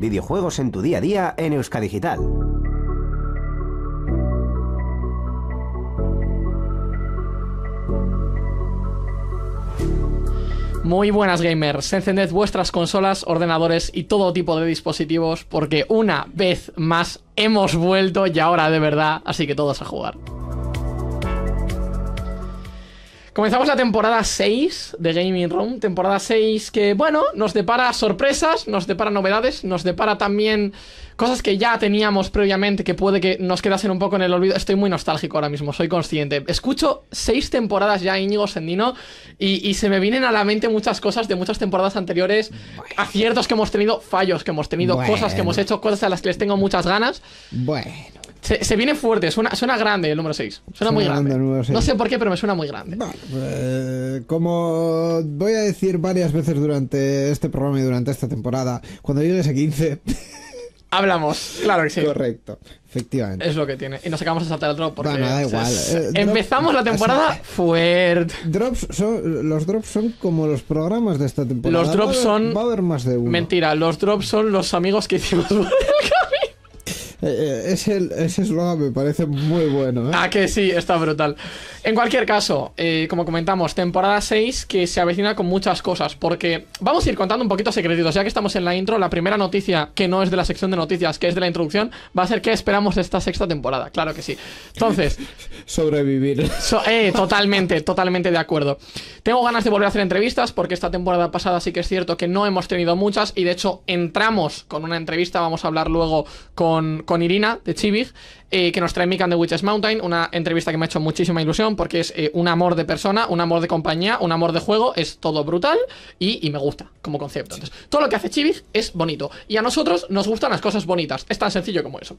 Videojuegos en tu día a día en Euskadigital. Muy buenas gamers, encended vuestras consolas, ordenadores y todo tipo de dispositivos porque una vez más hemos vuelto y ahora de verdad, así que todos a jugar. Comenzamos la temporada 6 de Gaming Room, temporada 6 que, bueno, nos depara sorpresas, nos depara novedades, nos depara también cosas que ya teníamos previamente que puede que nos quedasen un poco en el olvido. Estoy muy nostálgico ahora mismo, soy consciente. Escucho 6 temporadas ya Íñigo Sendino y, y, se me vienen a la mente muchas cosas de muchas temporadas anteriores, aciertos que hemos tenido, fallos que hemos tenido, Bueno. cosas que hemos hecho, cosas a las que les tengo muchas ganas. Bueno. Se, se viene fuerte, suena, suena grande el número 6. Suena, muy grande. No sé por qué, pero me suena muy grande. Vale, eh, como voy a decir varias veces durante este programa y durante esta temporada, cuando llegues a 15, Hablamos, claro que sí. correcto, efectivamente. Es lo que tiene. Y nos acabamos de saltar el drop porque. Bueno, da o sea, igual. Eh, drop- empezamos la temporada o sea, fuerte. Drops son, los drops son como los programas de esta temporada. Los drops Va son- Va a haber más de uno. Mentira, los drops son los amigos que hicimos por el. Eh, eh, ese eslogan me parece muy bueno. ¿eh? Ah, que sí, está brutal. En cualquier caso, eh, como comentamos, temporada 6 que se avecina con muchas cosas, porque vamos a ir contando un poquito secretitos, ya que estamos en la intro, la primera noticia, que no es de la sección de noticias, que es de la introducción, va a ser qué esperamos de esta sexta temporada, claro que sí. Entonces, Sobrevivir. So- eh, totalmente, totalmente de acuerdo. Tengo ganas de volver a hacer entrevistas porque esta temporada pasada sí que es cierto que no hemos tenido muchas y de hecho entramos con una entrevista, vamos a hablar luego con, con Irina de Chivig, eh, que nos trae Mikan de Witches Mountain, una entrevista que me ha hecho muchísima ilusión porque es eh, un amor de persona, un amor de compañía, un amor de juego, es todo brutal y, me gusta como concepto. Entonces, todo lo que hace Chivig es bonito y a nosotros nos gustan las cosas bonitas, es tan sencillo como eso.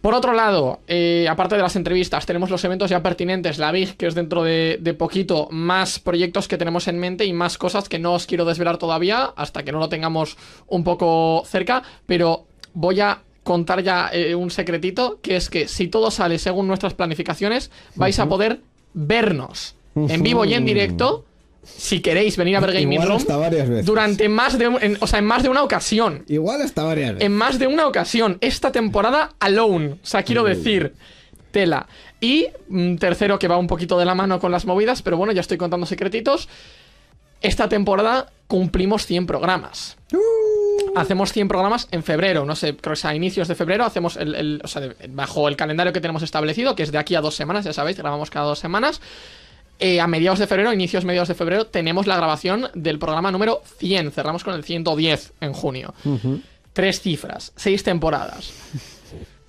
Por otro lado, eh, aparte de las entrevistas, tenemos los eventos ya pertinentes, la Big, que es dentro de, de poquito, más proyectos que tenemos en mente y más cosas que no os quiero desvelar todavía hasta que no lo tengamos un poco cerca, pero voy a contar ya eh, un secretito, que es que si todo sale según nuestras planificaciones, vais a poder vernos en vivo y en directo. Si queréis venir a ver Gaming Igual Room hasta varias veces. durante más de, en- o sea, en más de una ocasión Igual hasta varias veces. en más de una ocasión. Esta temporada alone. O sea, quiero decir, tela. Y mm, tercero, que va un poquito de la mano con las movidas, pero bueno, ya estoy contando secretitos. Esta temporada cumplimos 100 programas. Hacemos 100 programas en febrero, no sé, creo que es a inicios de febrero, hacemos el, el- o sea, bajo el calendario que tenemos establecido, que es de aquí a dos semanas, ya sabéis, grabamos cada dos semanas. Eh, a mediados de febrero, inicios mediados de febrero, tenemos la grabación del programa número 100. Cerramos con el 110 en junio. Tres cifras, seis temporadas.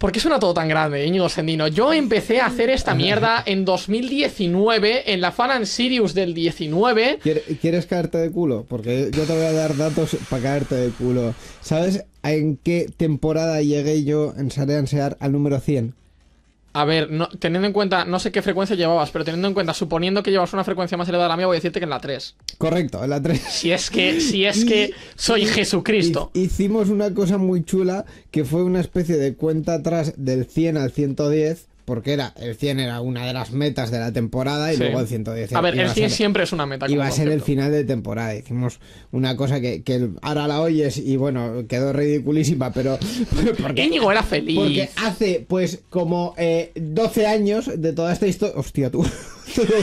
¿Por qué suena todo tan grande, Íñigo Sendino? Yo empecé a hacer esta mierda en 2019, en la Fan Sirius del 19. ¿Quiere- ¿Quieres caerte de culo? Porque yo te voy a dar datos para caerte de culo. ¿Sabes en qué temporada llegué yo en Sarean Sear al número 100? A ver, no- teniendo en cuenta, no sé qué frecuencia llevabas, pero teniendo en cuenta, suponiendo que llevas una frecuencia más elevada a la mía, voy a decirte que en la 3. Correcto, en la 3. Si es que, si es que soy Jesucristo. Hicimos una cosa muy chula que fue una especie de cuenta atrás del 100 al 110. Porque era, el 100 era una de las metas de la temporada y Sí. luego el 110 A ver, el 100 ser- siempre es una meta. Iba a ser el final de temporada. Hicimos una cosa que, que ahora la oyes y bueno, quedó ridiculísima, pero. Porque, Íñigo era feliz. porque hace pues como eh, 12 años de toda esta historia. Hostia, tú.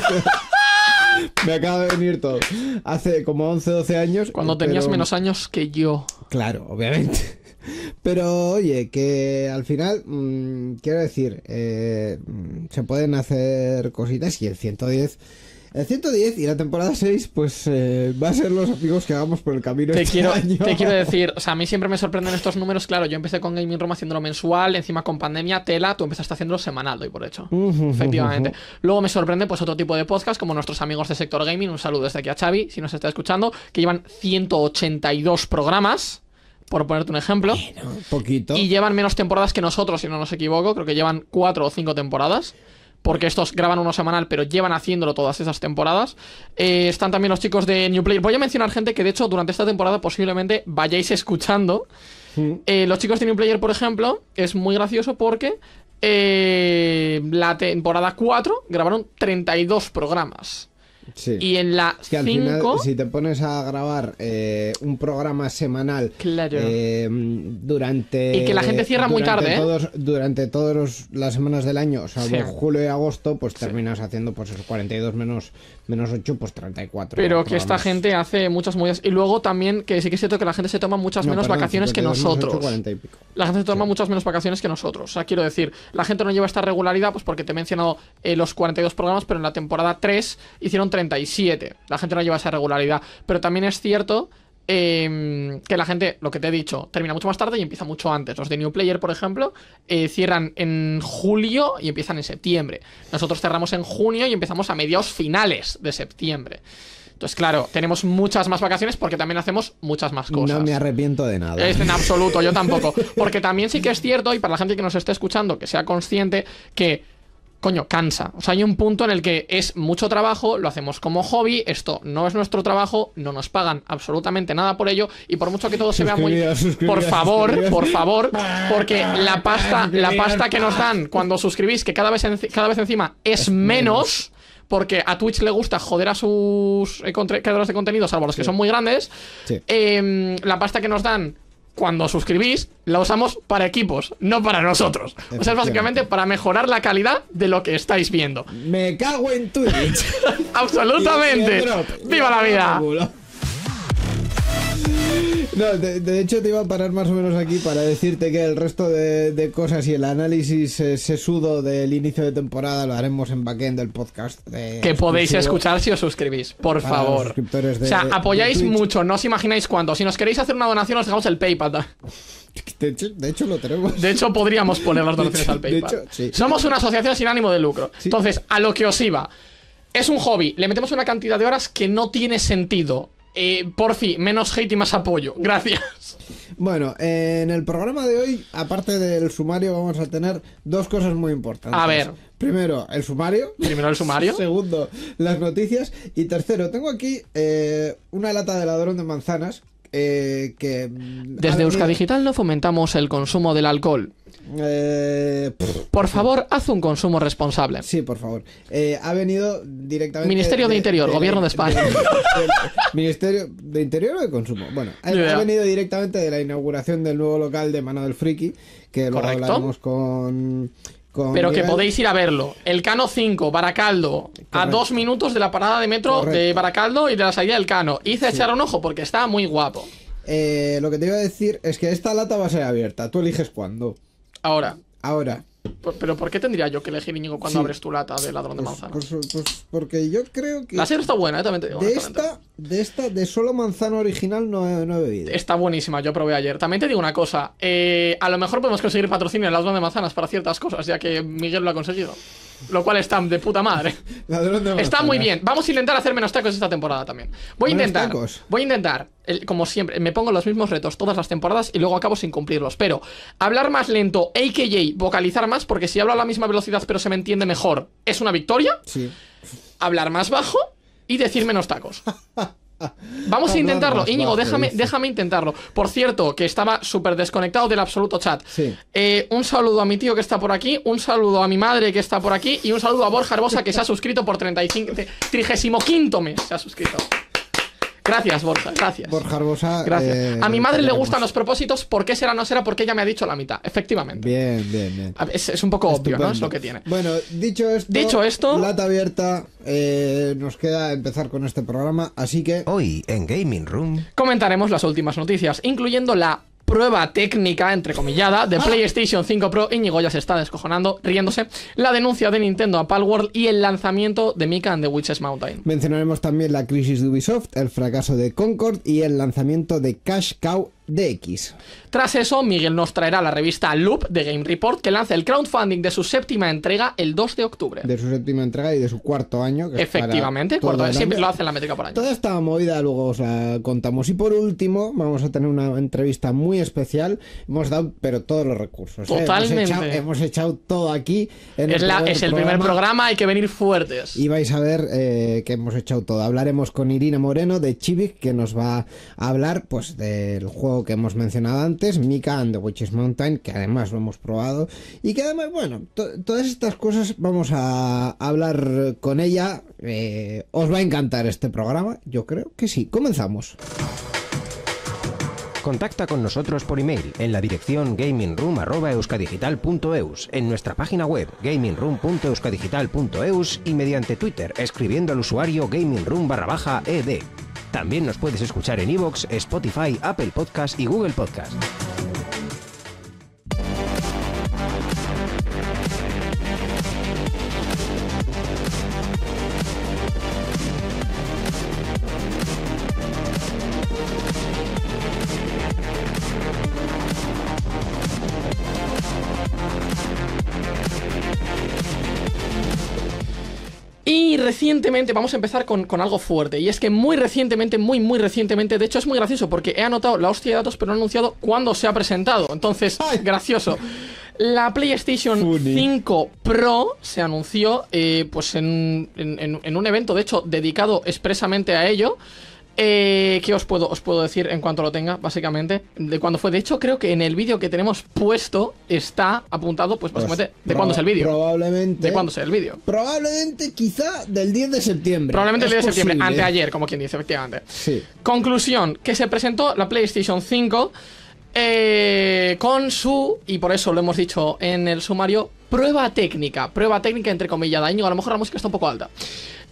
Me acaba de venir todo. Hace como 11, 12 años. Cuando tenías pero- menos años que yo. Claro, obviamente. Pero oye, que al final, mm, quiero decir, eh, mm, se pueden hacer cositas y el 110... El 110 y la temporada 6, pues eh, va a ser los amigos que hagamos por el camino Te este quiero, año. te quiero decir, o sea, a mí siempre me sorprenden estos números. Claro, yo empecé con Gaming Room haciéndolo mensual, encima con pandemia, tela, tú empezaste haciéndolo semanal, doy por hecho. Efectivamente. Luego me sorprende, pues, otro tipo de podcast, como nuestros amigos de Sector Gaming. Un saludo desde aquí a Xavi, si nos está escuchando, que llevan 182 programas, por ponerte un ejemplo. Bueno, poquito. Y llevan menos temporadas que nosotros, si no nos equivoco. Creo que llevan cuatro o cinco temporadas. Porque estos graban uno semanal, pero llevan haciéndolo todas esas temporadas. Eh, están también los chicos de New Player. Voy a mencionar gente que, de hecho, durante esta temporada posiblemente vayáis escuchando. Mm. Eh, los chicos de New Player, por ejemplo, es muy gracioso porque eh, la temporada 4 grabaron 32 programas. Sí. Y en la Es que al final, 5... si te pones a grabar eh, un programa semanal Claro. eh, durante. Y que la gente cierra muy tarde, ¿eh? Todos, durante todas las semanas del año, salvo Sí. julio y agosto, pues terminas haciendo pues esos 42 menos, menos 8, pues 34. Pero que esta gente hace muchas movidas. Y luego también que sí que es cierto que la gente se toma muchas No, menos perdón, vacaciones que 52 menos nosotros. 8, 40 y pico. La gente se toma muchas menos vacaciones que nosotros. O sea, quiero decir, la gente no lleva esta regularidad, pues porque te he mencionado eh, los 42 programas, pero en la temporada 3 hicieron 37. La gente no lleva esa regularidad. Pero también es cierto eh, que la gente, lo que te he dicho, termina mucho más tarde y empieza mucho antes. Los de New Player, por ejemplo, eh, cierran en julio y empiezan en septiembre. Nosotros cerramos en junio y empezamos a mediados finales de septiembre. Entonces, claro, tenemos muchas más vacaciones porque también hacemos muchas más cosas. No me arrepiento de nada. Es en absoluto, yo tampoco. Porque también sí que es cierto, y para la gente que nos esté escuchando, que sea consciente que, coño, cansa. O sea, hay un punto en el que es mucho trabajo, lo hacemos como hobby, esto no es nuestro trabajo, no nos pagan absolutamente nada por ello, y por mucho que todo se vea muy... Por favor, por favor, porque la pasta, la pasta que nos dan cuando suscribís, que cada vez, cada vez encima es menos... Porque a Twitch le gusta joder a sus eh, creadores de contenido, salvo los que son muy grandes. Sí. Em, la pasta que nos dan cuando suscribís la usamos para equipos, no para nosotros. O sea, es básicamente para mejorar la calidad de lo que estáis viendo. Me cago en Twitch. ¡Absolutamente! Drop. ¡Viva la vida! No, de, de hecho te iba a parar más o menos aquí para decirte que el resto de, de cosas y el análisis eh, sesudo del inicio de temporada lo haremos en backend del podcast. de- Que podéis escuchar si os suscribís, por favor. o sea, apoyáis mucho, no os imagináis cuánto. Si nos queréis hacer una donación, os dejamos el PayPal. De hecho, de hecho lo tenemos. De hecho, podríamos poner las donaciones hecho- al PayPal. hecho, sí. Somos una asociación sin ánimo de lucro. Sí. Entonces, a lo que os iba. Es un hobby. Le metemos una cantidad de horas que no tiene sentido. Eh, por fin, menos hate y más apoyo. Gracias. Bueno, en el programa de hoy, aparte del sumario, vamos a tener dos cosas muy importantes. A ver. Primero, el sumario. Primero el sumario. Segundo, las noticias. Y tercero, tengo aquí eh, una lata de ladrón de manzanas. eh, que. mm, Desde Euska Digital no fomentamos el consumo del alcohol. Eh, Por favor, haz un consumo responsable. sí, por favor. Eh, ha venido directamente. Ministerio de Interior, Gobierno de España. Ministerio de Interior o de Consumo. Bueno, ha, venido directamente de la inauguración del nuevo local de Mano del Friki. Que luego Correcto. hablaremos con. con Pero que podéis ir a verlo. El Cano 5, Baracaldo. A dos minutos de la parada de metro de. Baracaldo y de la salida del Cano. Hice echar un ojo porque está muy guapo. Eh, lo que te iba a decir es que esta lata va a ser abierta. Tú eliges cuándo. Ahora, Ahora. por- ¿pero por qué tendría yo que elegir, Íñigo, cuando Sí. abres tu lata de ladrón de Pues, manzana? pues- pues porque yo creo que. La serie está buena, eh, también te digo. de esta, de esta, de solo manzana original no he, no he bebido. Está buenísima, yo probé ayer. También te digo una cosa, eh, a lo mejor podemos conseguir patrocinio en ladrón de manzanas para ciertas cosas, ya que Miguel lo ha conseguido. Lo cual está de puta madre. Está muy bien. Vamos a intentar hacer menos tacos esta temporada también. Voy a ¿Menos intentar. tacos? Voy a intentar. como siempre, me pongo los mismos retos todas las temporadas y luego acabo sin cumplirlos. Pero hablar más lento, a.k.a. vocalizar más, porque si hablo a la misma velocidad pero se me entiende mejor, es una victoria. Sí. Hablar más bajo y decir menos tacos. Vamos a intentarlo. Íñigo, déjame, déjame intentarlo. Por cierto, que estaba súper desconectado del absoluto chat. Sí. Eh, un saludo a mi tío que está por aquí, un saludo a mi madre que está por aquí y un saludo a Borja Herbosa que se ha suscrito por 35, 35 mes. Se ha suscrito. Gracias, Borja, gracias. Borja Arbosa. Gracias. eh, a mi madre le gustan los propósitos. ¿Por qué será no será? Porque ella me ha dicho la mitad. Efectivamente. Bien, bien, bien. Es, es un poco obvio, ¿no? Estupendo. Es lo que tiene. Bueno, dicho esto, Dicho esto- lata abierta, eh, nos queda empezar con este programa, así que Hoy en Gaming Room. Comentaremos las últimas noticias, incluyendo la prueba técnica, entrecomillada, de PlayStation 5 Pro. Íñigo ya se está descojonando, riéndose. La denuncia de Nintendo a Palworld y el lanzamiento de Mika and the Witches Mountain. mencionaremos también la crisis de Ubisoft, el fracaso de Concord y el lanzamiento de Cash Cow DX. Tras eso, Miguel nos traerá la revista Loop de Game Report, que lanza el crowdfunding de su séptima entrega el 2 de octubre. De su séptima entrega y de su cuarto año. que es para Efectivamente, cuarto- siempre lo hace en la métrica por año. Toda esta movida luego os la contamos. Y por último, vamos a tener una entrevista muy especial. Hemos dado, pero todos los recursos. ¿eh? Totalmente. Hemos echado, hemos echado todo aquí. En Es, la- primer es el primer programa, hay que venir fuertes. Y vais a ver eh, que hemos echado todo. Hablaremos con Irina Moreno de Chivik, que nos va a hablar pues del juego que hemos mencionado antes, Mika and the Witches Mountain, que además lo hemos probado. Y que además, bueno, to- todas estas cosas vamos a hablar con ella eh, os va a encantar este programa, yo creo que sí. Comenzamos. Contacta con nosotros por email en la dirección gamingroom.euskadigital.eus, en nuestra página web gamingroom.euskadigital.eus y mediante Twitter escribiendo al usuario gamingroom barra baja ed. También nos puedes escuchar en iVoox, Spotify, Apple Podcast y Google Podcast. Recientemente, vamos a empezar con, con algo fuerte. Y es que muy recientemente, muy, muy recientemente, de hecho es muy gracioso porque he anotado la hostia de datos, pero no he anunciado cuándo se ha presentado. Entonces, gracioso. La PlayStation Funny. 5 Pro se anunció eh, pues en- en un evento, de hecho, dedicado expresamente a ello. Eh, ¿Qué os puedo, os puedo decir en cuanto lo tenga, básicamente? De cuándo fue. De hecho, creo que en el vídeo que tenemos puesto está apuntado, pues básicamente, de cuándo es el vídeo. Probablemente. De cuándo es el vídeo. Probablemente, quizá del 10 de septiembre. Probablemente el Es 10 de septiembre, anteayer, como quien dice, efectivamente. Sí. Conclusión, que se presentó la PlayStation 5 eh, con su, y por eso lo hemos dicho en el sumario, prueba técnica. Prueba técnica entre comillas. Íñigo, a lo mejor la música está un poco alta.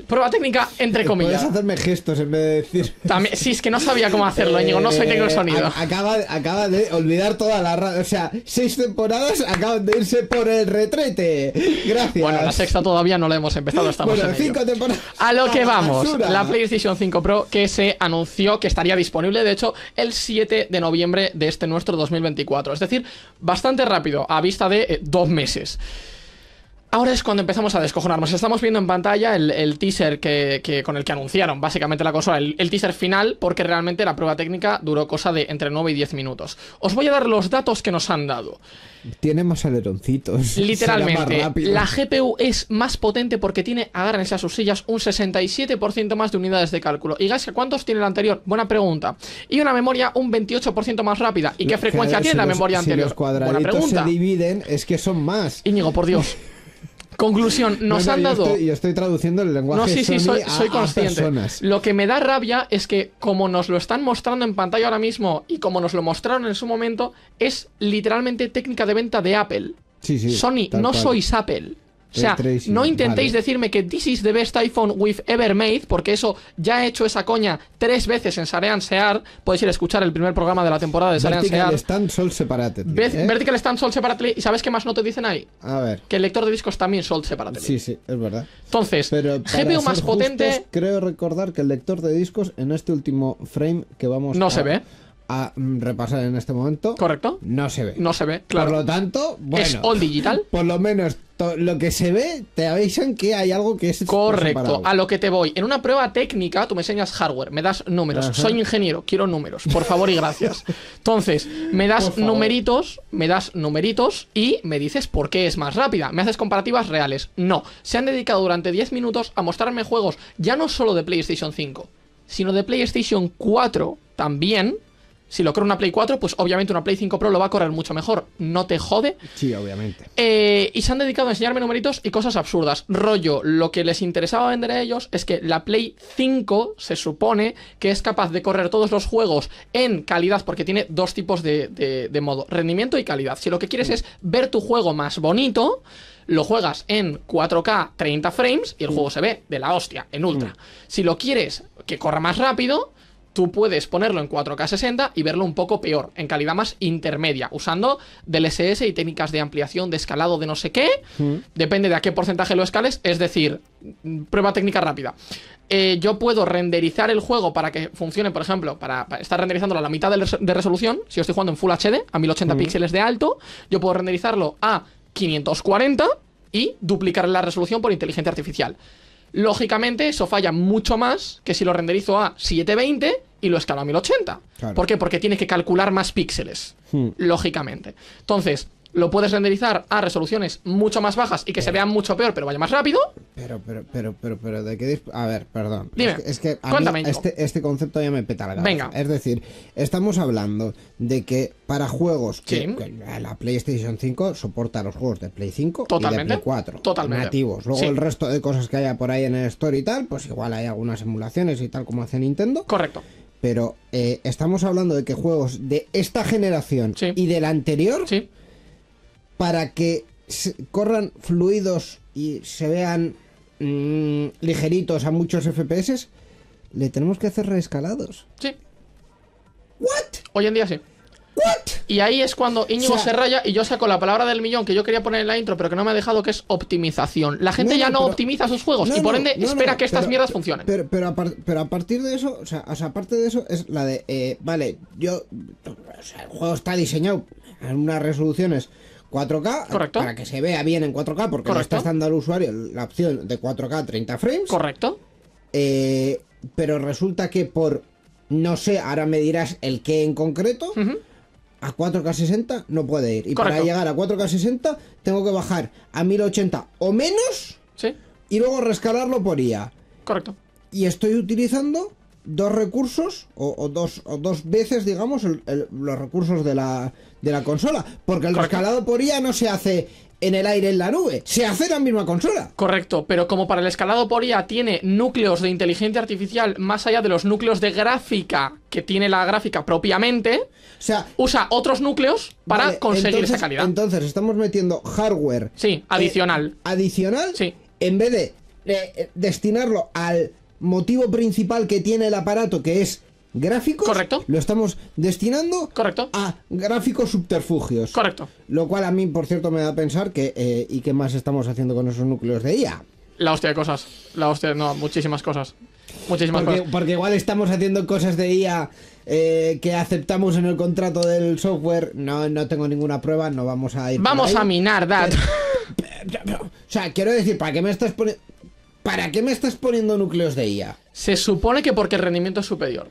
Prueba técnica entre Puedes comillas. hacerme gestos en vez de decir. También, sí, es que no sabía cómo hacerlo, Íñigo, no soy técnico de Eh, sonido. Acaba, acaba de olvidar toda la radio. O sea, seis temporadas acaban de irse por el retrete. Gracias. Bueno, la sexta todavía no la hemos empezado, estamos Bueno, en ello. cinco temporadas. A lo que vamos, basura. la PlayStation 5 Pro que se anunció que estaría disponible, de hecho, el 7 de noviembre de este nuestro 2024. Es decir, bastante rápido, a vista de eh, dos meses. Ahora es cuando empezamos a descojonarnos. Estamos viendo en pantalla el, el teaser que, que- con el que anunciaron básicamente la consola, el, el teaser final, porque realmente la prueba técnica duró cosa de entre 9 y 10 minutos. Os voy a dar los datos que nos han dado. Tiene más aleroncitos. Literalmente, la GPU es más potente porque tiene, agárrense a sus sillas, un 67% más de unidades de cálculo. ¿Y Gaska cuántos tiene la anterior? Buena pregunta. Y una memoria un 28% más rápida. ¿Y qué frecuencia tiene si la los- memoria si anterior? los Buena cuadraditos pregunta. se dividen, es que son más. Íñigo, por Dios. Conclusión, nos No, no, han yo dado... Estoy, yo estoy traduciendo el lenguaje No, sí, sí, Sony soy, a- soy a consciente. Lo que me da rabia es que, como nos lo están mostrando en pantalla ahora mismo y como nos lo mostraron en su momento, es literalmente técnica de venta de Apple. Sí, sí, Sony, no cual. sois Apple. O sea, tracing, no intentéis vale. decirme que this is the best iPhone we've ever made, porque eso ya he hecho esa coña tres veces en Sarean Sear. Podéis ir a escuchar el primer programa de la temporada de Sarean Vertical Sear. Stand Sol Separated. Ve- ¿eh? Vertical Stand Sold Separately. ¿Y sabes qué más no te dicen ahí? A ver. Que el lector de discos también Sold Separately. Sí, sí, es verdad. Entonces, Pero GPU más potente. justos, creo recordar que el lector de discos en este último frame que vamos No a, se ve. A mm, repasar en este momento, ¿Correcto? no se ve. No se ve, claro. Por lo tanto, bueno, Es all digital. por lo menos lo que se ve te avisan que hay algo que es Correcto, a lo que te voy. En una prueba técnica, tú me enseñas hardware, me das números. Ajá. Soy ingeniero, quiero números, por favor y gracias. Entonces, me das numeritos, me das numeritos y me dices por qué es más rápida. Me haces comparativas reales. No, se han dedicado durante 10 minutos a mostrarme juegos ya no solo de PlayStation 5, sino de PlayStation 4 también. Si lo corre una Play 4, pues obviamente una Play 5 Pro lo va a correr mucho mejor. No te jode. Sí, obviamente. Eh, y se han dedicado a enseñarme numeritos y cosas absurdas. Rollo, lo que les interesaba vender a ellos es que la Play 5 se supone que es capaz de correr todos los juegos en calidad, porque tiene dos tipos de, de- de modo, rendimiento y calidad. Si lo que quieres es ver tu juego más bonito, lo juegas en 4K 30 frames y el juego se ve de la hostia, en ultra. Si lo quieres que corra más rápido, tú puedes ponerlo en 4K 60 y verlo un poco peor, en calidad más intermedia, usando DLSS y técnicas de ampliación, de escalado de no sé qué. Depende de a qué porcentaje lo escales, es decir, prueba técnica rápida. Eh, yo puedo renderizar el juego para que funcione, por ejemplo, para, para estar renderizándolo a la mitad de, res- de resolución. Si yo estoy jugando en Full HD, a 1080 píxeles de alto, yo puedo renderizarlo a 540 y duplicar la resolución por inteligencia artificial. Lógicamente, eso falla mucho más que si lo renderizo a 720 y lo escalo a 1080. Claro. ¿Por qué? Porque tiene que calcular más píxeles. Hmm. Lógicamente. Entonces, lo puedes renderizar a resoluciones mucho más bajas y que se vean mucho peor, pero vaya más rápido. Pero, pero, pero, pero, pero, ¿de qué A ver, perdón. Dime, Es que, es que a mí cuéntame, Íñigo. este, este concepto ya me peta la cabeza. Venga. Es decir, estamos hablando de que para juegos que, Sí. que la PlayStation 5 soporta los juegos de Play 5 y Totalmente. de Play 4. Totalmente. Nativos. Luego Sí. el resto de cosas que haya por ahí en el store y tal, pues igual hay algunas emulaciones y tal como hace Nintendo. Correcto. Pero eh, estamos hablando de que juegos de esta generación Sí. y de la anterior Sí. para que corran fluidos y se vean mm, ligeritos a muchos FPS, le tenemos que hacer reescalados. Sí. ¿What? Hoy en día sí. ¿What? Y ahí es cuando Íñigo O sea- se raya y yo saco la palabra del millón que yo quería poner en la intro, pero que no me ha dejado, que es optimización. La gente No, ya no pero- optimiza sus juegos No, y por ende no, espera que estas pero- mierdas funcionen. Pero, pero, a par- pero a partir de eso, o sea, o sea, aparte de eso, es la de, eh, vale, yo, o sea, el juego está diseñado en unas resoluciones 4K Correcto. para que se vea bien en 4K, porque le estás dando al usuario la opción de 4K 30 frames. Correcto. Eh, pero resulta que por, no sé, ahora me dirás el qué en concreto, Ujú. A 4K 60 no puede ir. Y para llegar a 4K 60 tengo que bajar a 1080 o menos Sí. y luego rescalarlo por IA. Correcto. Y estoy utilizando dos recursos o, o dos, o dos veces, digamos, el- el- los recursos de la, de la consola. Porque el Correcto. rescalado por IA no se hace en el aire en la nube, se hace la misma consola. Correcto, pero como para el escalado por IA tiene núcleos de inteligencia artificial más allá de los núcleos de gráfica que tiene la gráfica propiamente, O sea, usa otros núcleos para Vale, conseguir entonces- esa calidad. Entonces estamos metiendo hardware. Sí, adicional. eh, adicional. Sí. En vez de eh, destinarlo al motivo principal que tiene el aparato, que es gráficos. Correcto. Lo estamos destinando Correcto. a gráficos subterfugios. Correcto. Lo cual a mí, por cierto, me da a pensar que. eh, ¿Y qué más estamos haciendo con esos núcleos de IA? La hostia de cosas. La hostia, no, muchísimas cosas. Muchísimas Porque, cosas. porque igual estamos haciendo cosas de IA eh, que aceptamos en el contrato del software. No, no tengo ninguna prueba, no vamos a ir. por Vamos a minar, Dad. O sea, quiero decir, ¿para qué me estás poniendo. ¿Para qué me estás poniendo núcleos de IA? Se supone que porque el rendimiento es superior.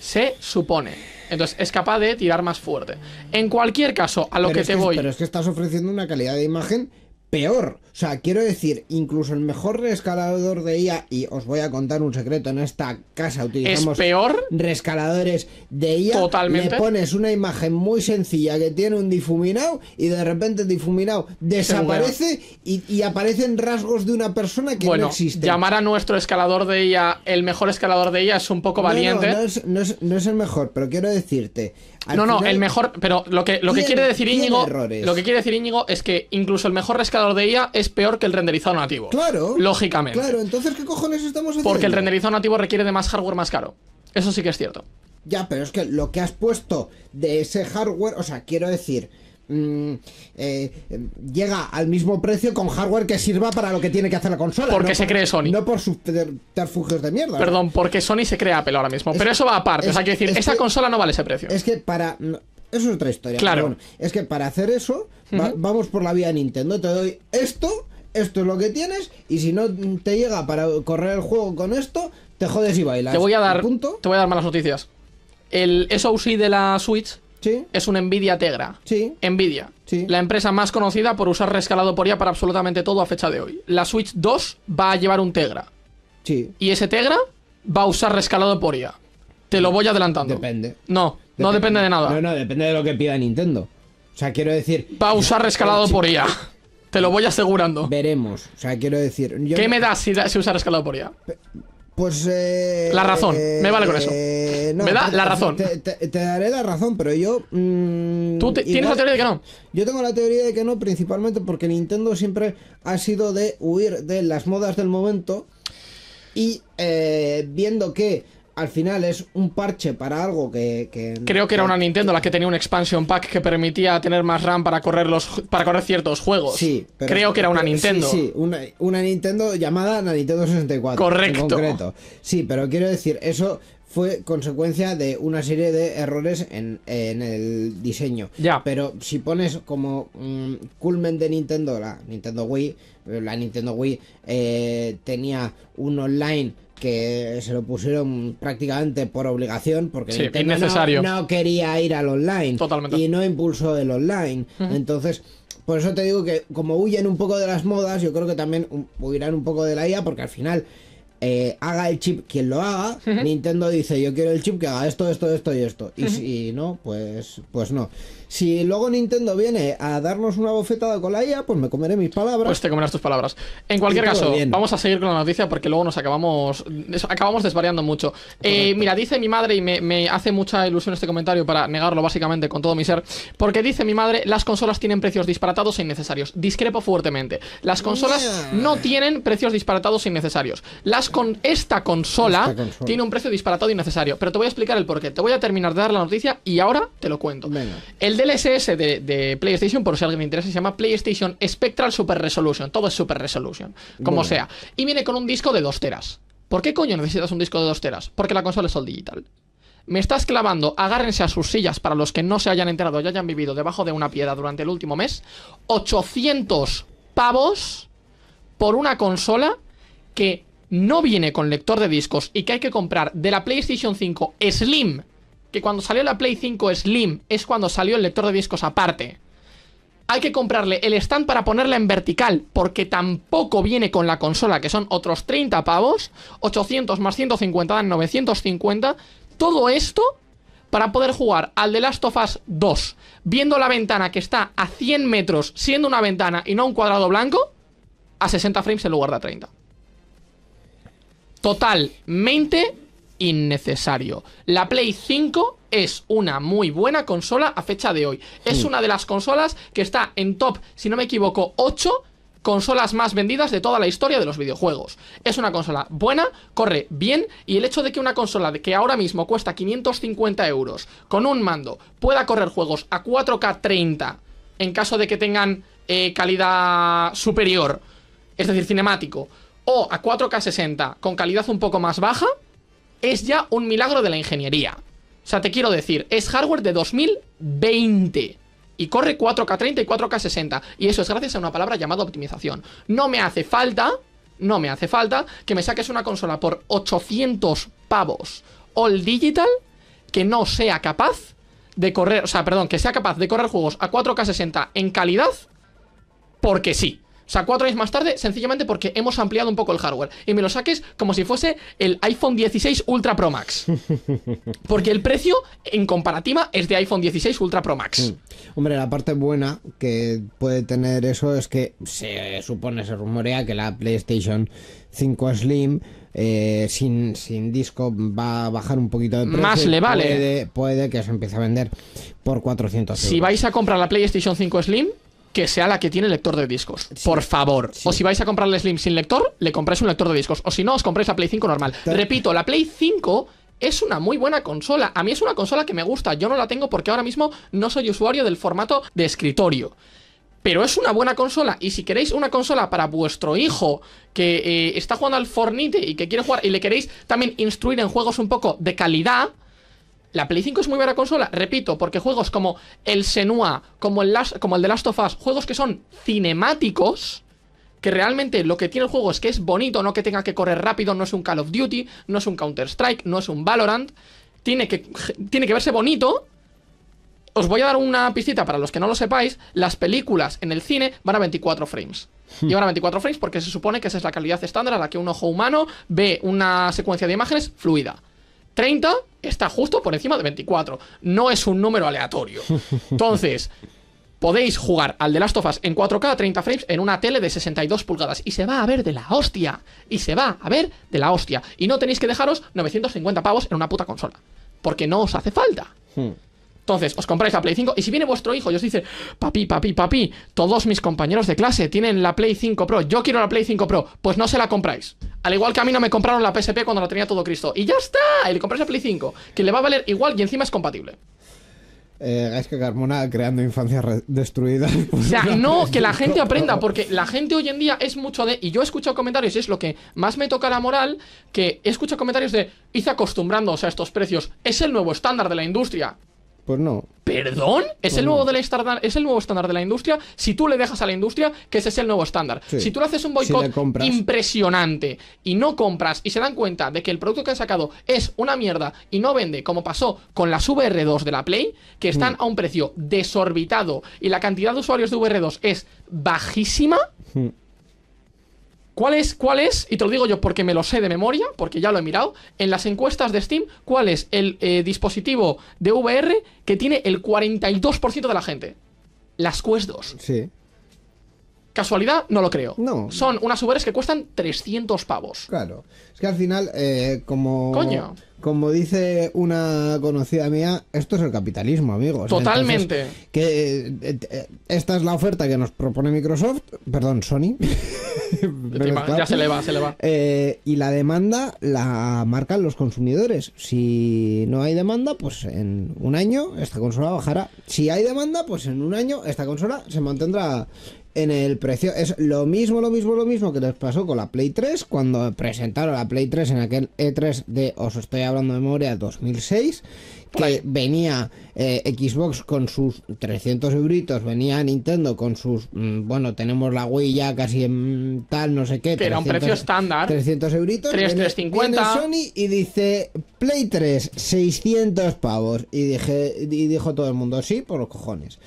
Se supone. Entonces es capaz de tirar más fuerte. En cualquier caso, a lo que te voy. Pero es que estás ofreciendo una calidad de imagen peor. O sea, quiero decir, incluso el mejor rescalador de IA, y os voy a contar un secreto, en esta casa ¿Es utilizamos peor? rescaladores de IA. Totalmente. Le pones una imagen muy sencilla que tiene un difuminado y de repente el difuminado desaparece y, y aparecen rasgos de una persona que Bueno, no existe. llamar a nuestro escalador de IA el mejor escalador de IA es un poco valiente. No, no, no es, no es- no es el mejor, pero quiero decirte. No, no, el mejor, pero lo que, lo que quiere decir Íñigo, errores. lo que quiere decir Íñigo es que incluso el mejor rescalador de IA es peor que el renderizado nativo. Claro. Lógicamente. Claro, entonces, ¿qué cojones estamos haciendo? Porque el renderizado nativo requiere de más hardware más caro. Eso sí que es cierto. Ya, pero es que lo que has puesto de ese hardware, o sea, quiero decir, mm, eh, eh, llega al mismo precio con hardware que sirva para lo que tiene que hacer la consola. Porque no se por- cree Sony. No por subterfugios de mierda. Perdón, porque Sony se crea Apple ahora mismo. Es- pero eso va aparte. o sea, es- quiero decir, es esa que- consola no vale ese precio. Es que para. Eso es otra historia. Claro. bueno, es que para hacer eso, va- vamos por la vía de Nintendo. Te doy esto, esto es lo que tienes, y si no te llega para correr el juego con esto, te jodes y bailas. Te voy a dar, Punto. te voy a dar malas noticias. El SoC de la Switch Sí, es un Nvidia Tegra. sí. Nvidia, Sí. la empresa más conocida por usar rescalado por IA para absolutamente todo a fecha de hoy. La Switch 2 va a llevar un Tegra. Sí. Y ese Tegra va a usar rescalado por IA. Te lo voy adelantando. Depende. No, no depende de nada. No, no, depende de lo que pida Nintendo. O sea, quiero decir, Va a usar rescalado por IA. Te lo voy asegurando. veremos. O sea, quiero decir. yo ¿Qué no- me das si, da- si usa rescalado por IA? Pues. eh, La razón, me vale con eso. eh, no, Me da te- la razón. Te, te- te daré la razón, pero yo. mm, ¿Tú tienes la teoría de que no? Yo tengo la teoría de que no, principalmente porque Nintendo siempre ha sido de huir de las modas del momento y eh, viendo que al final es un parche para algo que... que- Creo que era una Nintendo la que tenía un expansion pack que permitía tener más RAM para correr los para correr ciertos juegos. Sí, pero- Creo que era una pero- Nintendo. Sí, sí, una, una Nintendo llamada la Nintendo 64. Correcto. En concreto. Sí, pero quiero decir, eso fue consecuencia de una serie de errores en, en el diseño. Ya. Pero si pones como mm, culmen de Nintendo, la Nintendo Wii, la Nintendo Wii eh, tenía un online que se lo pusieron prácticamente por obligación porque Sí, Nintendo no- innecesario. No, quería ir al online Totalmente. y no impulsó el online. Entonces, por eso te digo que como huyen un poco de las modas, yo creo que también hu- huirán un poco de la IA porque al final eh, haga el chip quien lo haga, Nintendo dice yo quiero el chip que haga esto, esto, esto y esto. Y si no, pues, pues no. Si luego Nintendo viene a darnos una bofetada con la IA, pues me comeré mis palabras. Pues te comerás tus palabras. En cualquier caso, bien. vamos a seguir con la noticia porque luego nos acabamos acabamos desvariando mucho. Eh, mira, dice mi madre, y me, me hace mucha ilusión este comentario para negarlo básicamente con todo mi ser, porque dice mi madre, las consolas tienen precios disparatados e innecesarios. Discrepo fuertemente. Las consolas Yeah. no tienen precios disparatados e innecesarios. Las con esta consola, Esta consola. tiene un precio disparatado e innecesario. Pero te voy a explicar el porqué. Te voy a terminar de dar la noticia y ahora te lo cuento. Venga. El DLSS de, de PlayStation, por si alguien le interesa, se llama PlayStation Spectral Super Resolution. Todo es Super Resolution, como Bueno. sea. Y viene con un disco de 2 teras. ¿Por qué coño necesitas un disco de 2 teras? Porque la consola es all digital. Me estás clavando, agárrense a sus sillas para los que no se hayan enterado y hayan vivido debajo de una piedra durante el último mes. 800 pavos por una consola que no viene con lector de discos y que hay que comprar de la PlayStation 5 Slim, que cuando salió la Play 5 Slim es cuando salió el lector de discos aparte. Hay que comprarle el stand para ponerla en vertical, porque tampoco viene con la consola, que son otros 30 pavos, 800 más 150 dan 950. Todo esto para poder jugar al The Last of Us 2, viendo la ventana que está a 100 metros, siendo una ventana y no un cuadrado blanco, a 60 frames en lugar de a 30. Totalmente innecesario. La Play 5 es una muy buena consola a fecha de hoy. Es una de las consolas que está en top, si no me equivoco, 8 consolas más vendidas de toda la historia de los videojuegos. Es una consola buena, corre bien y el hecho de que una consola que ahora mismo cuesta 550 euros con un mando pueda correr juegos a 4K 30 en caso de que tengan eh, calidad superior, es decir, cinemático, o a 4K 60 con calidad un poco más baja, es ya un milagro de la ingeniería. O sea, te quiero decir, es hardware de 2020 y corre 4K 30 y 4K 60 y eso es gracias a una palabra llamada optimización. No me hace falta, no me hace falta que me saques una consola por 800 pavos all digital que no sea capaz de correr, o sea, perdón, que sea capaz de correr juegos a 4K 60 en calidad porque sí. O sea, cuatro años más tarde, sencillamente porque hemos ampliado un poco el hardware. Y me lo saques como si fuese el iPhone 16 Ultra Pro Max. Porque el precio, en comparativa, es de iPhone 16 Ultra Pro Max. Hombre, la parte buena que puede tener eso es que se supone, se rumorea que la PlayStation 5 Slim eh, sin, sin disco va a bajar un poquito de precio. Más le vale. Puede, puede que se empiece a vender por 400 euros. Si vais a comprar la PlayStation 5 Slim, que sea la que tiene lector de discos. Por favor. O si vais a comprar la Slim sin lector, le compráis un lector de discos. O si no, os compráis la Play 5 normal. Repito, la Play 5 es una muy buena consola. A mí es una consola que me gusta. Yo no la tengo porque ahora mismo no soy usuario del formato de escritorio. Pero es una buena consola. Y si queréis una consola para vuestro hijo que eh, está jugando al Fornite y que quiere jugar y le queréis también instruir en juegos un poco de calidad, la Play 5 es muy buena consola, repito, porque juegos como el Senua, como el, Last- como el de Last of Us, juegos que son cinemáticos, que realmente lo que tiene el juego es que es bonito, no que tenga que correr rápido, no es un Call of Duty, no es un Counter-Strike, no es un Valorant, tiene que, tiene que verse bonito. Os voy a dar una pistita para los que no lo sepáis, las películas en el cine van a 24 frames. Y van a 24 frames porque se supone que esa es la calidad estándar a la que un ojo humano ve una secuencia de imágenes fluida. 30 está justo por encima de 24. No es un número aleatorio. Entonces, podéis jugar al The Last of Us en 4K a 30 frames en una tele de 62 pulgadas. Y se va a ver de la hostia. Y se va a ver de la hostia. Y no tenéis que dejaros 950 pavos en una puta consola. Porque no os hace falta. Entonces, os compráis la Play 5 y si viene vuestro hijo y os dice, papi, papi, papi, todos mis compañeros de clase tienen la Play 5 Pro, yo quiero la Play 5 Pro, pues no se la compráis. Al igual que a mí no me compraron la PSP cuando la tenía todo Cristo. Y ya está, y le compráis la Play 5, que le va a valer igual y encima es compatible. Eh, es que Carmona creando infancias destruidas. O sea, no que la gente aprenda, porque la gente hoy en día es mucho de. Y yo he escuchado comentarios, y es lo que más me toca la moral, que he escuchado comentarios de. Hice acostumbrándose a estos precios. Es el nuevo estándar de la industria. Pues no. ¿Perdón? Es el nuevo del estándar, es el nuevo estándar de la industria. Si tú le dejas a la industria que ese es el nuevo estándar. Sí. Si tú le haces un boicot impresionante y no compras y se dan cuenta de que el producto que han sacado es una mierda y no vende, como pasó con las VR2 de la Play, que están Mm. a un precio desorbitado y la cantidad de usuarios de VR2 es bajísima. Mm. ¿Cuál es, ¿Cuál es? Y te lo digo yo porque me lo sé de memoria, porque ya lo he mirado. En las encuestas de Steam, ¿cuál es el eh, dispositivo de VR que tiene el 42% de la gente? Las Quest 2. Sí. ¿Casualidad? No lo creo. No. Son unas VRs que cuestan 300 pavos. Claro. Es que al final, eh, como. Coño. Como dice una conocida mía, esto es el capitalismo, amigos. Totalmente. Entonces, que eh, eh, esta es la oferta que nos propone Microsoft, perdón, Sony. Mezclado. ya se le va, se le va. Eh, y la demanda la marcan los consumidores. Si no hay demanda, pues en un año esta consola bajará. Si hay demanda, pues en un año esta consola se mantendrá en el precio. Es lo mismo, lo mismo, lo mismo que les pasó con la Play 3 cuando presentaron la Play 3 en aquel E3 de, os estoy hablando de memoria, 2006. Por ahí. Que venía eh, Xbox con sus 300 euritos, venía Nintendo con sus, mm, bueno, tenemos la Wii ya casi en tal, no sé qué. Que era un precio estándar. 300 euritos. Tres, viene- 350. viene Sony y dice Play 3, 600 pavos. Y, dije, y dijo todo el mundo, sí, por los cojones.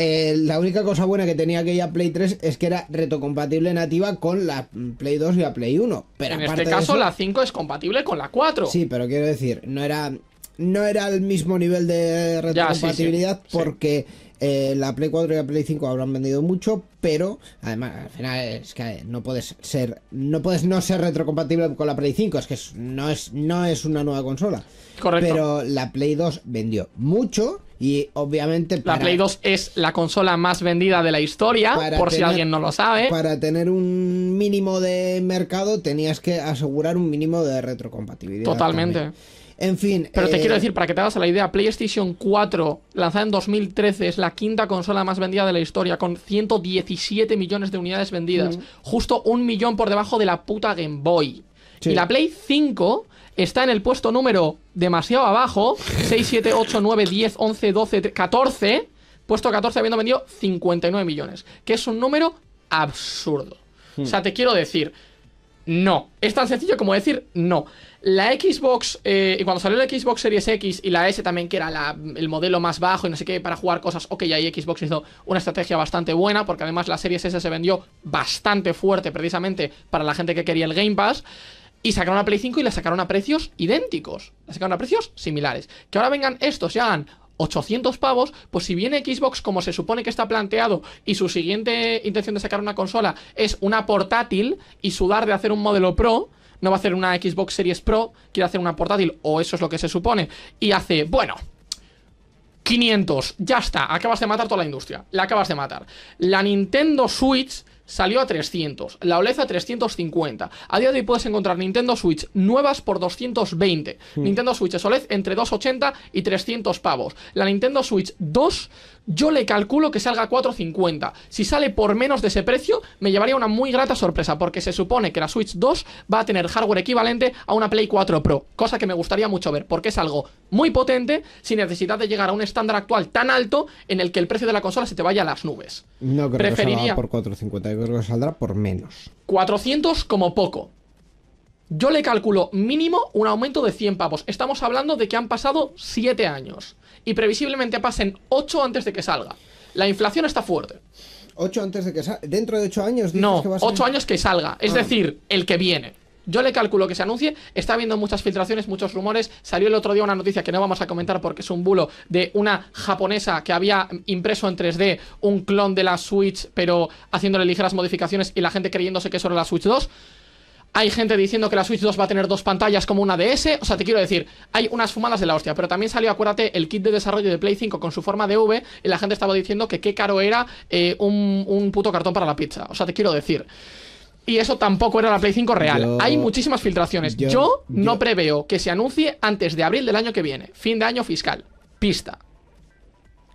Eh, la única cosa buena que tenía aquella Play 3 es que era retrocompatible nativa con la Play 2 y la Play 1. Pero En este caso, eso- la 5 es compatible con la 4. Sí, pero quiero decir, no era no era el mismo nivel de Ya, sí, sí, retrocompatibilidad sí. porque eh, la Play 4 y la Play 5 habrán vendido mucho, pero además al final es que no puedes ser no puedes no ser retrocompatible con la Play 5, es que no es no es una nueva consola. Correcto. Pero la Play 2 vendió mucho y obviamente La Play 2 es la consola más vendida de la historia, por si alguien no lo sabe. Para tener un mínimo de mercado tenías que asegurar un mínimo de retrocompatibilidad. Totalmente. también. En fin. Pero te eh, quiero decir, para que te hagas la idea, PlayStation 4, lanzada en 2013, es la quinta consola más vendida de la historia, con 117 millones de unidades vendidas. Justo un millón por debajo de la puta Game Boy. Sí. Y la Play 5 está en el puesto número demasiado abajo, 6, 7, 8, 9, 10, 11, 12, 13, 14. Puesto 14 habiendo vendido 59 millones, que es un número absurdo. O sea, te quiero decir, no. Es tan sencillo como decir no. La Xbox, eh, y cuando salió la Xbox Series X y la S también, que era la- el modelo más bajo y no sé qué, para jugar cosas, ok, ahí Xbox hizo una estrategia bastante buena, porque además la Series S se vendió bastante fuerte precisamente para la gente que quería el Game Pass. Y sacaron la Play 5 y la sacaron a precios idénticos. La sacaron a precios similares. Que ahora vengan estos y hagan 800 pavos, pues si viene Xbox como se supone que está planteado y su siguiente intención de sacar una consola es una portátil y sudar de hacer un modelo Pro, no va a hacer una Xbox Series Pro, quiere hacer una portátil o eso es lo que se supone y hace, bueno, 500, ya está, acabas de matar toda la industria, la acabas de matar. La Nintendo Switch salió a 300, la OLED a 350. A día de hoy puedes encontrar Nintendo Switch nuevas por 220. Nintendo Switch OLED entre 280 y 300 pavos. La Nintendo Switch 2 yo le calculo que salga a 450. Si sale por menos de ese precio, me llevaría una muy grata sorpresa, porque se supone que la Switch 2 va a tener hardware equivalente a una Play 4 Pro, cosa que me gustaría mucho ver, porque es algo muy potente sin necesidad de llegar a un estándar actual tan alto en el que el precio de la consola se te vaya a las nubes. No creo que Preferiría salga por 450, yo creo que saldrá por menos. 400 como poco. Yo le calculo mínimo un aumento de 100 pavos. Estamos hablando de que han pasado 7 años. Y previsiblemente pasen 8 antes de que salga. La inflación está fuerte. 8 antes de que salga. Dentro de 8 años dices No, que va a ser- 8 años que salga. Es Ah. decir, el que viene. Yo le calculo que se anuncie. Está habiendo muchas filtraciones, muchos rumores. Salió el otro día una noticia que no vamos a comentar porque es un bulo de una japonesa que había impreso en 3D un clon de la Switch, pero haciéndole ligeras modificaciones y la gente creyéndose que eso era la Switch 2. Hay gente diciendo que la Switch 2 va a tener dos pantallas como una DS. O sea, te quiero decir, hay unas fumadas de la hostia. Pero también salió, acuérdate, el kit de desarrollo de Play 5 con su forma de V. Y la gente estaba diciendo que qué caro era eh, un, un puto cartón para la pizza. O sea, te quiero decir. Y eso tampoco era la Play 5 real. Yo- Hay muchísimas filtraciones. Yo, yo- no yo- preveo que se anuncie antes de abril del año que viene. Fin de año fiscal. Pista.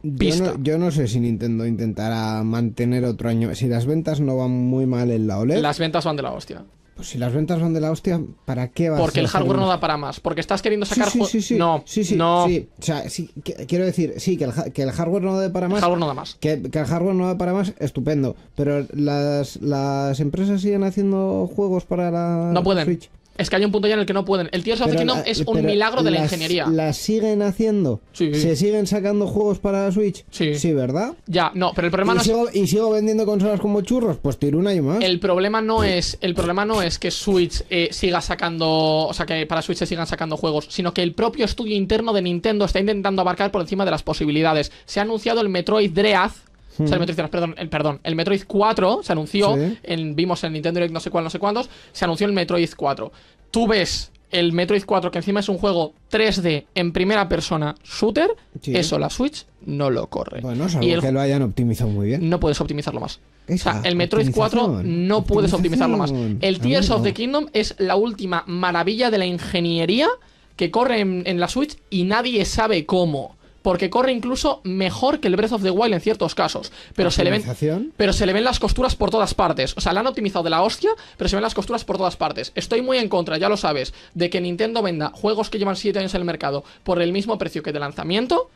Yo pista. no, yo no sé si Nintendo intentará mantener otro año. Si las ventas no van muy mal en la OLED, Las ventas van de la hostia. Pues si las ventas van de la hostia, ¿para qué vas Porque a el hardware no da para más. Porque estás queriendo sacar sí, sí, sí. No. O sea, que- quiero decir, sí, que el, que el hardware no da para El más. hardware no da más. Que, que el hardware no da para más, estupendo. Pero las, las empresas siguen haciendo juegos para la No pueden. Switch. Es que hay un punto ya en el que no pueden. El Tears of the Kingdom la- es un milagro de la ingeniería. ¿Las siguen haciendo? Sí. ¿Se siguen sacando juegos para la Switch? Sí. ¿verdad? Ya, no, pero el problema ¿Y no es sigo, y sigo vendiendo consolas como churros? Pues tiro un año más. El problema no es el problema no es que Switch eh, siga sacando, o sea, que para Switch se sigan sacando juegos, sino que el propio estudio interno de Nintendo está intentando abarcar por encima de las posibilidades. Se ha anunciado el Metroid Dread, o sea, el Metroid Dread, perdón, el, perdón, el Metroid 4 se anunció, Sí. en, vimos en Nintendo Direct no sé cuál, no sé cuántos, se anunció el Metroid 4. Tú ves el Metroid 4 que encima es un juego 3D en primera persona shooter, Sí. eso la Switch no lo corre. Bueno, salvo y el que lo hayan optimizado muy bien. no puedes optimizarlo más. O sea, el Metroid 4 optimización, no puedes optimizarlo más. El Tears of the Kingdom es la última maravilla de la ingeniería que corre en, en la Switch y nadie sabe cómo. Porque corre incluso mejor que el Breath of the Wild en ciertos casos. Pero se le ven. Pero se le ven las costuras por todas partes. O sea, la han optimizado de la hostia, pero se ven las costuras por todas partes. Estoy muy en contra, ya lo sabes, de que Nintendo venda juegos que llevan 7 años en el mercado por el mismo precio que de lanzamiento.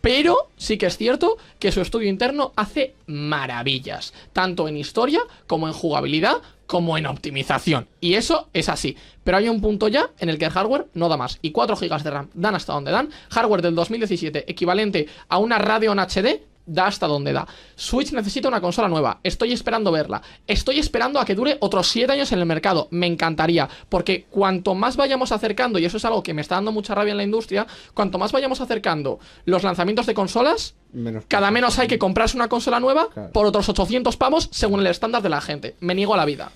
Pero sí que es cierto que su estudio interno hace maravillas, tanto en historia como en jugabilidad, como en optimización. Y eso es así. Pero hay un punto ya en el que el hardware no da más. Y 4 GB de RAM dan hasta donde dan. Hardware del 2017, equivalente a una Radeon HD, da hasta donde da. Switch necesita una consola nueva. Estoy esperando verla. Estoy esperando a que dure otros 7 años en el mercado. Me encantaría. Porque cuanto más vayamos acercando, y eso es algo que me está dando mucha rabia en la industria, cuanto más vayamos acercando los lanzamientos de consolas, Menos cada menos hay que comprarse una consola nueva Claro. por otros 800 pavos según el estándar de la gente. Me niego a la vida.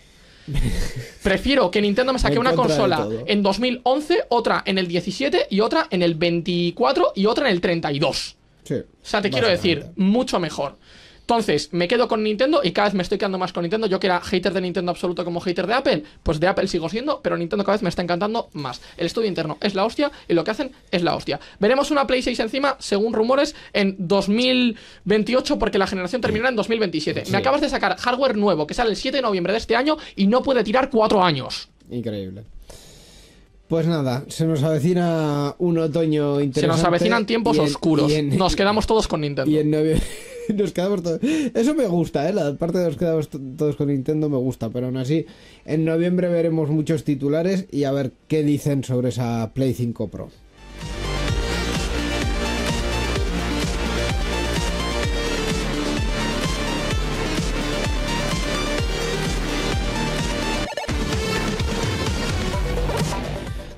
Prefiero que Nintendo me saque una consola en 2011, otra en el 17 y otra en el 24 y otra en el 32. Sí, O sea, te quiero decir, mucho mejor. Entonces, me quedo con Nintendo y cada vez me estoy quedando más con Nintendo. Yo que era hater de Nintendo absoluto como hater de Apple, pues de Apple sigo siendo, pero Nintendo cada vez me está encantando más. El estudio interno es la hostia y lo que hacen es la hostia. Veremos una Play 6 encima, según rumores, en 2028 porque la generación terminará en 2027. Sí. Me acabas de sacar hardware nuevo que sale el 7 de noviembre de este año y no puede tirar 4 años. Increíble. Pues nada, se nos avecina un otoño Se interesante. nos avecinan tiempos en- oscuros. en- Nos quedamos todos con Nintendo. Y en noviembre nos quedamos todos. Eso me gusta, ¿eh? La parte de nos quedamos to- todos con Nintendo me gusta, pero aún así, en noviembre veremos muchos titulares y a ver qué dicen sobre esa Play 5 Pro.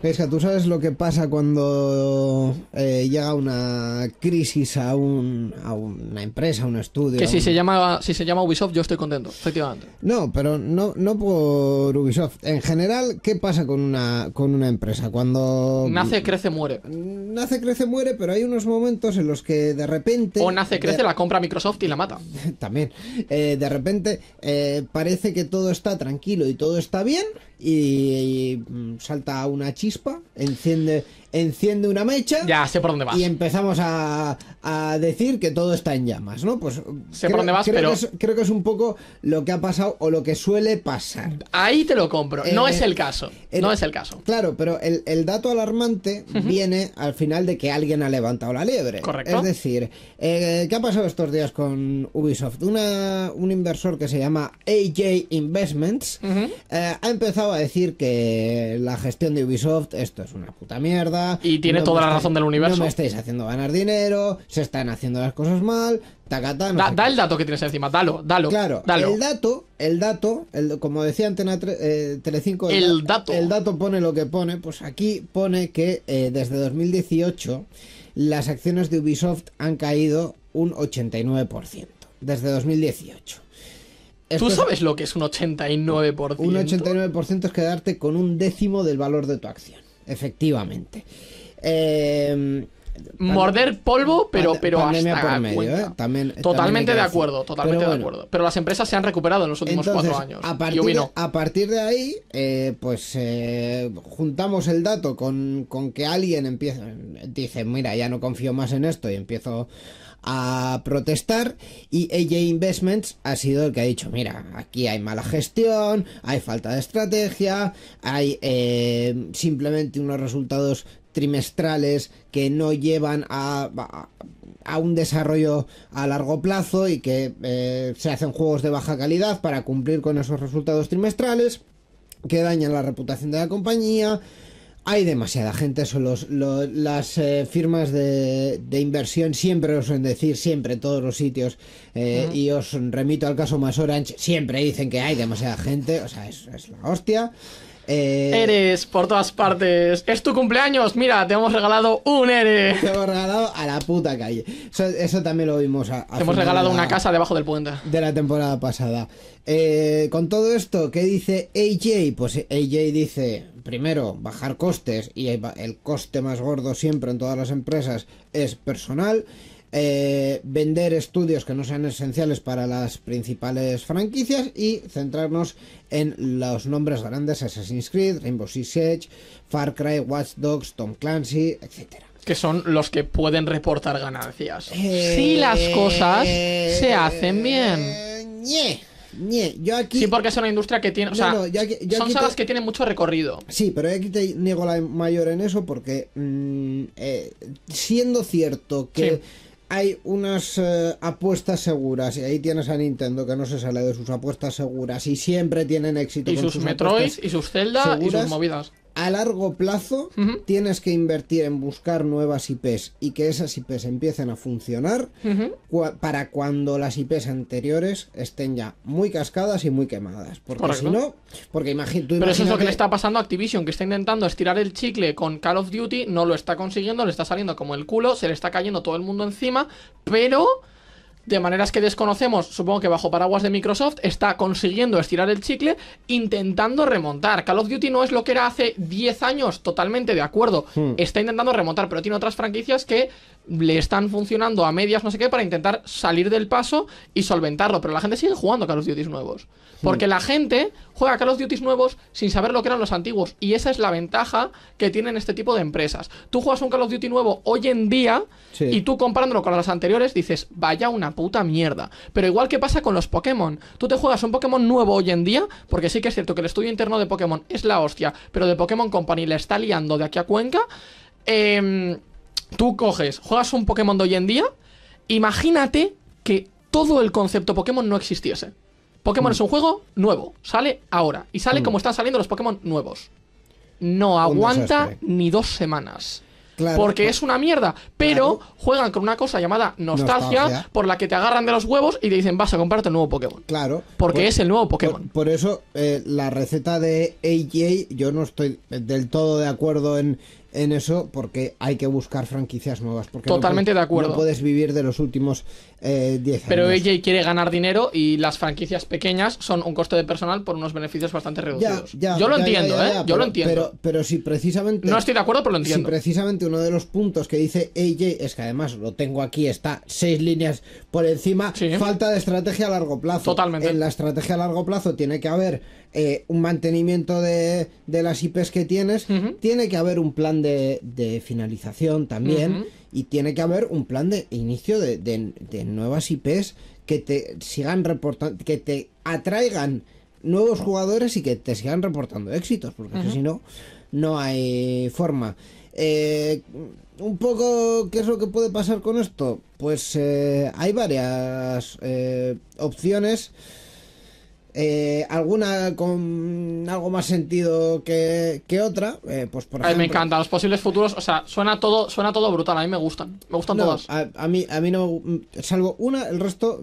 Pesca, ¿tú sabes lo que pasa cuando eh, llega una crisis a, un, a una empresa, a un estudio? Que si un- se llama si se llama Ubisoft, yo estoy contento, efectivamente. No, pero no, no por Ubisoft. En general, ¿qué pasa con una, con una empresa? Cuando... Nace, crece, muere. Nace, crece, muere, pero hay unos momentos en los que de repente... O nace, crece, de- la compra Microsoft y la mata. También. Eh, de repente eh, parece que todo está tranquilo y todo está bien y, mm, salta una chispa, enciende, enciende una mecha Ya sé por dónde vas. y empezamos a, a decir que todo está en llamas, ¿no? Pues Sé por dónde vas, pero- que es, creo que es un poco lo que ha pasado o lo que suele pasar. Ahí te lo compro. No Eh, es el caso. eh, No es el caso. Claro, pero el, el dato alarmante viene al final de que alguien ha levantado la liebre. Correcto. Es decir, eh, ¿qué ha pasado estos días con Ubisoft? Una, un inversor que se llama AJ Investments eh, ha empezado a decir que la gestión de Ubisoft, esto es una puta mierda. Y tiene toda la razón del universo. No me estáis haciendo ganar dinero, se están haciendo las cosas mal, tacata, no Da, el dato que tienes encima, dalo, dalo. Claro, dalo. el dato, el dato, el, como decía Antena tre- eh, Telecinco, El da- dato. el dato pone lo que pone, pues aquí pone que eh, desde 2018 las acciones de Ubisoft han caído un 89%, desde 2018. Esto ¿Tú es- sabes lo que es un 89%? Un 89% es quedarte con un décimo del valor de tu acción, efectivamente. Eh, Morder polvo, pero, pero pandemia hasta por medio. ¿eh? También- totalmente de acuerdo, totalmente de acuerdo. Pero las empresas se han recuperado en los últimos Entonces, cuatro años. A partir, de, a partir de ahí, eh, pues eh, juntamos el dato con, con que alguien empieza, dice, mira, ya no confío más en esto y empiezo a protestar y AJ Investments ha sido el que ha dicho, mira, aquí hay mala gestión, hay falta de estrategia, hay eh, simplemente unos resultados trimestrales que no llevan a, a, un desarrollo a largo plazo y que eh, se hacen juegos de baja calidad para cumplir con esos resultados trimestrales que dañan la reputación de la compañía. Hay demasiada gente, son los, los- las eh, firmas de, de inversión siempre os suelen decir, siempre en todos los sitios, eh, y os remito al caso más Orange, siempre dicen que hay demasiada gente, o sea, es, es la hostia. Eh, Eres por todas partes. ¿Es tu cumpleaños? Mira, te hemos regalado un Ere. Te hemos regalado a la puta calle. Eso, eso también lo vimos a, a Te hemos regalado la- una casa debajo del puente. de la temporada pasada. Eh, con todo esto, ¿qué dice AJ? Pues AJ dice, primero, bajar costes y el coste más gordo siempre en todas las empresas es personal. eh, vender estudios que no sean esenciales para las principales franquicias y centrarnos en los nombres grandes Assassin's Creed, Rainbow Six Siege, Far Cry, Watch Dogs, Tom Clancy, etcétera. Que son los que pueden reportar ganancias. Eh, si las cosas se hacen bien. eh, Yo aquí Sí, porque es una industria que tiene. O sea, no, yo aquí- yo son aquí te- sagas que tienen mucho recorrido. Sí, pero aquí te niego la mayor en eso porque mm, eh, siendo cierto que Sí. hay unas eh, apuestas seguras y ahí tienes a Nintendo que no se sale de sus apuestas seguras y siempre tienen éxito Y con sus sus Metroid, apuestas y sus Zelda, y sus movidas. A largo plazo tienes que invertir en buscar nuevas IPs y que esas IPs empiecen a funcionar para cuando las IPs anteriores estén ya muy cascadas y muy quemadas. Porque Correcto. si no, porque imagina, tú Pero eso es lo que le está pasando a Activision, que está intentando estirar el chicle con Call of Duty, no lo está consiguiendo, le está saliendo como el culo, se le está cayendo todo el mundo encima, pero de maneras que desconocemos, supongo que bajo paraguas de Microsoft, está consiguiendo estirar el chicle, intentando remontar. Call of Duty no es lo que era hace 10 años, totalmente de acuerdo. Está intentando remontar, pero tiene otras franquicias que le están funcionando a medias, no sé qué, para intentar salir del paso y solventarlo. Pero la gente sigue jugando Call of Duty nuevos. Porque la gente juega Call of Duty nuevos sin saber lo que eran los antiguos. Y esa es la ventaja que tienen este tipo de empresas. Tú juegas un Call of Duty nuevo hoy en día Sí. y tú comparándolo con los anteriores dices, vaya una puta mierda. Pero igual que pasa con los Pokémon. Tú te juegas un Pokémon nuevo hoy en día, porque sí que es cierto que el estudio interno de Pokémon es la hostia, pero de Pokémon Company le está liando de aquí a Cuenca. Em, tú coges, juegas un Pokémon de hoy en día, imagínate que todo el concepto Pokémon no existiese. Pokémon es un juego nuevo, sale ahora y sale como están saliendo los Pokémon nuevos. No aguanta ni dos semanas. Claro, porque por- es una mierda, pero Claro. juegan con una cosa llamada nostalgia, Nostalgia. por la que te agarran de los huevos y te dicen vas a comprarte el nuevo Pokémon. Claro. Porque Por- es el nuevo Pokémon. por eso eh, la receta de AJ, yo no estoy del todo de acuerdo en, en eso, porque hay que buscar franquicias nuevas. Porque no Totalmente puedes- de acuerdo. No puedes vivir de los últimos eh, 10 Pero años. AJ quiere ganar dinero y las franquicias pequeñas son un coste de personal por unos beneficios bastante reducidos. ya, Yo lo ya, entiendo, ¿eh? Yo pero- lo entiendo. Pero, pero si precisamente. no estoy de acuerdo, pero lo Si entiendo. precisamente uno de los puntos que dice AJ es que además lo tengo aquí, está seis líneas por encima, Sí. falta de estrategia a largo plazo. Totalmente. En la estrategia a largo plazo tiene que haber eh, un mantenimiento de, de las IPs que tienes, tiene que haber un plan de, de finalización también Ujú. Y tiene que haber un plan de inicio de, de- de nuevas IPs que te sigan reportando, que te atraigan nuevos jugadores y que te sigan reportando éxitos, porque si no, no hay forma. Eh, un poco, ¿qué es lo que puede pasar con esto? Pues eh, hay varias eh, opciones. Eh, alguna con algo más sentido que, que otra. eh, pues por A mí me ejemplo- encantan los posibles futuros, o sea, suena todo, suena todo brutal, a mí me gustan. Me gustan no, todas. A, a mí, a mí no, salvo una, el resto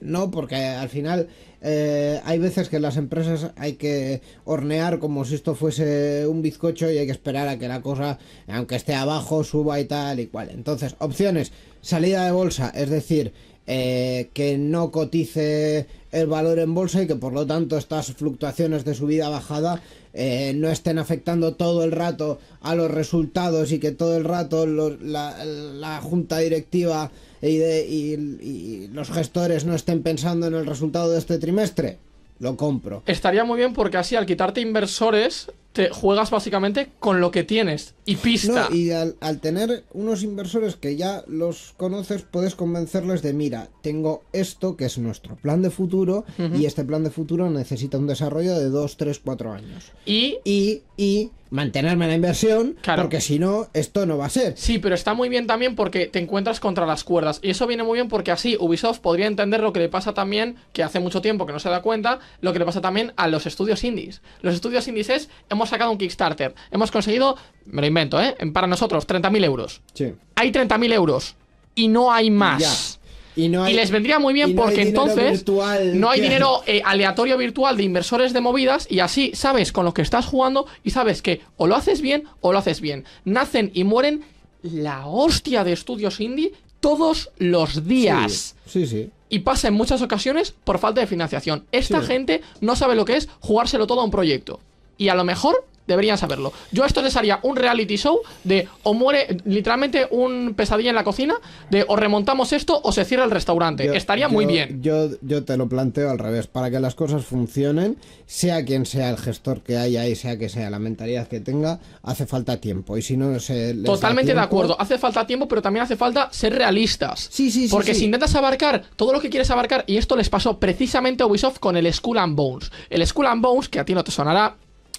no, porque al final eh, hay veces que las empresas hay que hornear como si esto fuese un bizcocho y hay que esperar a que la cosa, aunque esté abajo, suba y tal y cual. Entonces, opciones, salida de bolsa, es decir, eh, que no cotice el valor en bolsa y que por lo tanto estas fluctuaciones de subida-bajada eh, no estén afectando todo el rato a los resultados y que todo el rato la, junta directiva y los gestores no estén pensando en el resultado de este trimestre. lo compro. Estaría muy bien porque así al quitarte inversores, te juegas básicamente con lo que tienes. Y pista. No, y al, al tener unos inversores que ya los conoces, puedes convencerles de, mira, tengo esto que es nuestro plan de futuro y este plan de futuro necesita un desarrollo de 2, 3, 4 años. Y Y, y mantenerme la inversión, Claro. porque si no, esto no va a ser. Sí, pero está muy bien también porque te encuentras contra las cuerdas. Y eso viene muy bien porque así Ubisoft podría entender lo que le pasa también, que hace mucho tiempo que no se da cuenta, lo que le pasa también a los estudios indies. Los estudios indies es, hemos sacado un Kickstarter, hemos conseguido, me lo invento, ¿eh? Para nosotros, 30.000 euros. Sí. Hay 30.000 euros y no hay más. Ya. Y, no hay- y les vendría muy bien no porque entonces virtual no hay que- dinero eh, aleatorio virtual de inversores de movidas y así sabes con lo que estás jugando y sabes que o lo haces bien o lo haces bien. Nacen y mueren la hostia de estudios indie todos los días. Sí, sí. Y pasa en muchas ocasiones por falta de financiación. Esta Sí. gente no sabe lo que es jugárselo todo a un proyecto. Y a lo mejor deberían saberlo. Yo a esto les haría un reality show de o muere literalmente un pesadilla en la cocina, de o remontamos esto o se cierra el restaurante. Yo- Estaría muy bien. Yo, yo te lo planteo al revés. Para que las cosas funcionen, sea quien sea el gestor que haya ahí, sea que sea la mentalidad que tenga, hace falta tiempo. Y si no se Totalmente de acuerdo. Hace falta tiempo, pero también hace falta ser realistas. Sí, sí, sí, Porque sí. si intentas abarcar todo lo que quieres abarcar, y esto les pasó precisamente a Ubisoft con el Skull and Bones. El Skull and Bones, que a ti no te sonará,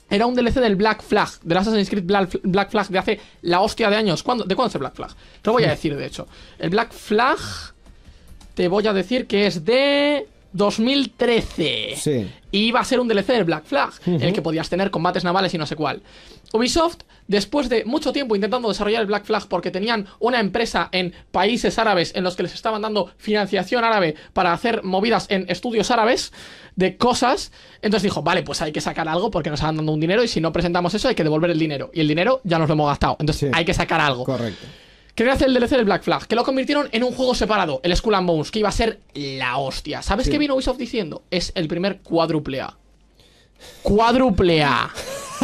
era un DLC del Black Flag, del Assassin's Creed Black Black Flag de hace la hostia de años. ¿Cuándo, ¿De cuándo es el Black Flag? Te lo voy a decir, de hecho. El Black Flag, te voy a decir que es de 2013. Sí. Y iba a ser un DLC del Black Flag, en el que podías tener combates navales y no sé cuál. Ubisoft, después de mucho tiempo intentando desarrollar el Black Flag porque tenían una empresa en países árabes en los que les estaban dando financiación árabe para hacer movidas en estudios árabes de cosas, entonces dijo, vale, pues hay que sacar algo porque nos están dando un dinero y si no presentamos eso hay que devolver el dinero. Y el dinero ya nos lo hemos gastado, entonces Sí. hay que sacar algo. Correcto. Querían hacer el DLC del Black Flag, que lo convirtieron en un juego separado, el Skull and Bones, que iba a ser la hostia. ¿Sabes Sí. qué vino Ubisoft diciendo? Es el primer cuádruple A. Cuádruple A.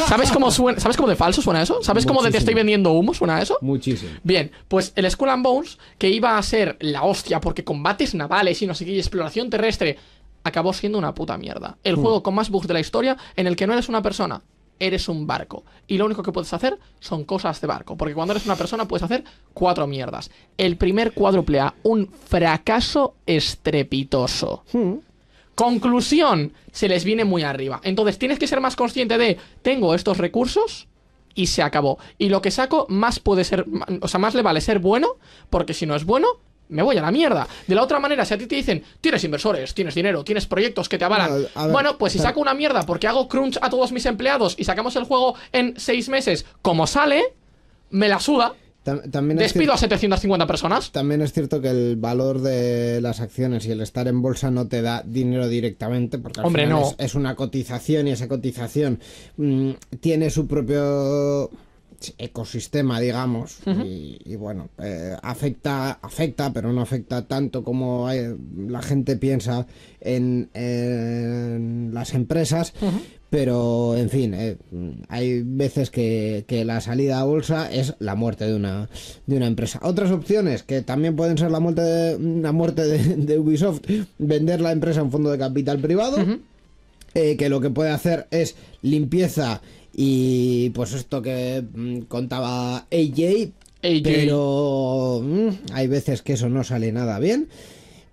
¿Sabes cómo suena? ¿Sabes cómo de falso suena eso? ¿Sabes cómo de te estoy vendiendo humo suena eso? Muchísimo. Bien, pues el Skull and Bones, que iba a ser la hostia porque combates navales y no sé qué, y exploración terrestre, acabó siendo una puta mierda. El juego con más bugs de la historia en el que no eres una persona, eres un barco. Y lo único que puedes hacer son cosas de barco, porque cuando eres una persona puedes hacer cuatro mierdas. El primer cuádruple A, un fracaso estrepitoso. Conclusión, se les viene muy arriba. Entonces tienes que ser más consciente de, tengo estos recursos y se acabó. Y lo que saco más puede ser, o sea, más le vale ser bueno, porque si no es bueno, me voy a la mierda. De la otra manera, si a ti te dicen, tienes inversores, tienes dinero, tienes proyectos que te avalan, No, a ver, bueno, pues si saco una mierda porque hago crunch a todos mis empleados y sacamos el juego en seis meses como sale, me la suda, Tam- también, es despido a cierto, 750 personas. también es cierto que el valor de las acciones y el estar en bolsa no te da dinero directamente, porque al Hombre, final no. es, es una cotización y esa cotización mm, tiene su propio ecosistema, digamos, y, y bueno, eh, afecta, afecta, pero no afecta tanto como eh, la gente piensa en, en las empresas. Pero, en fin, eh, hay veces que, que la salida a bolsa es la muerte de una, de una empresa. Otras opciones que también pueden ser la muerte de, la muerte de, de Ubisoft, vender la empresa a un fondo de capital privado, que lo que puede hacer es limpieza y pues esto que mm, contaba AJ, AJ. pero mm, hay veces que eso no sale nada bien.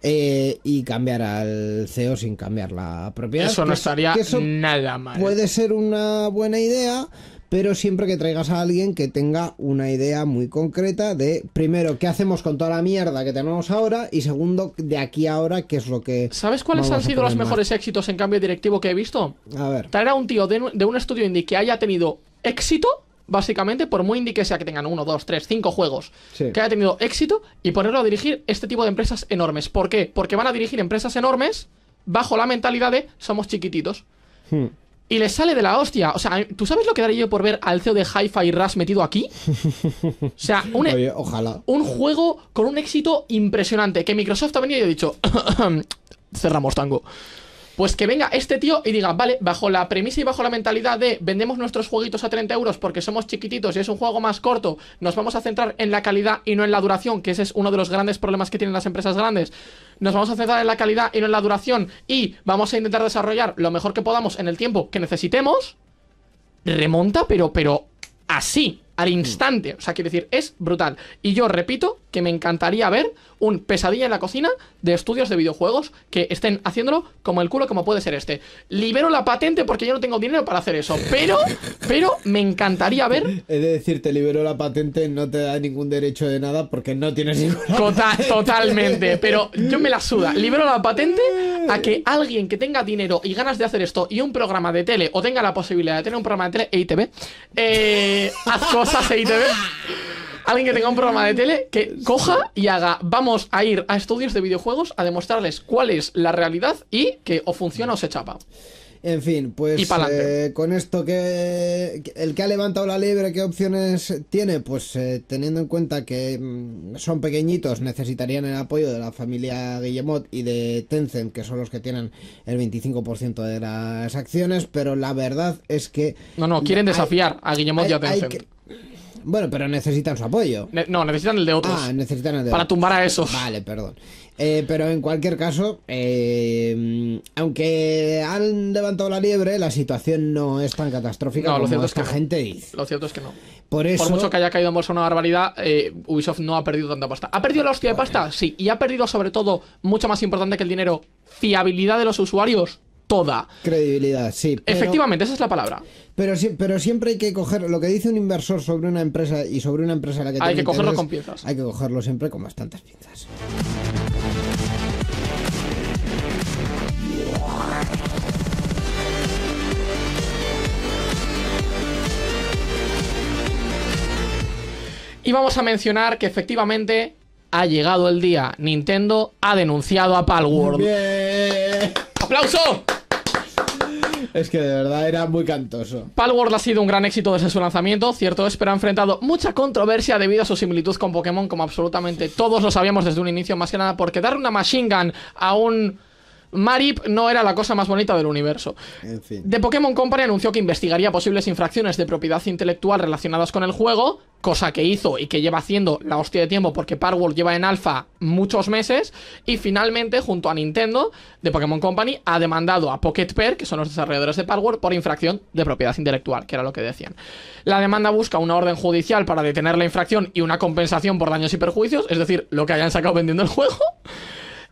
eh, y cambiar al CEO sin cambiar la propiedad. Eso no estaría eso nada mal. Puede ser una buena idea, pero siempre que traigas a alguien que tenga una idea muy concreta de, primero, qué hacemos con toda la mierda que tenemos ahora y segundo, de aquí a ahora, qué es lo que... ¿Sabes cuáles han sido los mejores éxitos en cambio directivo que he visto? A ver. Traer a un tío de, un- de un estudio indie que haya tenido éxito, básicamente, por muy indie que sea que tengan uno, dos, tres, cinco juegos, Sí. que haya tenido éxito y ponerlo a dirigir este tipo de empresas enormes. ¿Por qué? Porque van a dirigir empresas enormes bajo la mentalidad de somos chiquititos. Hmm. Y les sale de la hostia. O sea, ¿tú sabes lo que daría yo por ver al CEO de Hi-Fi Rush metido aquí? O sea, un, Oye, ojalá. un juego con un éxito impresionante. Que Microsoft ha venido y ha dicho: Cerramos tango. Pues que venga este tío y diga, vale, bajo la premisa y bajo la mentalidad de vendemos nuestros jueguitos a 30 euros porque somos chiquititos y es un juego más corto, nos vamos a centrar en la calidad y no en la duración, que ese es uno de los grandes problemas que tienen las empresas grandes. Nos vamos a centrar en la calidad y no en la duración y vamos a intentar desarrollar lo mejor que podamos en el tiempo que necesitemos. Remonta, pero, pero así, al instante. O sea, quiere decir, es brutal. Y yo repito que me encantaría ver un pesadilla en la cocina de estudios de videojuegos que estén haciéndolo como el culo como puede ser este. Libero la patente porque yo no tengo dinero para hacer eso, pero pero me encantaría ver He de decir, te libero la patente, no te da ningún derecho de nada porque no tienes ninguna. Tota- totalmente, pero yo me la suda. Libero la patente a que alguien que tenga dinero y ganas de hacer esto y un programa de tele o tenga la posibilidad de tener un programa de tele EITV, eh, haz cosas EITV. Alguien que tenga un programa de tele que coja y haga, vamos a ir a estudios de videojuegos a demostrarles cuál es la realidad y que o funciona o se chapa. En fin, pues Y eh, con esto que que el que ha levantado la liebre, ¿qué opciones tiene? Pues eh, teniendo en cuenta que mm, son pequeñitos, necesitarían el apoyo de la familia Guillemot y de Tencent, que son los que tienen el 25% de las acciones, pero la verdad es que... No, no, quieren hay- desafiar a Guillemot y a hay Tencent. que- Bueno, pero necesitan su apoyo. Ne- no, necesitan el de otros. Ah, necesitan el de para otros. tumbar a esos. Vale, perdón. Eh, pero en cualquier caso, eh, aunque han levantado la liebre, la situación no es tan catastrófica No, lo como cierto es que no. gente dice. Lo cierto es que no. Por eso, Por mucho que haya caído en bolsa una barbaridad, eh, Ubisoft no ha perdido tanta pasta. ¿Ha perdido la hostia de pasta? Sí. Y ha perdido, sobre todo, mucho más importante que el dinero, fiabilidad de los usuarios. Toda. credibilidad, sí. pero- Efectivamente, esa es la palabra. Pero, siempre hay que coger lo que dice un inversor sobre una empresa y sobre una empresa a la que Hay tiene que cogerlo con pinzas. Hay que cogerlo siempre con bastantes pinzas. Y vamos a mencionar que efectivamente ha llegado el día. Nintendo ha denunciado a Palworld. ¡Aplauso! Es que de verdad era muy cantoso. Palworld ha sido un gran éxito desde su lanzamiento, cierto es, pero ha enfrentado mucha controversia debido a su similitud con Pokémon, como absolutamente todos lo sabíamos desde un inicio, más que nada porque darle una Machine Gun a un Marip no era la cosa más bonita del universo. En fin. The Pokémon Company anunció que investigaría posibles infracciones de propiedad intelectual relacionadas con el juego, cosa que hizo y que lleva haciendo la hostia de tiempo porque Palworld lleva en alfa muchos meses, y finalmente, junto a Nintendo, The Pokémon Company ha demandado a Pocket Pair, que son los desarrolladores de Palworld, por infracción de propiedad intelectual, que era lo que decían. La demanda busca una orden judicial para detener la infracción y una compensación por daños y perjuicios, es decir, lo que hayan sacado vendiendo el juego.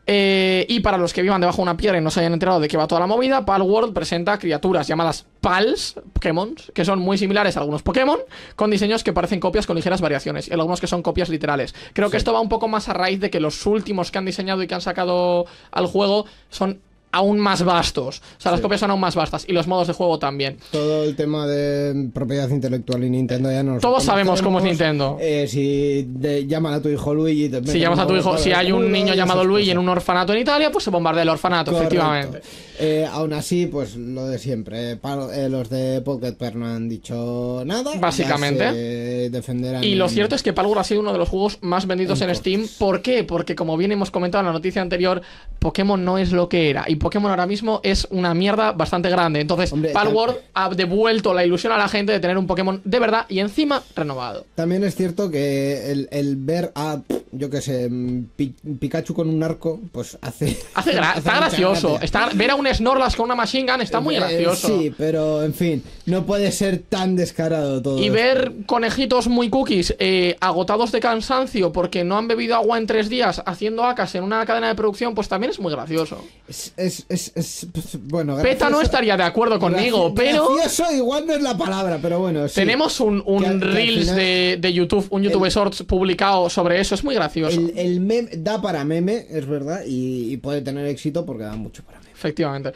Eh, y para los que vivan debajo de una piedra y no se hayan enterado de qué va toda la movida, Palworld presenta criaturas llamadas Pals, Pokémon, que son muy similares a algunos Pokémon, con diseños que parecen copias con ligeras variaciones, y algunos que son copias literales. Creo que esto va un poco más a raíz de que los últimos que han diseñado y que han sacado al juego son aún más vastos. O sea, las copias son aún más vastas, y los modos de juego también. Todo el tema de propiedad intelectual y Nintendo ya no Todos sabemos cómo es Nintendo. Eh, si de- llaman a tu hijo Luigi, te Si llamas a tu hijo, si hay un niño llamado Luigi en un orfanato en Italia, pues se bombardea el orfanato, Correcto. efectivamente. Eh, aún así, pues lo de siempre. eh, eh, los de Pocket Pair no han dicho nada. Básicamente. se defenderán. Y lo cierto es que Palworld ha sido uno de los juegos más vendidos en En Steam. ¿Por qué? Porque como bien hemos comentado en la noticia anterior, Pokémon no es lo que era. Y Pokémon ahora mismo es una mierda bastante grande. Entonces, Hombre, Palworld ha devuelto la ilusión a la gente de tener un Pokémon de verdad y encima renovado. También es cierto que el, el ver a, yo qué sé, Pi- Pikachu con un arco, pues hace. Hace gra- hace está gracioso. Está, ver a un Snorlax con una Machine Gun está muy Eh, gracioso. Sí, pero en fin, no puede ser tan descarado todo. Y esto. ver conejitos muy cookies eh, agotados de cansancio porque no han bebido agua en tres días haciendo acas en una cadena de producción, pues también es muy gracioso. Es, es, es, es- pues, bueno, Peta no gracioso- estaría de acuerdo conmigo, graci- pero Gracioso igual no es la palabra, pero bueno, sí. tenemos un, un Que Reels final- de, de YouTube, un YouTube el- Shorts publicado sobre eso, es muy gracioso. El, el meme da para meme, es verdad, y, y puede tener éxito porque da mucho para meme. Efectivamente.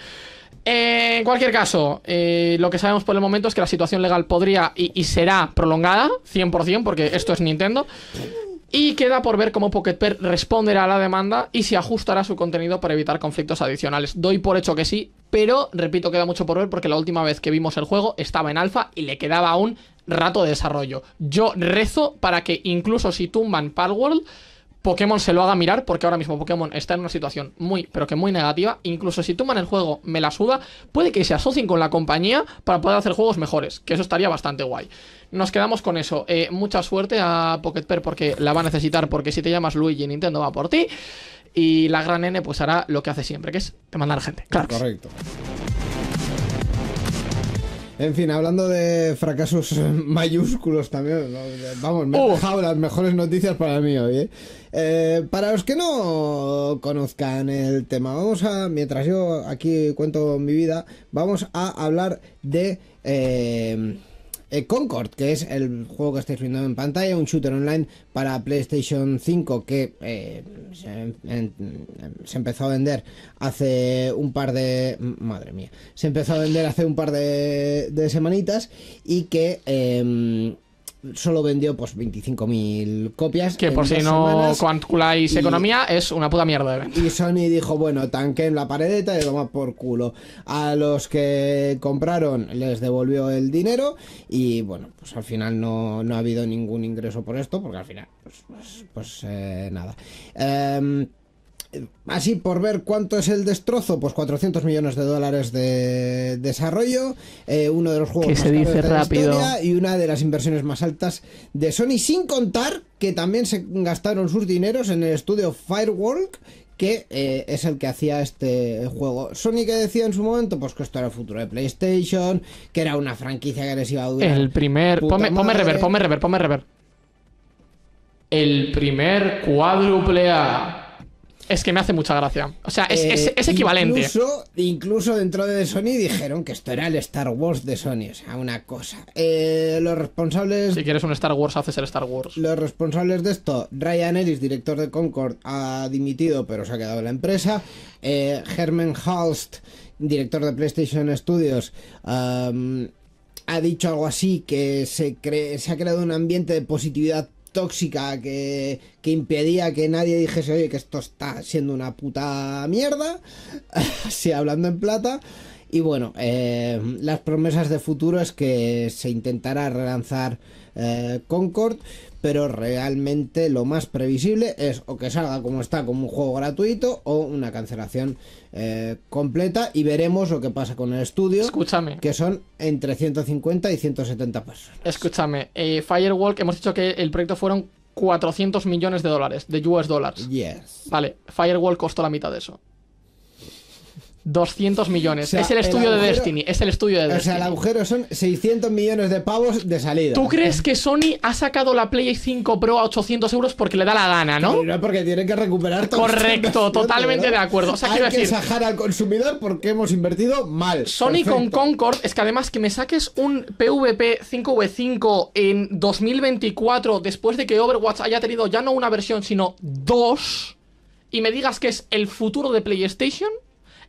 Eh, en cualquier caso, eh, lo que sabemos por el momento es que la situación legal podría y, y será prolongada, 100%, porque esto es Nintendo. Y queda por ver cómo Pocket Pair responderá a la demanda y si ajustará su contenido para evitar conflictos adicionales. Doy por hecho que sí, pero repito, queda mucho por ver porque la última vez que vimos el juego estaba en alfa y le quedaba aún rato de desarrollo. Yo rezo para que incluso si tumban Palworld, Pokémon se lo haga mirar, porque ahora mismo Pokémon está en una situación muy, pero que muy negativa. Incluso si toman el juego, me la suda, puede que se asocien con la compañía para poder hacer juegos mejores, que eso estaría bastante guay. Nos quedamos con eso. Eh, mucha suerte a Pocket Pair porque la va a necesitar, porque si te llamas Luigi, Nintendo va por ti. Y la gran N pues hará lo que hace siempre, que es demandar gente. Claro. Correcto. En fin, hablando de fracasos mayúsculos también, vamos, me he Uh. dejado las mejores noticias para mí hoy. ¿eh? Eh, para los que no conozcan el tema, vamos a, mientras yo aquí cuento mi vida, vamos a hablar de eh, eh, Concord, que es el juego que estáis viendo en pantalla, un shooter online para PlayStation 5 que eh, se, empezó a vender hace un par de... Madre mía. Se empezó a vender hace un par de, de semanitas y que... eh, Solo vendió pues 25.000 copias. Que en por si no calculáis economía, es una puta mierda de evento. Y Sony dijo, bueno, tanquen la paredeta y toma por culo. A los que compraron les devolvió el dinero y bueno, pues al final no, no ha habido ningún ingreso por esto, porque al final, pues, pues, pues, eh, nada. Em, Así, por ver cuánto es el destrozo, pues 400 millones de dólares de desarrollo, eh, uno de los juegos Que más se dice de la rápido. historia y una de las inversiones más altas de Sony, sin contar que también se gastaron sus dineros en el estudio Firewalk, que eh, es el que hacía este juego. Sony que decía en su momento, pues que esto era el futuro de PlayStation, que era una franquicia que les iba a durar. El primer. Ponme, rever, ponme rever, ponme rever. El primer cuádruple A. Es que me hace mucha gracia. O sea, es, es- Eh, es equivalente. Incluso, incluso dentro de Sony dijeron que esto era el Star Wars de Sony, o sea, una cosa. Eh, los responsables Si quieres un Star Wars, haces el Star Wars. Los responsables de esto, Ryan Ellis, director de Concord, ha dimitido, pero se ha quedado en la empresa. Eh, Herman Halst, director de PlayStation Studios, am, ha dicho algo así, que se, se ha creado un ambiente de positividad tóxica que, que impedía que nadie dijese, oye, que esto está siendo una puta mierda, así hablando en plata. Y bueno, eh, las promesas de futuro es que se intentará relanzar eh, Concord, pero realmente lo más previsible es o que salga como está, como un juego gratuito, o una cancelación eh, completa. Y veremos lo que pasa con el estudio, Escúchame. que son entre 150 y 170 personas. Escúchame. eh, Firewalk, hemos dicho que el proyecto fueron 400 millones de dólares, de US dólares. Yes. Vale, Firewall costó la mitad de eso. 200 millones. O sea, es el el estudio de Destiny. Es el estudio de O Destiny. sea, el agujero son 600 millones de pavos de salida. ¿Tú crees que Sony ha sacado la Play 5 Pro a 800 euros porque le da la gana, no? No, porque tienen que recuperar todo Correcto, totalmente de acuerdo. O sea, Hay quiero que sajar al consumidor porque hemos invertido mal. Sony con. Concord es que además que me saques un PvP 5v5 en 2024 después de que Overwatch haya tenido ya no una versión sino dos y me digas que es el futuro de PlayStation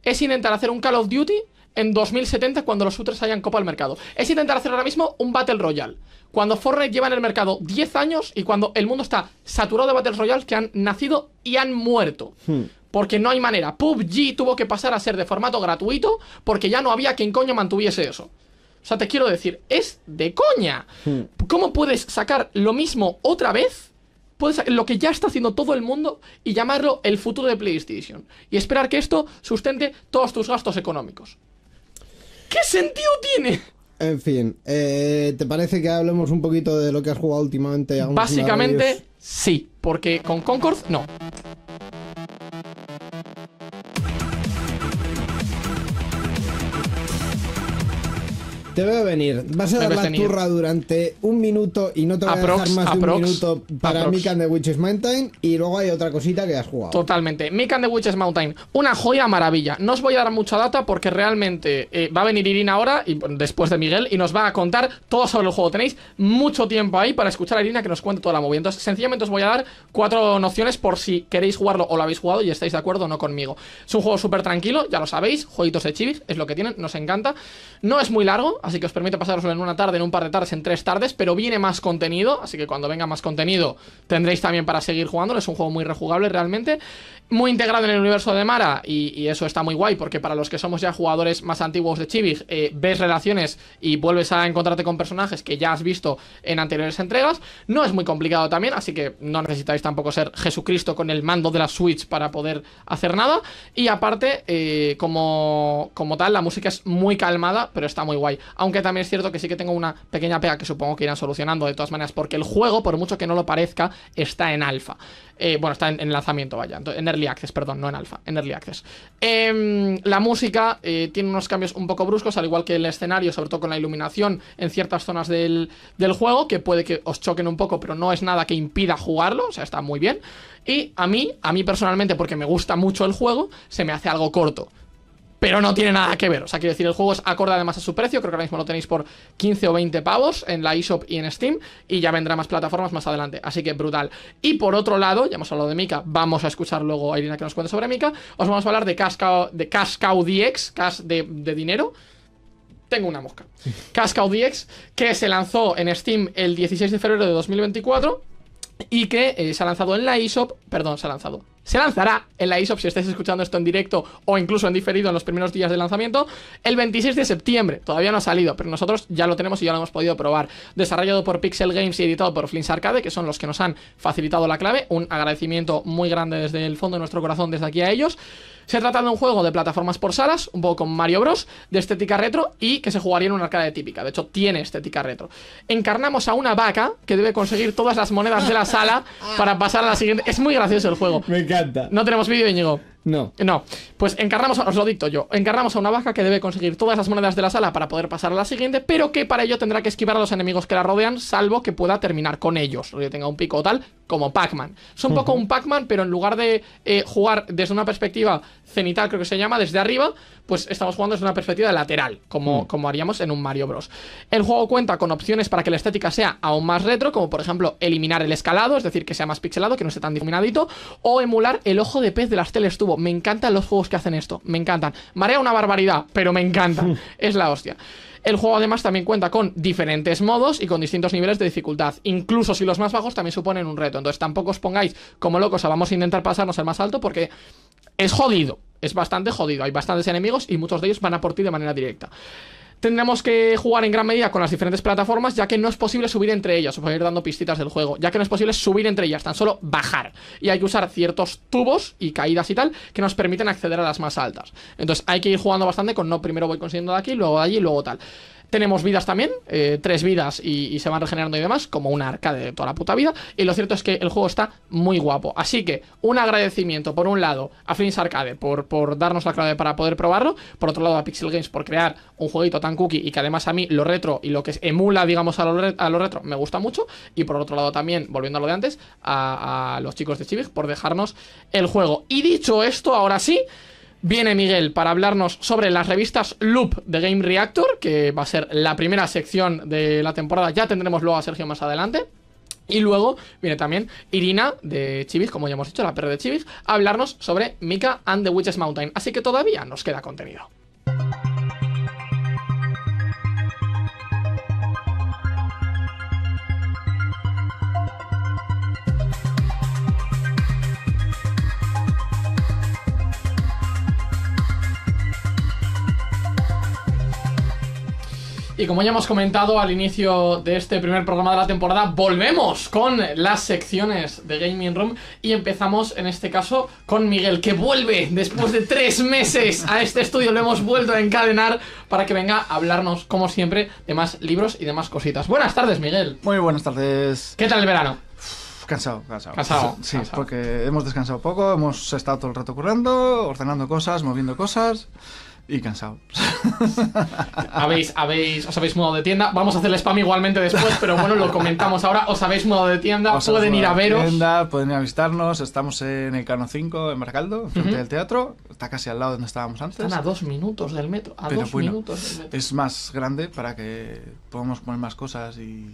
es intentar hacer un Call of Duty en 2070 cuando los shooters hayan copa al mercado. Es intentar hacer ahora mismo un Battle Royale. Cuando Fortnite lleva en el mercado 10 años y cuando el mundo está saturado de Battle Royale que han nacido y han muerto. Porque no hay manera. PUBG tuvo que pasar a ser de formato gratuito porque ya no había quien coño mantuviese eso. O sea, te quiero decir, es de coña. ¿Cómo puedes sacar lo mismo otra vez? Puedes lo que ya está haciendo todo el mundo y llamarlo el futuro de PlayStation. Y esperar que esto sustente todos tus gastos económicos. ¿Qué sentido tiene? En fin, eh, ¿te parece que hablemos un poquito de lo que has jugado últimamente? Básicamente, sí. Porque con Concord, no. Te veo venir. Vas a dar la venir. turra durante un minuto y no te voy a dejar más de un minuto para. Mick and the Witches Mountain y luego hay otra cosita que has jugado. Totalmente. Mick and the Witches Mountain. Una joya maravilla. No os voy a dar mucha data porque realmente eh, va a venir Irina ahora, y después de Miguel, y nos va a contar todo sobre el juego. Tenéis mucho tiempo ahí para escuchar a Irina que nos cuente toda la movida. Entonces, sencillamente os voy a dar cuatro nociones por si queréis jugarlo o lo habéis jugado y estáis de acuerdo o no conmigo. Es un juego súper tranquilo, ya lo sabéis. Jueguitos de chivis, es lo que tienen, nos encanta. No es muy largo, así que os permite pasaros en una tarde, en un par de tardes, en tres tardes, pero viene más contenido, así que cuando venga más contenido tendréis también para seguir jugando. Es un juego muy rejugable realmente, muy integrado en el universo de Mara y, eso está muy guay porque para los que somos ya jugadores más antiguos de Chivig, eh, ves relaciones y vuelves a encontrarte con personajes que ya has visto en anteriores entregas. No es muy complicado también, así que no necesitáis tampoco ser Jesucristo con el mando de la Switch para poder hacer nada. Y aparte, eh, como, como tal, la música es muy calmada, pero está muy guay. Aunque también es cierto que sí que tengo una pequeña pega que supongo que irán solucionando de todas maneras, porque el juego, por mucho que no lo parezca, está en alfa. Eh, bueno, está en, lanzamiento, vaya. En Early Access, perdón, no en alfa, en Early Access. Em, la música eh, tiene unos cambios un poco bruscos, al igual que el escenario, sobre todo con la iluminación en ciertas zonas del, del juego, que puede que os choquen un poco, pero no es nada que impida jugarlo, o sea, está muy bien. Y a mí, a mí personalmente, porque me gusta mucho el juego, se me hace algo corto pero no tiene nada que ver. O sea, quiero decir, el juego es acorde además a su precio. Creo que ahora mismo lo tenéis por 15 o 20 pavos en la eShop y en Steam. Y ya vendrá más plataformas más adelante. Así que brutal. Y por otro lado, ya hemos hablado de Mika. Vamos a escuchar luego a Irina que nos cuente sobre Mika. Os vamos a hablar de Cash Cow, de Cash DX, Cash de, de dinero. Tengo una mosca. Cash Cow DX, que se lanzó en Steam el 16 de febrero de 2024 y que eh, se ha lanzado en la eShop, perdón, se ha lanzado, se lanzará en la eShop si estáis escuchando esto en directo o incluso en diferido en los primeros días de lanzamiento el 26 de septiembre. Todavía no ha salido, pero nosotros ya lo tenemos y ya lo hemos podido probar. Desarrollado por Pixel Games y editado por Flins Arcade, que son los que nos han facilitado la clave. Un agradecimiento muy grande desde el fondo de nuestro corazón desde aquí a ellos. Se trata de un juego de plataformas por salas, un poco con Mario Bros, de estética retro y que se jugaría en una arcade típica. De hecho, tiene estética retro. Encarnamos a una vaca que debe conseguir todas las monedas de la sala para pasar a la siguiente. Es muy gracioso el juego. Me encanta. No tenemos vídeo, Íñigo. No. No. Pues encarnamos, os lo dicto yo, encarnamos a una vaca que debe conseguir todas las monedas de la sala para poder pasar a la siguiente, pero que para ello tendrá que esquivar a los enemigos que la rodean, salvo que pueda terminar con ellos, o que tenga un pico o tal, como Pac-Man. Es un poco un Pac-Man, pero en lugar de eh, jugar desde una perspectiva cenital, creo que se llama, desde arriba, pues estamos jugando desde una perspectiva lateral, como, mm. como haríamos en un Mario Bros. El juego cuenta con opciones para que la estética sea aún más retro, como por ejemplo eliminar el escalado, es decir, que sea más pixelado, que no esté tan difuminadito, o emular el ojo de pez de las teles tubo. Me encantan los juegos que hacen esto, me encantan. Marea una barbaridad, pero me encantan. es la hostia. El juego además también cuenta con diferentes modos y con distintos niveles de dificultad. Incluso si los más bajos también suponen un reto. Entonces tampoco os pongáis como locos, o vamos a intentar pasarnos el más alto porque es jodido. Es bastante jodido. Hay bastantes enemigos y muchos de ellos van a por ti de manera directa tendremos que jugar en gran medida con las diferentes plataformas, ya que no es posible subir entre ellas. Os voy ir dando pistitas del juego. Ya que no es posible subir entre ellas, tan solo bajar. Y hay que usar ciertos tubos y caídas y tal que nos permiten acceder a las más altas. Entonces hay que ir jugando bastante con no primero voy consiguiendo de aquí, luego de allí, luego tal. Tenemos vidas también, eh, tres vidas y, se van regenerando y demás, como una arcade de toda la puta vida. Y lo cierto es que el juego está muy guapo. Así que un agradecimiento, por un lado, a Flins Arcade por, por darnos la clave para poder probarlo. Por otro lado, a Pixel Games por crear un jueguito tan cookie y que además a mí lo retro y lo que emula, digamos, a lo, a lo retro me gusta mucho. Y por otro lado, también, volviendo a lo de antes, a, a los chicos de Chivig por dejarnos el juego. Y dicho esto, ahora sí. Viene Miguel para hablarnos sobre las revistas Loop de Game Reactor, que va a ser la primera sección de la temporada. Ya tendremos luego a Sergio más adelante. Y luego viene también Irina de Chivis, como ya hemos dicho, la perra de Chivis, a hablarnos sobre Mika and the Witches Mountain. Así que todavía nos queda contenido. Y como ya hemos comentado al inicio de este primer programa de la temporada, volvemos con las secciones de Gaming Room y empezamos en este caso con Miguel, que vuelve después de tres meses a este estudio. Lo hemos vuelto a encadenar para que venga a hablarnos, como siempre, de más libros y de más cositas. Buenas tardes, Miguel. Muy buenas tardes. ¿Qué tal el verano? Cansado, cansado. Cansado. Sí, porque hemos descansado poco, hemos estado todo el rato currando, ordenando cosas, moviendo cosas. Y cansado. ¿Habéis, habéis, os habéis mudado de tienda. Vamos a hacer el spam igualmente después, pero bueno, lo comentamos ahora. Os habéis mudado de tienda, pueden ir a veros. Tienda, pueden ir a visitarnos. Estamos en el Cano 5, en Baracaldo, frente del teatro. Está casi al lado donde estábamos antes. Están a dos minutos del metro. A dos minutos Es más grande para que podamos poner más cosas y,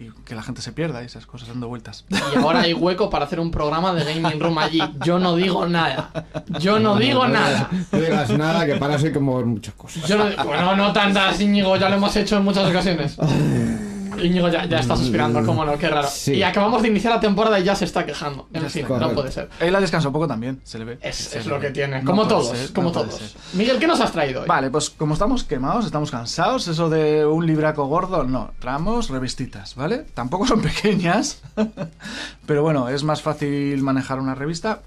y que la gente se pierda y esas cosas dando vueltas. Y ahora hay hueco para hacer un programa de Gaming Room allí. Yo no digo nada. Yo no digo nada. No digas nada, que para eso hay que mover muchas cosas. Yo no, bueno, no tantas, Íñigo, ya lo hemos hecho en muchas ocasiones. Íñigo ya, ya está suspirando, cómo no, qué raro. Sí. Y acabamos de iniciar la temporada y ya se está quejando. En fin, no puede ser. Él la descansó poco también, se le ve. Es, Se es lo ve. que tiene. No como todos, ser, como no todos. Miguel, ¿qué nos has traído hoy? Vale, pues como estamos quemados, estamos cansados, eso de un libraco gordo, no, traemos revistitas, ¿vale? Tampoco son pequeñas, pero bueno, es más fácil manejar una revista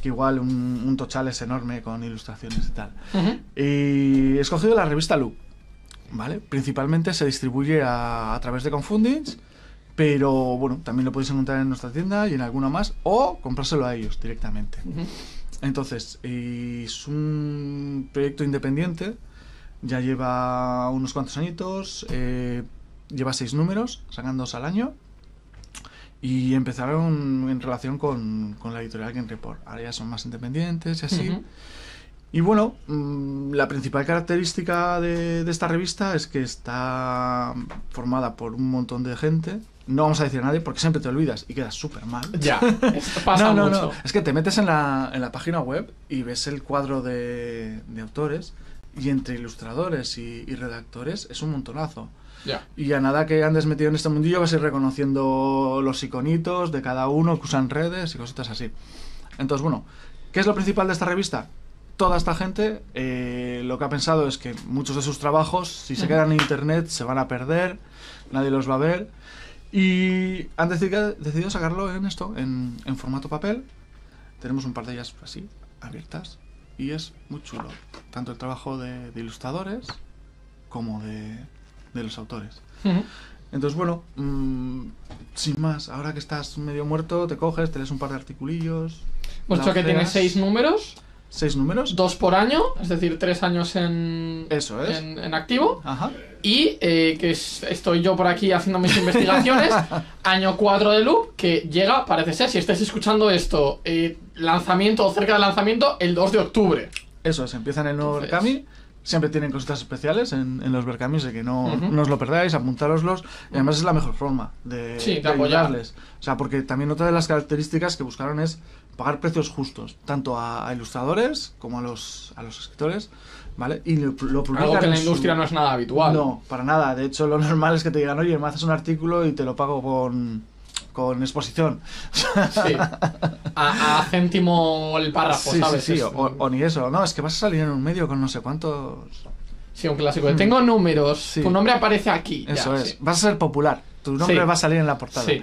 que igual un, un tochal es enorme con ilustraciones y tal. Y he escogido la revista Loop, ¿vale? Principalmente se distribuye a, a través de Confundings, pero bueno, también lo podéis encontrar en nuestra tienda y en alguna más, o comprárselo a ellos directamente. Entonces, es un proyecto independiente, ya lleva unos cuantos añitos, eh, lleva seis números, sacan dos al año, y empezaron en relación con, con la editorial Game Report. Ahora ya son más independientes y así. Y bueno, mm, la principal característica de, de esta revista es que está formada por un montón de gente. No vamos a decir a nadie porque siempre te olvidas y quedas súper mal. Ya, esto pasa no, no, mucho. no. Es que te metes en la, en la página web y ves el cuadro de, de autores y entre ilustradores y, y redactores es un montonazo. Ya. Y a nada que andes metido en este mundillo vas a ir reconociendo los iconitos de cada uno que usan redes y cositas así. Entonces, bueno, ¿qué es lo principal de esta revista? Toda esta gente eh, lo que ha pensado es que muchos de sus trabajos, si se quedan en internet, se van a perder, nadie los va a ver. Y han decidido, decidido sacarlo en esto, en, en formato papel. Tenemos un par de ellas así, abiertas. Y es muy chulo. Tanto el trabajo de, de ilustradores como de, de los autores. Entonces, bueno, mm, sin más, ahora que estás medio muerto, te coges, te lees un par de articulillos. Hemos dicho que tiene seis números, seis números. dos por año, es decir, tres años en, Eso es. en, en activo. Ajá. Y eh, que es- estoy yo por aquí haciendo mis investigaciones. año 4 de Loop, que llega, parece ser, si estáis escuchando esto, eh, lanzamiento o cerca del lanzamiento, el 2 de octubre. Eso es, empiezan el nuevo Entonces-. Siempre tienen cositas especiales en, en los Berkamis, de que no, Ujú. no os lo perdáis, apuntároslos. Y además es la mejor forma de, Sí, de de apoyar. ayudarles. O sea, porque también otra de las características que buscaron es pagar precios justos, tanto a, a ilustradores como a los, a los escritores, ¿vale? Y lo, lo Algo que en la su- industria no es nada habitual. No, para nada. De hecho, lo normal es que te digan, oye, me haces un artículo y te lo pago con, con exposición. Sí. A, a céntimo el párrafo, sí, ¿sabes? sí, O, o ni eso. No, es que vas a salir en un medio con no sé cuántos... Sí, un clásico. de, Tengo números, Sí. tu nombre aparece aquí. Ya, Eso es. sí. Vas a ser popular. Tu nombre Sí. va a salir en la portada. Sí.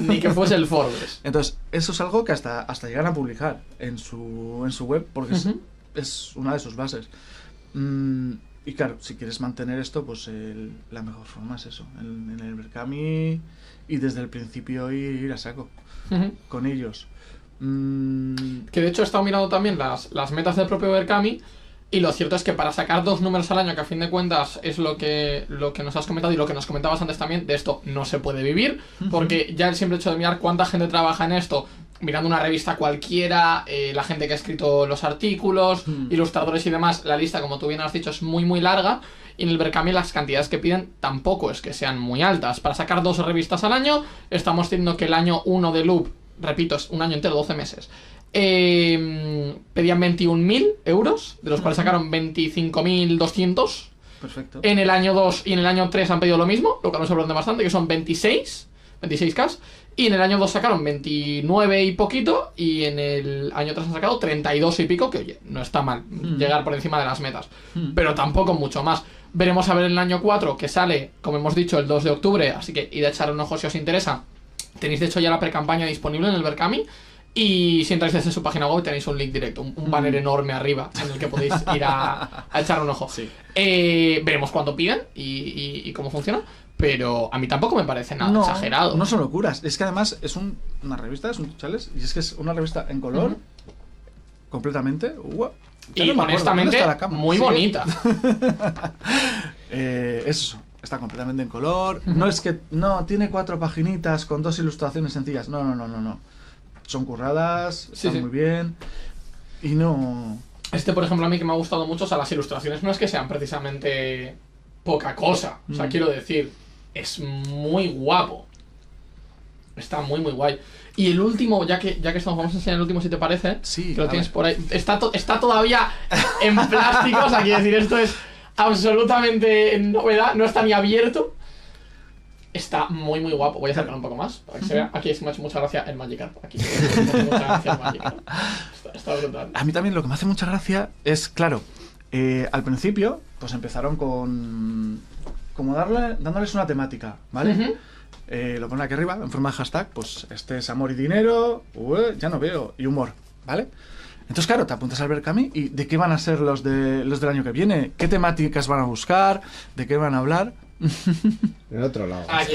Ni que fuese el Forbes. Entonces, eso es algo que hasta, hasta llegan a publicar en su, en su web porque es- es, una de sus bases. Mm, y claro, si quieres mantener esto, pues el- la mejor forma es eso. En, en el Berkami y desde el principio ir, a saco con ellos. Mm, Que de hecho he estado mirando también las, las metas del propio Berkami. Y lo cierto es que para sacar dos números al año, que a fin de cuentas es lo que, lo que nos has comentado y lo que nos comentabas antes también, de esto no se puede vivir. Porque ya el simple hecho de mirar cuánta gente trabaja en esto, mirando una revista cualquiera, eh, la gente que ha escrito los artículos, ilustradores y demás, la lista, como tú bien has dicho, es muy muy larga. Y en el Berkami las cantidades que piden tampoco es que sean muy altas. Para sacar dos revistas al año, estamos teniendo que el año 1 de Loop, repito, es un año entero, 12 meses, eh, pedían 21.000 euros, de los cuales sacaron 25.200. perfecto. En el año 2 y en el año 3 han pedido lo mismo, lo que nos sorprende bastante, que son 26, 26k. Y en el año 2 sacaron 29 y poquito, y en el año 3 han sacado 32 y pico, que oye, no está mal Mm. llegar por encima de las metas, Mm. pero tampoco mucho más. Veremos a ver el año 4, que sale, como hemos dicho, el 2 de octubre, así que id a echar un ojo si os interesa. Tenéis de hecho ya la pre-campaña disponible en el Berkami. Y si entráis desde su página web tenéis un link directo, un, un banner enorme arriba en el que podéis ir a, a echar un ojo. Sí. Eh, veremos cuánto piden y, y- y cómo funciona. Pero a mí tampoco me parece nada exagerado. No son locuras. Es que además es un- una revista, es un chales, y es que es una revista en color, completamente. ya y no honestamente, muy Sí. bonita. Eh, es eso, está completamente en color. No es que. No, tiene cuatro paginitas con dos ilustraciones sencillas. No, no, no, no, no. Son curradas, Sí, están sí. muy bien. Y no. Este, por ejemplo, a mí que me ha gustado mucho, o sea, las ilustraciones no es que sean precisamente poca cosa. O sea, Mm. quiero decir, es muy guapo. Está muy, muy guay. Y el último, ya que, ya que estamos, vamos a enseñar el último si te parece. Sí, Que lo tienes ver. por ahí. Está, to- está todavía en plástico, o sea, quiero decir, esto es absolutamente novedad, no está ni abierto. Está muy, muy guapo. Voy a acercar un poco más para que se vea. Aquí es me ha hecho mucha gracia el Magikarp. Aquí. Me ha hecho mucha gracia el Magikarp. Está, está brutal. A mí también lo que me hace mucha gracia es, claro, eh, al principio, pues empezaron con. Como darle, dándoles una temática, ¿vale? Eh, lo ponen aquí arriba, en forma de hashtag, pues este es amor y dinero, ya no veo, y humor, ¿vale? Entonces, claro, te apuntas al Berkami y de qué van a ser los, de, los del año que viene, qué temáticas van a buscar, de qué van a hablar. En el otro lado. Aquí.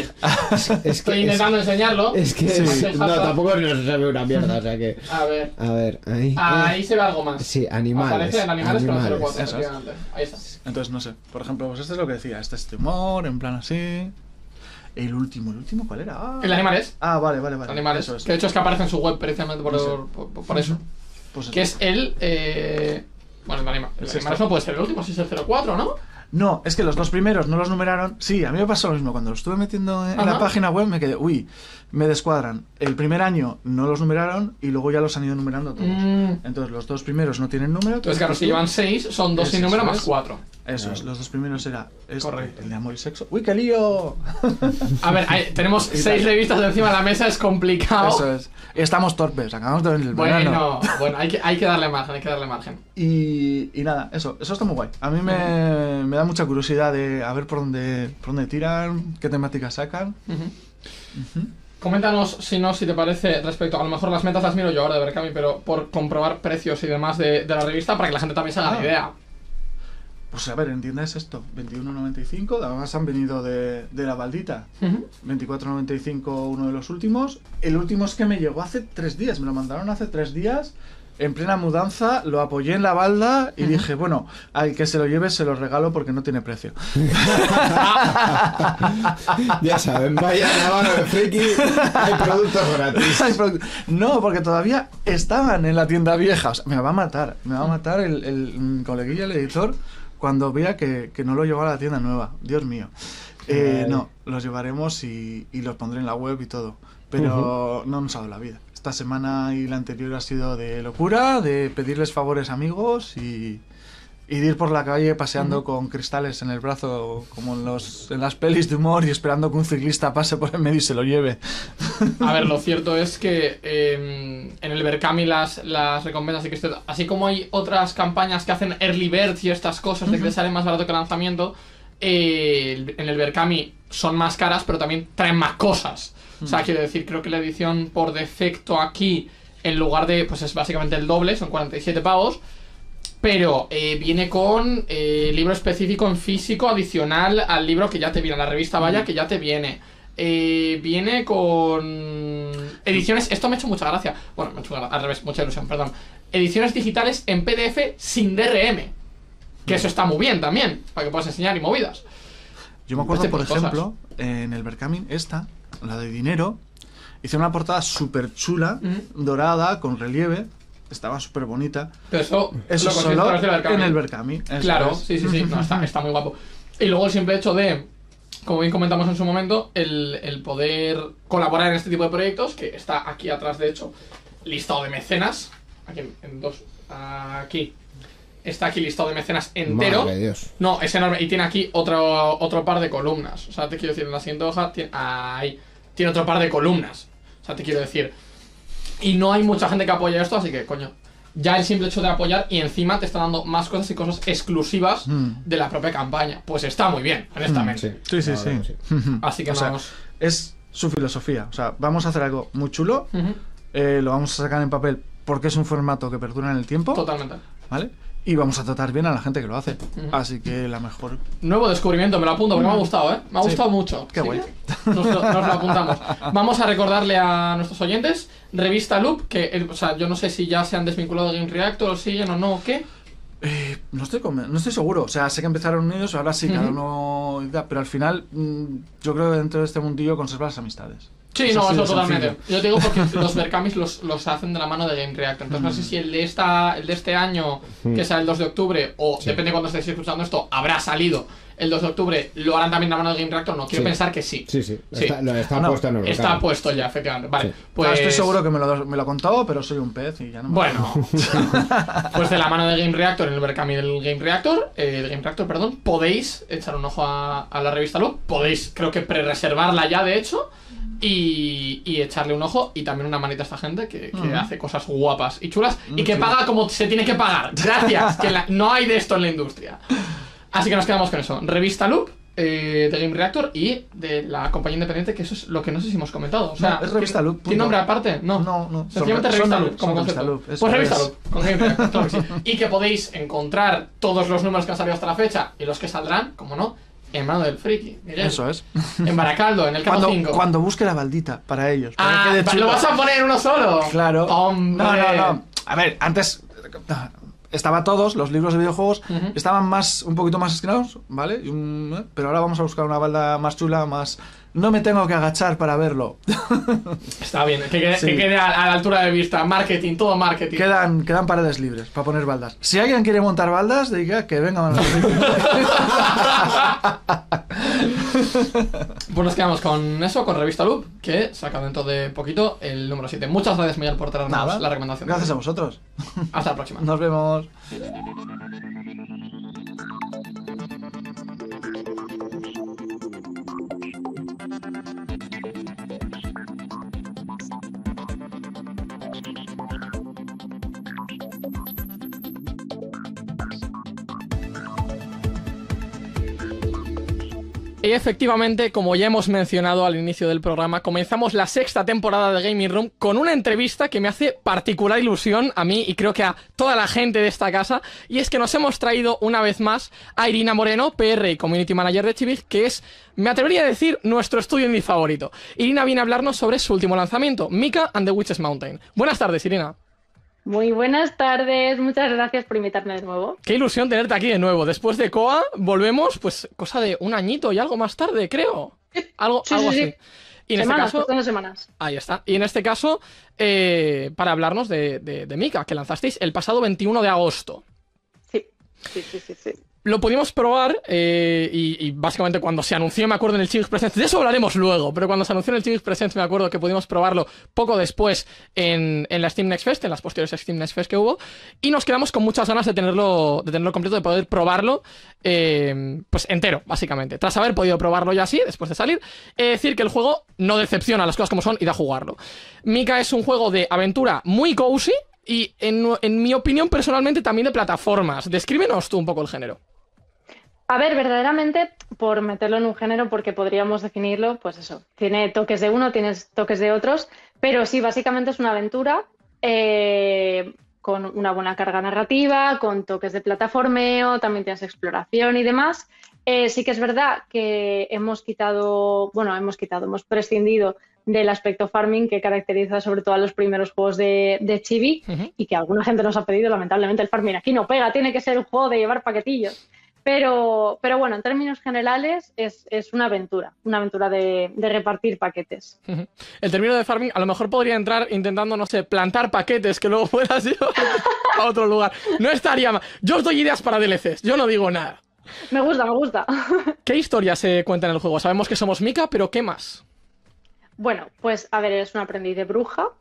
Es que, Estoy intentando enseñarlo. es que Sí. es- El no, tampoco no se ve una mierda, o sea que. A ver. A ver, ahí. Ahí se ve algo más. Sí, animales. Aparece en animales, pero animales. 04, Eso es. efectivamente. Ahí está. Entonces, no sé, por ejemplo, pues este es lo que decía, este es de humor, en plan así. El último, ¿el último cuál era? Ah, El animales. Ah, vale, vale, vale. Animales. Eso es. Que de hecho es que aparece en su web precisamente por, No sé. por, por- por eso. Pues Que es el. Eh... Bueno, el, anima- el animales esto. no puede ser el último, si es el 04, ¿no? No, es que los dos primeros no los numeraron. Sí, a mí me pasó lo mismo. Cuando los estuve metiendo en Ajá. la página web me quedé, uy, me descuadran. El primer año no los numeraron y luego ya los han ido numerando todos. Mm. Entonces los dos primeros no tienen número. Entonces, claro, si llevan 6, son 2 sin número más 4. Eso es, los dos primeros era este, Correcto. el de amor y sexo. ¡Uy, qué lío! A ver, hay- tenemos Y 6 tal. revistas encima de la mesa, es complicado. Eso es. Estamos torpes, acabamos de ver el Bueno, verano. bueno, hay que, hay que darle margen, hay que darle margen. Y, y nada, eso, eso está muy guay. A mí me, me da mucha curiosidad de a ver por dónde, por dónde tiran, qué temáticas sacan. Ujú. Coméntanos, si no, si te parece, respecto, a lo mejor las metas las miro yo ahora de Berkami, pero por comprobar precios y demás de, de la revista para que la gente también se haga la Ah. idea. Pues a ver, ¿entiendes esto? 21.95, además han venido de, de la baldita. Ujú. 24.95 uno de los últimos. El último es que me llegó hace tres días, me lo mandaron hace tres días. En plena mudanza, lo apoyé en la balda y dije, bueno, al que se lo lleve se lo regalo porque no tiene precio. Ya saben, vaya Navarro de Friki, hay productos gratis. Ay, pero- no, porque todavía estaban en la tienda vieja. O sea, me va a matar, me va a matar el, el, mm, coleguilla, el editor, cuando vea que, que no lo llevo a la tienda nueva. Dios mío. Eh, Ay. no, los llevaremos y, y los pondré en la web y todo. Pero no nos ha dado la vida. Esta semana y la anterior ha sido de locura, de pedirles favores a amigos y, y de ir por la calle paseando con cristales en el brazo, como en, los, en las pelis de humor, y esperando que un ciclista pase por el medio y se lo lleve. A ver, lo cierto es que eh, en el Berkami las, las recompensas, que estoy- así como hay otras campañas que hacen early birds y estas cosas de que te sale más barato que el lanzamiento, eh, en el Berkami son más caras, pero también traen más cosas. O sea, quiero decir, creo que la edición por defecto aquí, en lugar de, pues es básicamente el doble, son 47 pavos. Pero eh, viene con eh, libro específico en físico adicional al libro que ya te viene, a la revista Vaya que ya te viene. Eh, viene con ediciones. Esto me ha hecho mucha gracia. Bueno, me ha hecho al revés, mucha ilusión, perdón. Ediciones digitales en PDF sin DRM. Que eso está muy bien también, para que puedas enseñar y movidas. Yo me acuerdo, Este por ejemplo, en el Berkamin, esta, la de dinero, hice una portada súper chula, dorada, con relieve. Estaba súper bonita. Pero eso, Eso solo en el Berkami. Claro, es. sí, sí, sí. No, está, está muy guapo. Y luego el simple hecho de, como bien comentamos en su momento, el, el poder colaborar en este tipo de proyectos, que está aquí atrás, de hecho, listado de mecenas. Aquí en, dos. Aquí. Está aquí listado de mecenas entero. Madre de Dios. No, es enorme. Y tiene aquí otro, otro par de columnas. O sea, te quiero decir, en la siguiente hoja tiene, ahí, tiene otro par de columnas. O sea, te quiero decir. Y no hay mucha gente que apoya esto, así que, coño. Ya el simple hecho de apoyar y encima te está dando más cosas y cosas exclusivas Mm. de la propia campaña. Pues está muy bien, honestamente. Sí, sí, sí. Así que O sea, nos. Es su filosofía. O sea, vamos a hacer algo muy chulo, eh, lo vamos a sacar en papel porque es un formato que perdura en el tiempo, Totalmente. ¿vale? Y vamos a tratar bien a la gente que lo hace. Así que la mejor. Nuevo descubrimiento, me lo apunto porque me ha gustado, ¿eh? Me ha Sí. gustado mucho. Qué guay. nos lo apuntamos. Vamos a recordarle a nuestros oyentes, Revista Loop, que, eh, o sea, yo no sé si ya se han desvinculado de Game Reactor, o siguen o no, o qué. Eh, no, estoy no estoy seguro. O sea, sé que empezaron unidos, ahora sí, cada uno. Pero al final, mm, yo creo que dentro de este mundillo conserva las amistades. Sí, no, eso totalmente. sencillo. Yo te digo porque los Berkamis los, los hacen de la mano de Game Reactor. Entonces no sé si el de esta, el de este año, que sale el 2 de octubre, o depende de cuando estéis escuchando esto, habrá salido el 2 de octubre, lo harán también de la mano de Game Reactor. No, quiero Sí. pensar que sí. Sí, sí. Sí. Está, lo está No, puesto en el Está puesto ya, efectivamente. Vale, Sí. pues. Ah, estoy seguro que me lo, me lo contó, pero soy un pez y ya no me Bueno, pues de la mano de Game Reactor, en el Berkami del Game Reactor, eh, Game Reactor, perdón, podéis echar un ojo a, a la revista Loop, podéis, creo que pre-reservarla ya, de hecho, y, y echarle un ojo y también una manita a esta gente que, que hace cosas guapas y chulas y que paga como se tiene que pagar. Gracias, que la- no hay de esto en la industria. Así que nos quedamos con eso. Revista Loop. eh, de Game Reactor y de la compañía independiente, que eso es lo que no sé si hemos comentado. O sea, No, es Revista ¿tiene- Loop, ¿Tiene nombre aparte? No, No, no, Sencillamente Revista son- Loop como son concepto. Loop, Pues Revista es. Loop, con Game Reactor, claro que sí. Y que podéis encontrar todos los números que han salido hasta la fecha y los que saldrán, como no, en mano del friki. Miguel. Eso es. En Baracaldo, en el campo Cuando, 5. cuando busque la baldita para ellos. para Ah, que chulo. ¿lo vas a poner uno solo? Claro. Hombre. No, no, no. A ver, antes estaba todos, los libros de videojuegos estaban más, un poquito más esquinados, ¿vale? Eh, pero ahora vamos a buscar una balda más chula, más... No me tengo que agachar para verlo. Está bien, que quede, Sí. que quede a, la altura de vista. Marketing, todo marketing. quedan, quedan paredes libres para poner baldas. Si alguien quiere montar baldas, de Ikea, que venga. Pues nos quedamos con eso, con Revista Loop, que saca dentro de poquito el número 7. Muchas gracias, Miguel, por traernos Nada. la recomendación. Gracias a vosotros. Hasta la próxima. Nos vemos. Y efectivamente, como ya hemos mencionado al inicio del programa, comenzamos la sexta temporada de Gaming Room con una entrevista que me hace particular ilusión a mí y creo que a toda la gente de esta casa. Y es que nos hemos traído una vez más a Irina Moreno, PR y Community Manager de Chivig, que es, me atrevería a decir, nuestro estudio indie favorito. Irina viene a hablarnos sobre su último lanzamiento, Mika and the Witches Mountain. Buenas tardes, Irina. Muy buenas tardes, muchas gracias por invitarme de nuevo. Qué ilusión tenerte aquí de nuevo. Después de Coa, volvemos, pues, cosa de un añito y algo más tarde, creo. Algo, Sí, algo sí, así. sí. Y en semanas, este caso, semanas. ahí está. Y en este caso, eh, para hablarnos de, de, de Mika, que lanzasteis el pasado 21 de agosto. Sí, sí, sí, sí. Lo pudimos probar eh, y, básicamente cuando se anunció, me acuerdo en el Chivix Presents, de eso hablaremos luego, pero cuando se anunció en el Chivix Presents me acuerdo que pudimos probarlo poco después en, en la Steam Next Fest, en las posteriores Steam Next Fest que hubo, y nos quedamos con muchas ganas de tenerlo, de tenerlo completo, de poder probarlo eh, pues entero, básicamente. Tras haber podido probarlo ya así, después de salir, de decir que el juego no decepciona las cosas como son y da jugarlo. Mika es un juego de aventura muy cozy y en, en mi opinión personalmente también de plataformas. Descríbenos tú un poco el género. A ver, verdaderamente, por meterlo en un género, porque podríamos definirlo, pues eso, tiene toques de uno, tiene toques de otros, pero sí, básicamente es una aventura eh, con una buena carga narrativa, con toques de plataformeo, también tienes exploración y demás. Eh, sí que es verdad que hemos quitado, bueno, hemos quitado, hemos prescindido del aspecto farming que caracteriza sobre todo a los primeros juegos de, de Chibi y que alguna gente nos ha pedido, lamentablemente, el farming aquí no pega, tiene que ser un juego de llevar paquetillos. Pero, pero bueno, en términos generales es, es una aventura, una aventura de, de repartir paquetes. El término de farming a lo mejor podría entrar intentando, no sé, plantar paquetes que luego puedas llevar a otro lugar. No estaría mal. Yo os doy ideas para DLCs, yo no digo nada. Me gusta, me gusta. ¿Qué historia se cuenta en el juego? Sabemos que somos Mika, pero ¿qué más? Bueno, pues a ver, eres un aprendiz de bruja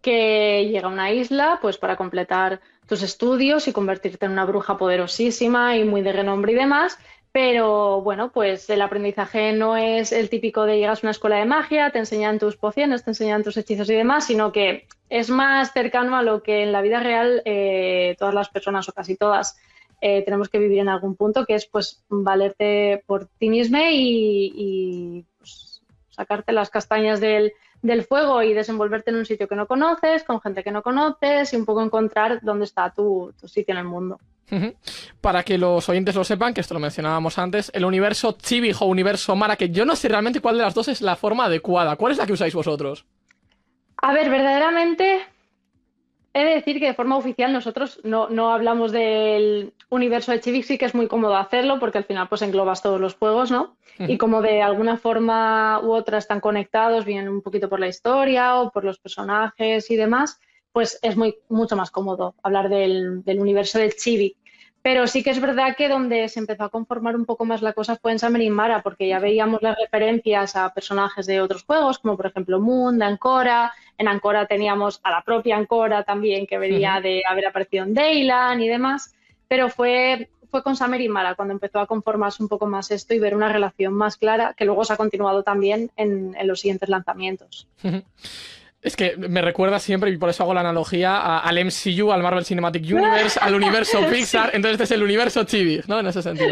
que llega a una isla pues para completar tus estudios y convertirte en una bruja poderosísima y muy de renombre y demás. Pero bueno, pues el aprendizaje no es el típico de llegas a una escuela de magia, te enseñan tus pociones, te enseñan tus hechizos y demás, sino que es más cercano a lo que en la vida real eh, todas las personas o casi todas eh, tenemos que vivir en algún punto, que es pues valerte por ti mismo y, y, pues, sacarte las castañas del, del fuego y desenvolverte en un sitio que no conoces, con gente que no conoces y un poco encontrar dónde está tu, tu sitio en el mundo. Para que los oyentes lo sepan, que esto lo mencionábamos antes, el universo Chibi o universo Mara, que yo no sé realmente cuál de las dos es la forma adecuada. ¿Cuál es la que usáis vosotros? A ver, verdaderamente he de decir que de forma oficial nosotros no, no hablamos del universo de Chivix, sí que es muy cómodo hacerlo porque al final pues englobas todos los juegos, ¿no? Y como de alguna forma u otra están conectados, bien un poquito por la historia o por los personajes y demás, pues es muy, mucho más cómodo hablar del, del universo del Chibi. Pero sí que es verdad que donde se empezó a conformar un poco más la cosa fue en Summer Mara, porque ya veíamos las referencias a personajes de otros juegos, como por ejemplo Moon, de Ancora. En Ancora teníamos a la propia Ancora también, que venía de haber aparecido en Dayland y demás. Pero fue, fue con Summer Mara cuando empezó a conformarse un poco más esto y ver una relación más clara, que luego se ha continuado también en, en los siguientes lanzamientos. Es que me recuerda siempre, y por eso hago la analogía, al MCU, al Marvel Cinematic Universe, al universo Pixar. Entonces, este es el universo Chibi, ¿no? En ese sentido.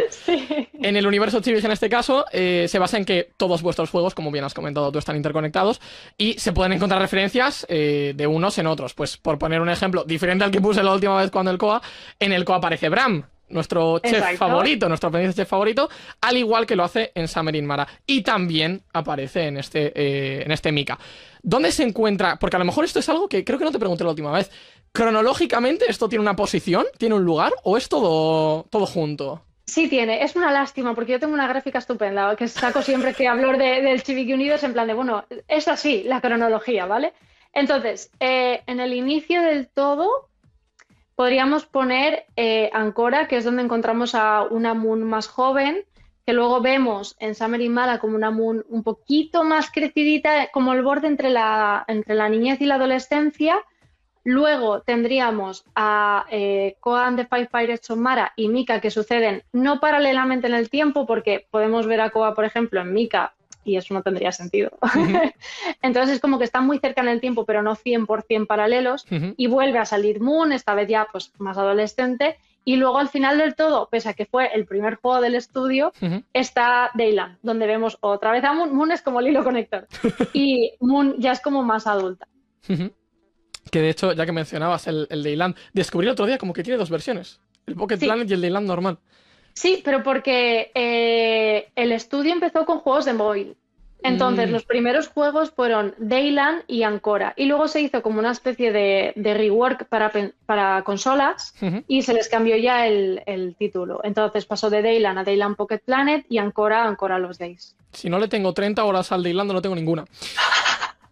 En el universo Chibi, en este caso, eh, se basa en que todos vuestros juegos, como bien has comentado tú, están interconectados y se pueden encontrar referencias eh, de unos en otros. Pues, por poner un ejemplo diferente al que puse la última vez cuando el COA, en el COA aparece Bram, nuestro chef favorito, nuestro aprendiz chef favorito, al igual que lo hace en Summer Mara. Y también aparece en este, eh, en este Mika. ¿Dónde se encuentra? Porque a lo mejor esto es algo que creo que no te pregunté la última vez. ¿Cronológicamente esto tiene una posición? ¿Tiene un lugar? ¿O es todo, todo junto? Sí tiene, es una lástima porque yo tengo una gráfica estupenda que saco siempre que hablo de, del Civic Universe en plan de, bueno, es así la cronología, ¿vale? Entonces, eh, en el inicio del todo podríamos poner eh, Ancora, que es donde encontramos a una Moon más joven, que luego vemos en Summer y Mala como una Moon un poquito más crecidita, como el borde entre la, entre la niñez y la adolescencia. Luego tendríamos a eh, Koan de Five Pirates of y Mika que suceden no paralelamente en el tiempo, porque podemos ver a Koa, por ejemplo, en Mika y eso no tendría sentido. Entonces es como que están muy cerca en el tiempo, pero no 100% paralelos, y vuelve a salir Moon, esta vez ya pues más adolescente, y luego al final del todo, pese a que fue el primer juego del estudio, está Dayland, donde vemos otra vez a Moon. Moon es como el hilo conector, y Moon ya es como más adulta. Que de hecho, ya que mencionabas el, el Dayland, descubrí el otro día como que tiene dos versiones, el Pocket Planet y el Dayland normal. Sí, pero porque eh, el estudio empezó con juegos de móvil. Entonces, mm. los primeros juegos fueron Dayland y Ancora. Y luego se hizo como una especie de, rework para, para consolas y se les cambió ya el, título. Entonces pasó de Dayland a Dayland Pocket Planet y Ancora a Ancora Los Days. Si no le tengo 30 horas al Dayland, no tengo ninguna.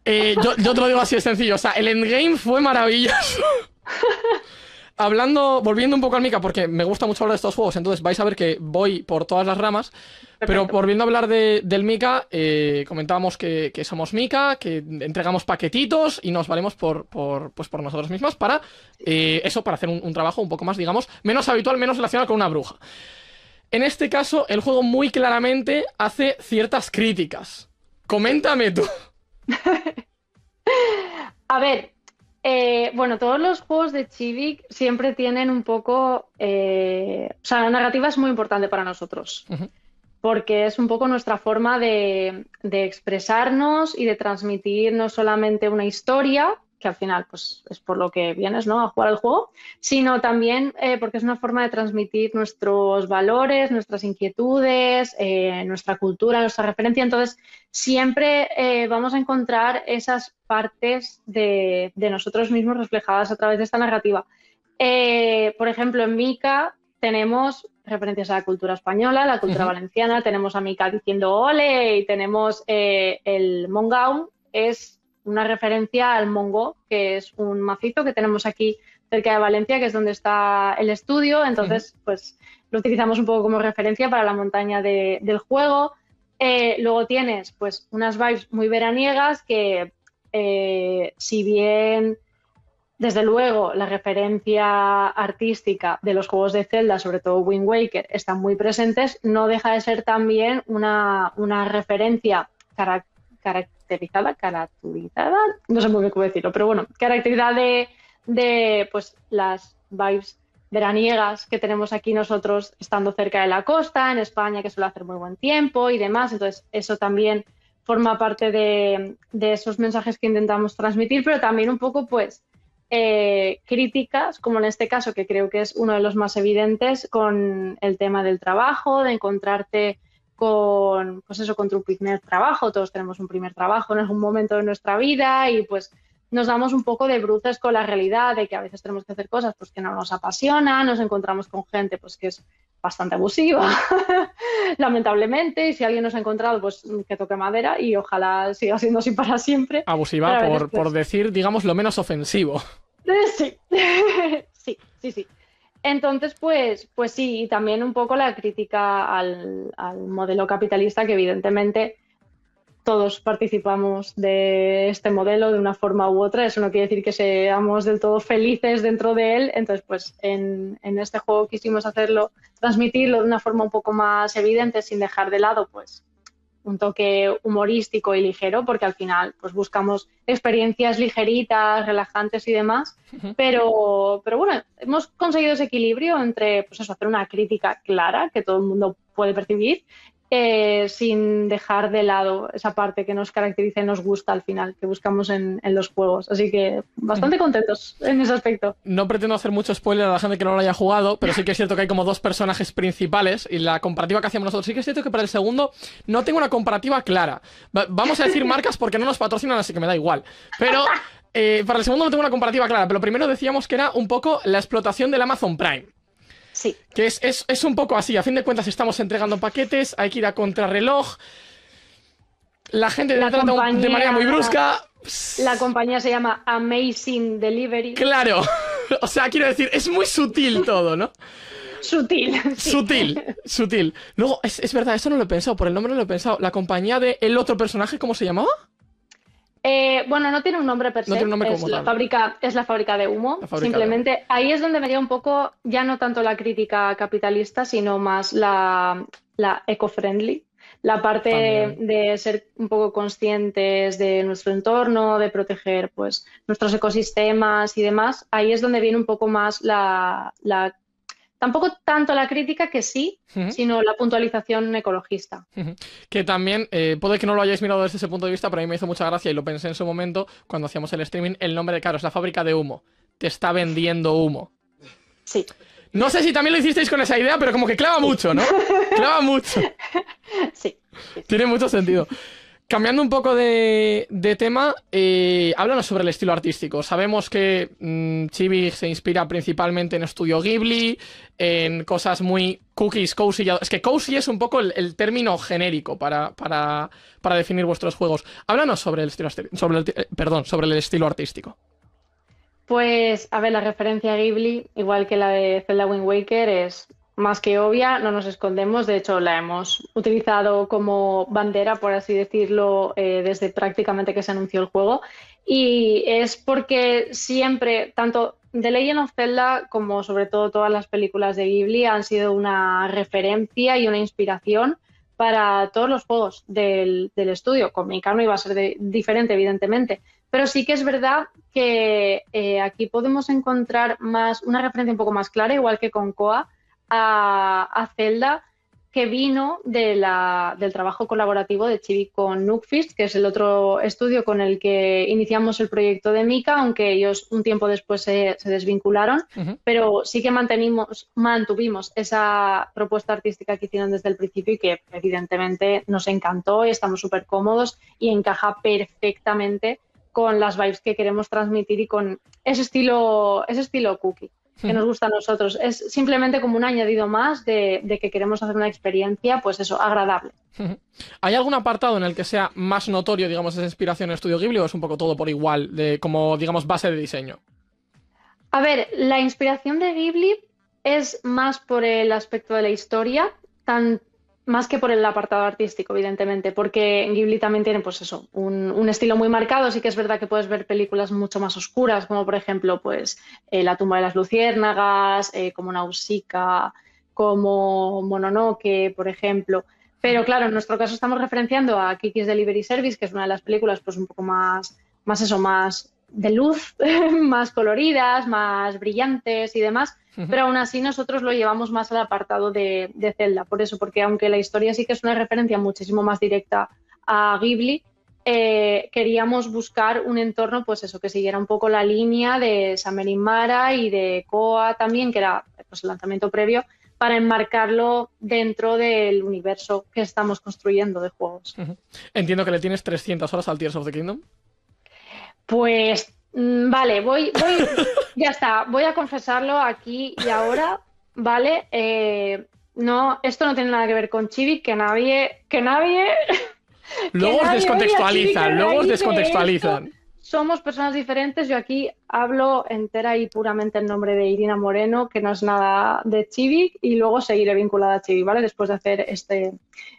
Eh, yo, yo te lo digo así de sencillo. O sea, el endgame fue maravilloso. hablando, volviendo un poco al Mika, porque me gusta mucho hablar de estos juegos, entonces vais a ver que voy por todas las ramas. Pero volviendo a hablar del Mika, eh, comentábamos que, somos Mika, que entregamos paquetitos y nos valemos por, por, pues por nosotros mismos para eh, eso, para hacer un, trabajo un poco más, digamos, menos habitual, menos relacionado con una bruja. En este caso, el juego muy claramente hace ciertas críticas. Coméntame tú. a ver, eh, bueno, todos los juegos de Chivik siempre tienen un poco. Eh, o sea, la narrativa es muy importante para nosotros. Porque es un poco nuestra forma de, expresarnos y de transmitir no solamente una historia, que al final pues es por lo que vienes ¿no? a jugar al juego, sino también eh, porque es una forma de transmitir nuestros valores, nuestras inquietudes, eh, nuestra cultura, nuestra referencia. Entonces, siempre eh, vamos a encontrar esas partes de, nosotros mismos reflejadas a través de esta narrativa. por ejemplo, en Mica tenemos referencias a la cultura española, la cultura valenciana, tenemos a Mica diciendo ole y tenemos el Mongaun, es una referencia al Mongo, que es un macizo que tenemos aquí cerca de Valencia, que es donde está el estudio. Entonces, pues lo utilizamos un poco como referencia para la montaña del juego. Eh, luego tienes pues unas vibes muy veraniegas que eh, si bien desde luego la referencia artística de los juegos de Zelda, sobre todo Wind Waker, están muy presentes, no deja de ser también una, una referencia característica caracterizada, caracterizada, no sé muy bien cómo decirlo, pero bueno, caracterizada de, pues las vibes veraniegas que tenemos aquí nosotros estando cerca de la costa, en España que suele hacer muy buen tiempo y demás, entonces eso también forma parte de, de esos mensajes que intentamos transmitir, pero también un poco pues eh, críticas, como en este caso que creo que es uno de los más evidentes con el tema del trabajo, de encontrarte con, pues eso, con tu primer trabajo. Todos tenemos un primer trabajo en algún momento de nuestra vida y pues nos damos un poco de bruces con la realidad, de que a veces tenemos que hacer cosas pues, que no nos apasionan, nos encontramos con gente pues, que es bastante abusiva, lamentablemente, y si alguien nos ha encontrado, pues que toque madera y ojalá siga siendo así para siempre. Abusiva por, por, pues decir, digamos, lo menos ofensivo. Sí, sí, sí, sí. Entonces, pues, pues sí, y también un poco la crítica al, al modelo capitalista que evidentemente todos participamos de este modelo de una forma u otra. Eso no quiere decir que seamos del todo felices dentro de él. Entonces, pues en, este juego quisimos hacerlo, transmitirlo de una forma un poco más evidente, sin dejar de lado, pues un toque humorístico y ligero, porque al final pues buscamos experiencias ligeritas, relajantes y demás. Pero, pero bueno, hemos conseguido ese equilibrio entre pues eso, hacer una crítica clara que todo el mundo puede percibir eh, sin dejar de lado esa parte que nos caracteriza y nos gusta al final, que buscamos en, los juegos. Así que bastante contentos en ese aspecto. No pretendo hacer mucho spoiler a la gente que no lo haya jugado, pero sí que es cierto que hay como dos personajes principales y la comparativa que hacíamos nosotros. Sí que es cierto que para el segundo no tengo una comparativa clara. vamos a decir marcas porque no nos patrocinan, así que me da igual. Pero eh, para el segundo no tengo una comparativa clara, pero primero decíamos que era un poco la explotación del Amazon Prime. Sí. Que es, es, un poco así. A fin de cuentas, estamos entregando paquetes, hay que ir a contrarreloj. La gente la trata de manera muy brusca. La compañía se llama Amazing Delivery. Claro. O sea, quiero decir, es muy sutil todo, ¿no? Sutil. Sutil, sutil. Luego, es, es, verdad, eso no lo he pensado, por el nombre no lo he pensado. La compañía de el otro personaje, ¿cómo se llamaba? Eh, bueno, no tiene un nombre per se. es, la fábrica, es la fábrica de humo. Simplemente ahí es donde me dio un poco, ya no tanto la crítica capitalista, sino más la, eco-friendly. La parte de ser un poco conscientes de nuestro entorno, de proteger pues, nuestros ecosistemas y demás. Ahí es donde viene un poco más la, la Tampoco tanto la crítica que sí, sino la puntualización ecologista. Que también, eh, puede que no lo hayáis mirado desde ese punto de vista, pero a mí me hizo mucha gracia y lo pensé en su momento cuando hacíamos el streaming. El nombre de, claro, es la fábrica de humo. Te está vendiendo humo. Sí. No sé si también lo hicisteis con esa idea, pero como que clava mucho, ¿no? clava mucho. sí. Tiene mucho sentido. Cambiando un poco de, tema, eh, háblanos sobre el estilo artístico. Sabemos que mmm, Chibi se inspira principalmente en Estudio Ghibli, en cosas muy cookies, cozy. Es que cozy es un poco el, término genérico para, para, para, definir vuestros juegos. Háblanos sobre el estilo, eh, sobre el estilo artístico. Pues, a ver, la referencia a Ghibli, igual que la de Zelda Wind Waker, es más que obvia, no nos escondemos, de hecho la hemos utilizado como bandera, por así decirlo, eh, desde prácticamente que se anunció el juego. Y es porque siempre, tanto The Legend of Zelda como sobre todo todas las películas de Ghibli han sido una referencia y una inspiración para todos los juegos del, estudio. Con Mika iba a ser diferente, evidentemente, pero sí que es verdad que eh, aquí podemos encontrar más una referencia un poco más clara, igual que con Koa, a, Zelda que vino de la, del trabajo colaborativo de Chibi con Nookfist, que es el otro estudio con el que iniciamos el proyecto de Mika, aunque ellos un tiempo después se, desvincularon, pero sí que mantenimos, mantuvimos esa propuesta artística que hicieron desde el principio y que evidentemente nos encantó y estamos súper cómodos y encaja perfectamente con las vibes que queremos transmitir y con ese estilo, ese estilo cookie que nos gusta a nosotros. Es simplemente como un añadido más de, que queremos hacer una experiencia, pues eso, agradable. ¿Hay algún apartado en el que sea más notorio, digamos, esa inspiración en Estudio Ghibli o es un poco todo por igual, de como, digamos, base de diseño? A ver, la inspiración de Ghibli es más por el aspecto de la historia, tan, más que por el apartado artístico, evidentemente, porque Ghibli también tiene, pues eso, un, estilo muy marcado. Sí que es verdad que puedes ver películas mucho más oscuras, como por ejemplo, pues eh, La tumba de las luciérnagas, eh, como Nausicaa, como Mononoke, por ejemplo. Pero claro, en nuestro caso estamos referenciando a Kiki's Delivery Service, que es una de las películas, pues un poco más, más eso, más de luz, más coloridas, más brillantes y demás, pero aún así nosotros lo llevamos más al apartado de, de, Zelda, por eso, porque aunque la historia sí que es una referencia muchísimo más directa a Ghibli, eh, queríamos buscar un entorno, pues eso, que siguiera un poco la línea de Samerin Mara y de Koa también, que era pues, el lanzamiento previo, para enmarcarlo dentro del universo que estamos construyendo de juegos. Entiendo que le tienes 300 horas al Tears of the Kingdom. Pues Vale, voy, voy, ya está, voy a confesarlo aquí y ahora, ¿vale? Eh, no, esto no tiene nada que ver con Chibi, que nadie, que nadie, Luego os descontextualizan, luego os descontextualizan. Somos personas diferentes. Yo aquí hablo entera y puramente en nombre de Irina Moreno, que no es nada de Chibi, y luego seguiré vinculada a Chibi, ¿vale? Después de hacer este,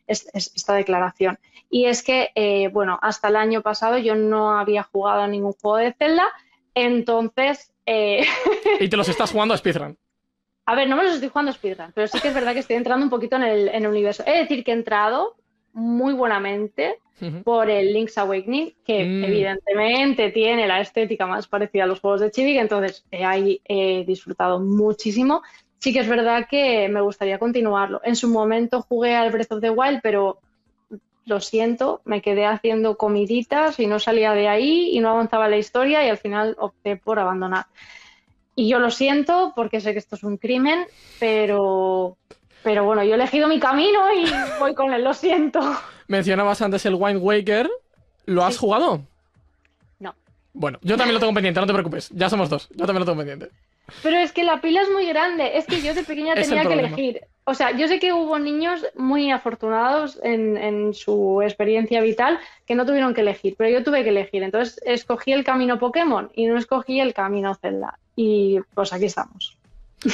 es- es- esta declaración. Y es que, eh, bueno, hasta el año pasado yo no había jugado a ningún juego de Zelda, entonces, eh, Y te los estás jugando a speedrun. a ver, no me los estoy jugando a speedrun, pero sí que es verdad que estoy entrando un poquito en el, en el universo. He de decir que he entrado muy buenamente por el Link's Awakening, que Mm. evidentemente tiene la estética más parecida a los juegos de Chibi, que entonces eh, ahí he disfrutado muchísimo. Sí que es verdad que me gustaría continuarlo. En su momento jugué al Breath of the Wild, pero lo siento, me quedé haciendo comiditas y no salía de ahí y no avanzaba la historia y al final opté por abandonar. Y yo lo siento porque sé que esto es un crimen, pero, pero bueno, yo he elegido mi camino y voy con él, lo siento. Mencionabas antes el Wind Waker. ¿Lo has Sí. jugado? No. Bueno, yo también lo tengo pendiente, no te preocupes. Ya somos dos. Yo también lo tengo pendiente. Pero es que la pila es muy grande. Es que yo de pequeña tenía que elegir. O sea, yo sé que hubo niños muy afortunados en, en su experiencia vital que no tuvieron que elegir, pero yo tuve que elegir. Entonces escogí el camino Pokémon y no escogí el camino Zelda. Y pues aquí estamos.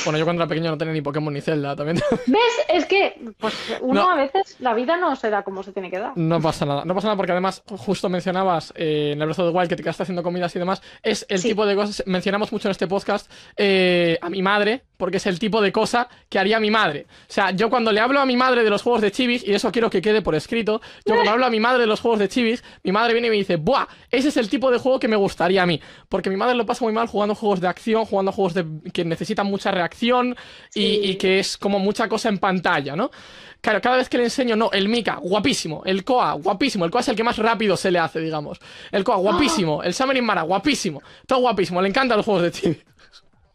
Bueno, yo cuando era pequeño no tenía ni Pokémon ni Zelda también. ¿Ves? Es que pues, uno No. a veces la vida no se da como se tiene que dar. No pasa nada. No pasa nada porque además, justo mencionabas eh, en el of the Wild que te quedaste haciendo comidas y demás. Es el Sí. tipo de cosas. Mencionamos mucho en este podcast eh, a mi madre, porque es el tipo de cosa que haría mi madre. O sea, yo cuando le hablo a mi madre de los juegos de Chibis, y eso quiero que quede por escrito, yo cuando hablo a mi madre de los juegos de Chibis, mi madre viene y me dice, ¡buah! Ese es el tipo de juego que me gustaría a mí. Porque mi madre lo pasa muy mal jugando juegos de acción, jugando juegos de, que necesitan mucha reacción y, Sí. y que es como mucha cosa en pantalla, ¿no? Claro, cada vez que le enseño, no, el Mika, guapísimo, el Koa, guapísimo, el Koa es el que más rápido se le hace, digamos. El Koa, guapísimo, el Summoning Mara, guapísimo, todo guapísimo, le encantan los juegos de Chibi.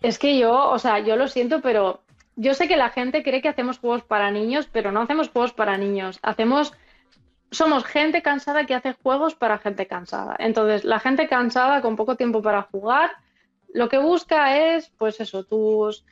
Es que yo, o sea, yo lo siento, pero yo sé que la gente cree que hacemos juegos para niños, pero no hacemos juegos para niños. Hacemos, somos gente cansada que hace juegos para gente cansada. Entonces, la gente cansada con poco tiempo para jugar, lo que busca es, pues eso, tus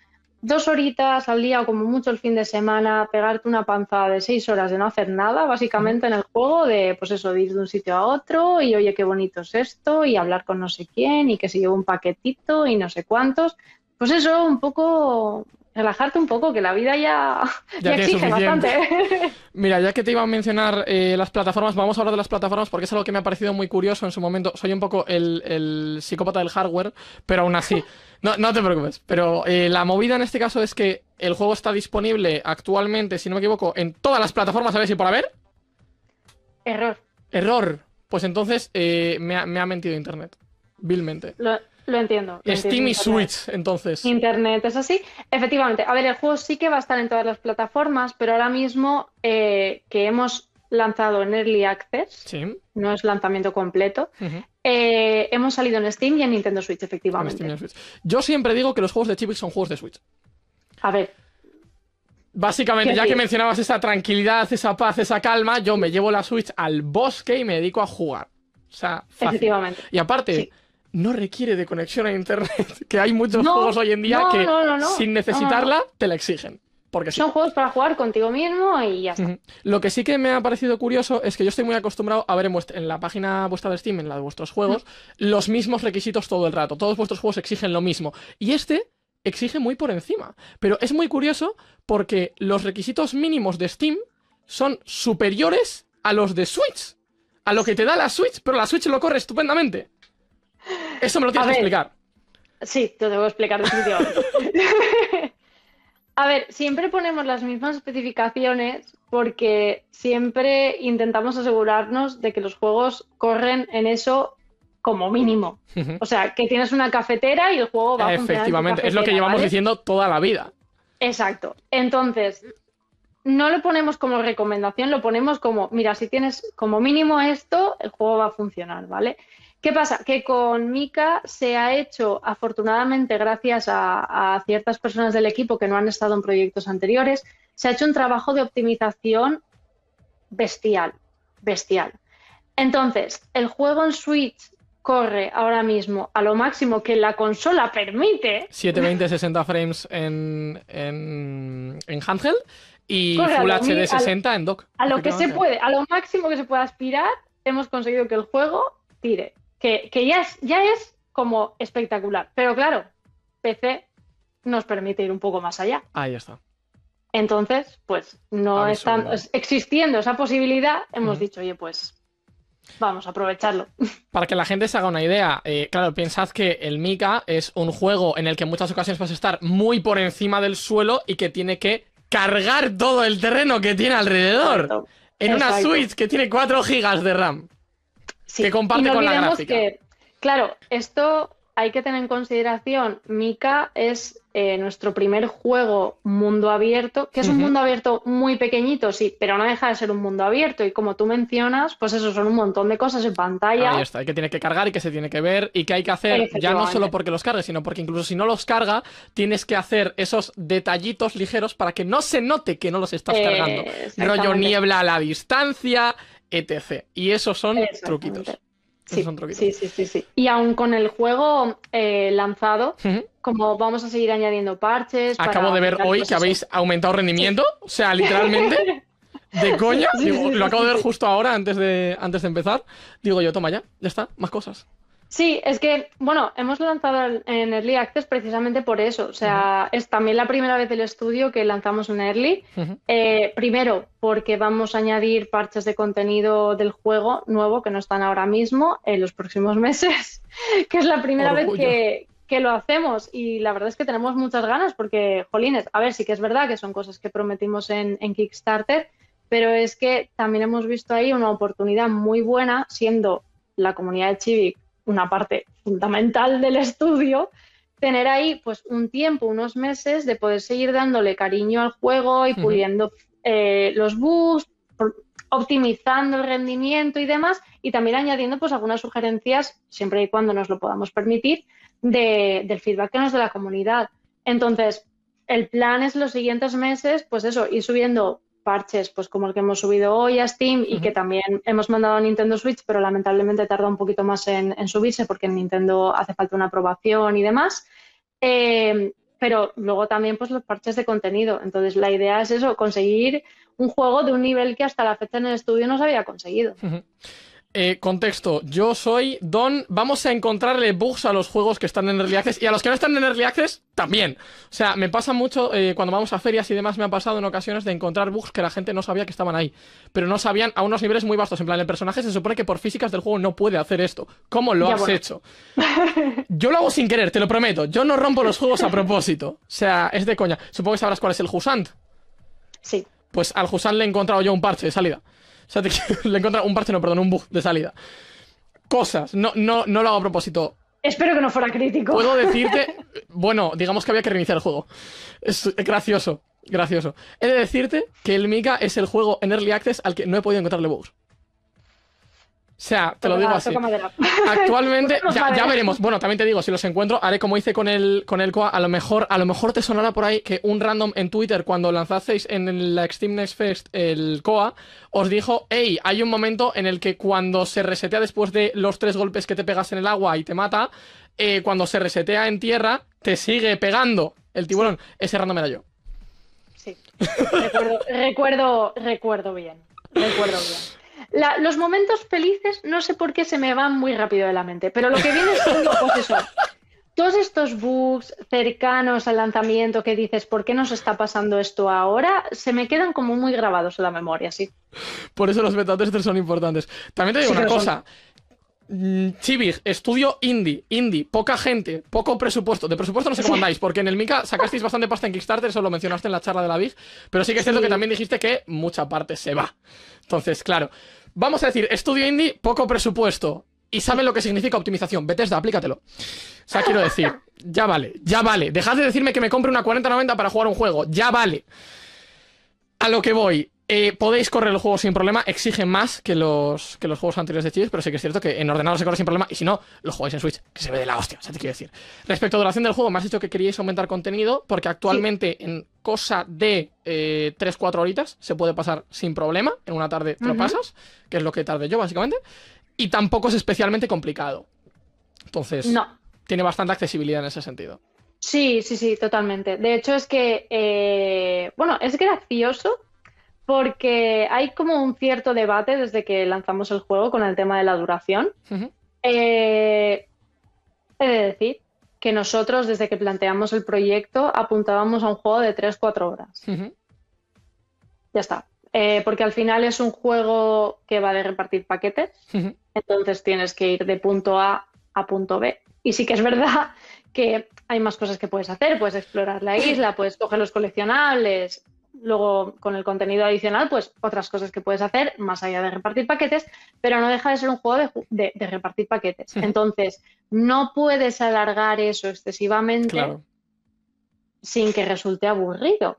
dos horitas al día o como mucho el fin de semana, pegarte una panzada de seis horas de no hacer nada, básicamente en el juego, de pues eso, de ir de un sitio a otro y oye, qué bonito es esto, y hablar con no sé quién, y que se lleva un paquetito y no sé cuántos. Pues eso, un poco, relajarte un poco, que la vida ya, Ya ya tiene exige bastante. Mira, ya que te iba a mencionar eh, las plataformas, vamos a hablar de las plataformas porque es algo que me ha parecido muy curioso en su momento. Soy un poco el, el psicópata del hardware, pero aún así, no, no te preocupes. Pero eh, la movida en este caso es que el juego está disponible actualmente, si no me equivoco, en todas las plataformas, a ver si por haber. Error. Error. Pues entonces eh, me, ha, me ha mentido internet. Vilmente. Lo, lo entiendo. lo Steam entiendo, y Internet. Switch, entonces. Internet es así. Efectivamente, a ver, el juego sí que va a estar en todas las plataformas, pero ahora mismo eh, que hemos lanzado en Early Access, Sí. no es lanzamiento completo, eh, hemos salido en Steam y en Nintendo Switch, En efectivamente. Steam y en Switch. Yo siempre digo que los juegos de Chibi son juegos de Switch. A ver, Básicamente, ¿Qué ya que mencionabas esa tranquilidad, esa paz, esa calma, yo me llevo la Switch al bosque y me dedico a jugar. O sea, fácil. efectivamente. Y aparte, Sí. No requiere de conexión a internet, que hay muchos No, juegos hoy en día no, que no, sin necesitarla te la exigen. Porque sí. Son juegos para jugar contigo mismo y ya está. Lo que sí que me ha parecido curioso es que yo estoy muy acostumbrado a ver en la página vuestra de Steam, en la de vuestros juegos, los mismos requisitos todo el rato. Todos vuestros juegos exigen lo mismo. Y este exige muy por encima. Pero es muy curioso porque los requisitos mínimos de Steam son superiores a los de Switch. A lo que te da la Switch, pero la Switch lo corre estupendamente. Eso me lo tienes A que ver. explicar. Sí, te lo debo explicar definitivamente. A ver, siempre ponemos las mismas especificaciones porque siempre intentamos asegurarnos de que los juegos corren en eso como mínimo. O sea, que tienes una cafetera y el juego va a funcionar Efectivamente, es lo que llevamos ¿vale? diciendo toda la vida. Exacto. Entonces, no lo ponemos como recomendación, lo ponemos como, mira, si tienes como mínimo esto, el juego va a funcionar, ¿vale? ¿Qué pasa? Que con Mika se ha hecho, afortunadamente, gracias a, a ciertas personas del equipo que no han estado en proyectos anteriores, se ha hecho un trabajo de optimización bestial, bestial. Entonces, el juego en Switch corre ahora mismo a lo máximo que la consola permite, 720 60 frames en, en, en handheld y Corre Full HD mi- a- 60 en dock. a lo que se puede, a lo máximo que se pueda aspirar, hemos conseguido que el juego tire. Que, que ya, es, ya es como espectacular. Pero claro, PC nos permite ir un poco más allá. Ahí está. Entonces, pues no están existiendo esa posibilidad, hemos dicho, oye, pues vamos a aprovecharlo. Para que la gente se haga una idea, eh, claro, pensad que el Mika es un juego en el que en muchas ocasiones vas a estar muy por encima del suelo y que tiene que cargar todo el terreno que tiene alrededor. Exacto. En una. Switch que tiene 4 GB de RAM. Sí, que comparte y no con la gráfica. que, claro, esto hay que tener en consideración. Mika es eh, nuestro primer juego mundo abierto, que es un mundo abierto muy pequeñito, sí, pero no deja de ser un mundo abierto. Y como tú mencionas, pues eso son un montón de cosas en pantalla. Ahí está, y que tiene que cargar y que se tiene que ver y que hay que hacer, ya no solo porque los cargue, sino porque incluso si no los carga, tienes que hacer esos detallitos ligeros para que no se note que no los estás Eh, cargando. exactamente. Rollo niebla a la distancia, etc. Y esos son truquitos. Sí, Esos son truquitos. sí, sí, sí, sí. Y aún con el juego eh, lanzado, como vamos a seguir añadiendo parches. Acabo de ver hoy que habéis aumentado rendimiento, o sea, literalmente, de coña. Digo, lo acabo de ver justo ahora, antes de, antes de empezar. Digo yo, toma ya, ya está, más cosas. Sí, es que, bueno, hemos lanzado en Early Access precisamente por eso. O sea, es también la primera vez del estudio que lanzamos un Early. Eh, primero, porque vamos a añadir parches de contenido del juego nuevo que no están ahora mismo en los próximos meses, que es la primera vez que, que lo hacemos. Y la verdad es que tenemos muchas ganas porque, jolines, a ver, sí que es verdad que son cosas que prometimos en, en Kickstarter, pero es que también hemos visto ahí una oportunidad muy buena, siendo la comunidad de Chibi una parte fundamental del estudio, tener ahí pues un tiempo, unos meses de poder seguir dándole cariño al juego y puliendo eh, los bugs, optimizando el rendimiento y demás, y también añadiendo pues algunas sugerencias, siempre y cuando nos lo podamos permitir, de- del feedback que nos dé la comunidad. Entonces, el plan es los siguientes meses, pues eso, ir subiendo parches, pues como el que hemos subido hoy a Steam y que también hemos mandado a Nintendo Switch, pero lamentablemente tarda un poquito más en, en subirse porque en Nintendo hace falta una aprobación y demás. Eh, pero luego también pues los parches de contenido. Entonces la idea es eso, conseguir un juego de un nivel que hasta la fecha en el estudio no se había conseguido. Eh, contexto, yo soy Don, vamos a encontrarle bugs a los juegos que están en Early Access y a los que no están en Early Access también. O sea, me pasa mucho eh, cuando vamos a ferias y demás, me ha pasado en ocasiones de encontrar bugs que la gente no sabía que estaban ahí, pero no sabían a unos niveles muy vastos. En plan, el personaje se supone que por físicas del juego no puede hacer esto. ¿Cómo lo Ya, has bueno. hecho? Yo lo hago sin querer, te lo prometo. Yo no rompo los juegos a propósito. O sea, es de coña. Supongo que sabrás cuál es el Husant. Sí, Pues al Husant le he encontrado yo un parche de salida. O sea, te le he encontrado un parche, no, perdón, un bug de salida. Cosas, no, no, no lo hago a propósito. espero que no fuera crítico. Puedo decirte, bueno, digamos que había que reiniciar el juego. Es gracioso, gracioso. He de decirte que el Mika es el juego en Early Access al que no he podido encontrarle bugs. O sea, te lo digo así. Actualmente, ya, veremos. Bueno, también te digo, si los encuentro, haré como hice con el, con el Coa. A lo mejor, a lo mejor te sonará por ahí que un random en Twitter, cuando lanzasteis en la Extreme Next Fest el Coa, os dijo, hey, hay un momento en el que cuando se resetea después de los tres golpes que te pegas en el agua y te mata, eh, cuando se resetea en tierra, te sigue pegando el tiburón. Ese random era yo. Sí, recuerdo, recuerdo, recuerdo bien, recuerdo bien. La- los momentos felices no sé por qué se me van muy rápido de la mente, pero lo que viene siendo, pues eso, todos estos bugs cercanos al lanzamiento que dices, ¿por qué nos está pasando esto ahora? Se me quedan como muy grabados en la memoria, sí. Por eso los beta testers son importantes. También te digo Sí una cosa. Mm, Chibig, estudio indie, indie, poca gente, poco presupuesto. De presupuesto no sé cómo andáis, porque en el Mika sacasteis bastante pasta en Kickstarter, eso lo mencionaste en la charla de la Big, pero sí que es cierto Sí. que también dijiste que mucha parte se va. Entonces, claro, vamos a decir, estudio indie, poco presupuesto. Y saben lo que significa optimización. Bethesda, aplícatelo. O sea, quiero decir, ya vale, ya vale. Dejad de decirme que me compre una 4090 para jugar un juego. Ya vale. A lo que voy. Eh, podéis correr el juego sin problema, exige más que los, que los juegos anteriores de Chips, pero sí que es cierto que en ordenador se corre sin problema y si no, lo jugáis en Switch, que se ve de la hostia, o sea, te quiero decir. Respecto a duración del juego, me has dicho que queríais aumentar contenido, porque actualmente en cosa de eh, 3-4 horitas se puede pasar sin problema, en una tarde te lo pasas, que es lo que tardé yo básicamente, y tampoco es especialmente complicado. Entonces, No. tiene bastante accesibilidad en ese sentido. Sí, sí, sí, totalmente. De hecho, es que, eh, bueno, es gracioso porque hay como un cierto debate desde que lanzamos el juego con el tema de la duración. Eh, he de decir que nosotros, desde que planteamos el proyecto, apuntábamos a un juego de 3-4 horas. Ya está. Eh, porque al final es un juego que va de repartir paquetes, entonces tienes que ir de punto A a punto B. Y sí que es verdad que hay más cosas que puedes hacer. Puedes explorar la isla, puedes coger los coleccionables. Luego, con el contenido adicional, pues otras cosas que puedes hacer más allá de repartir paquetes, pero no deja de ser un juego de, ju- de- de repartir paquetes. Entonces, no puedes alargar eso excesivamente Claro. sin que resulte aburrido.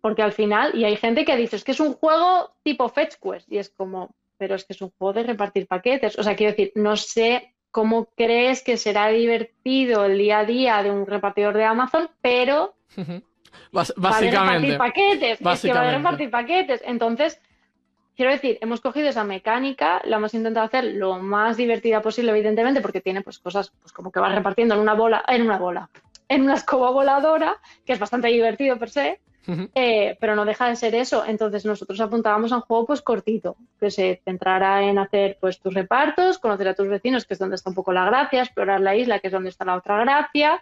Porque al final, y hay gente que dice, es que es un juego tipo Fetch Quest, y es como, pero es que es un juego de repartir paquetes. O sea, quiero decir, no sé cómo crees que será divertido el día a día de un repartidor de Amazon, pero Va básicamente. repartir paquetes. Es que va Básicamente. repartir paquetes. Entonces, quiero decir, hemos cogido esa mecánica, la hemos intentado hacer lo más divertida posible, evidentemente, porque tiene pues cosas pues como que vas repartiendo en una bola, en una bola, en una escoba voladora, que es bastante divertido per se. Eh, pero no deja de ser eso. Entonces nosotros apuntábamos a un juego pues cortito, que se centrara en hacer pues tus repartos, conocer a tus vecinos, que es donde está un poco la gracia, explorar la isla, que es donde está la otra gracia,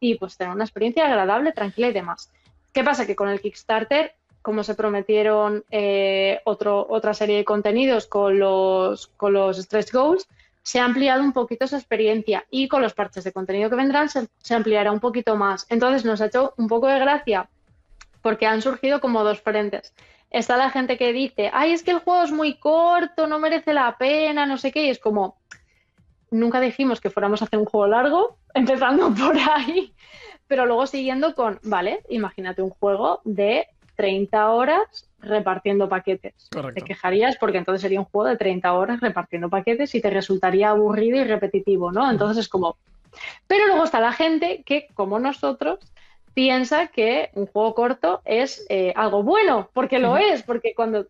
y pues tener una experiencia agradable, tranquila y demás. ¿Qué pasa? Que con el Kickstarter, como se prometieron eh, otro, otra serie de contenidos con los, con los stretch goals, se ha ampliado un poquito esa experiencia y con los parches de contenido que vendrán se, se ampliará un poquito más. Entonces nos ha hecho un poco de gracia porque han surgido como dos frentes. Está la gente que dice, ay, es que el juego es muy corto, no merece la pena, no sé qué, y es como, nunca dijimos que fuéramos a hacer un juego largo, empezando por ahí, pero luego siguiendo con, vale, imagínate un juego de 30 horas repartiendo paquetes. Correcto. Te quejarías porque entonces sería un juego de 30 horas repartiendo paquetes y te resultaría aburrido y repetitivo, ¿no? Entonces es como... Pero luego está la gente que, como nosotros, piensa que un juego corto es eh, algo bueno, porque lo es, porque cuando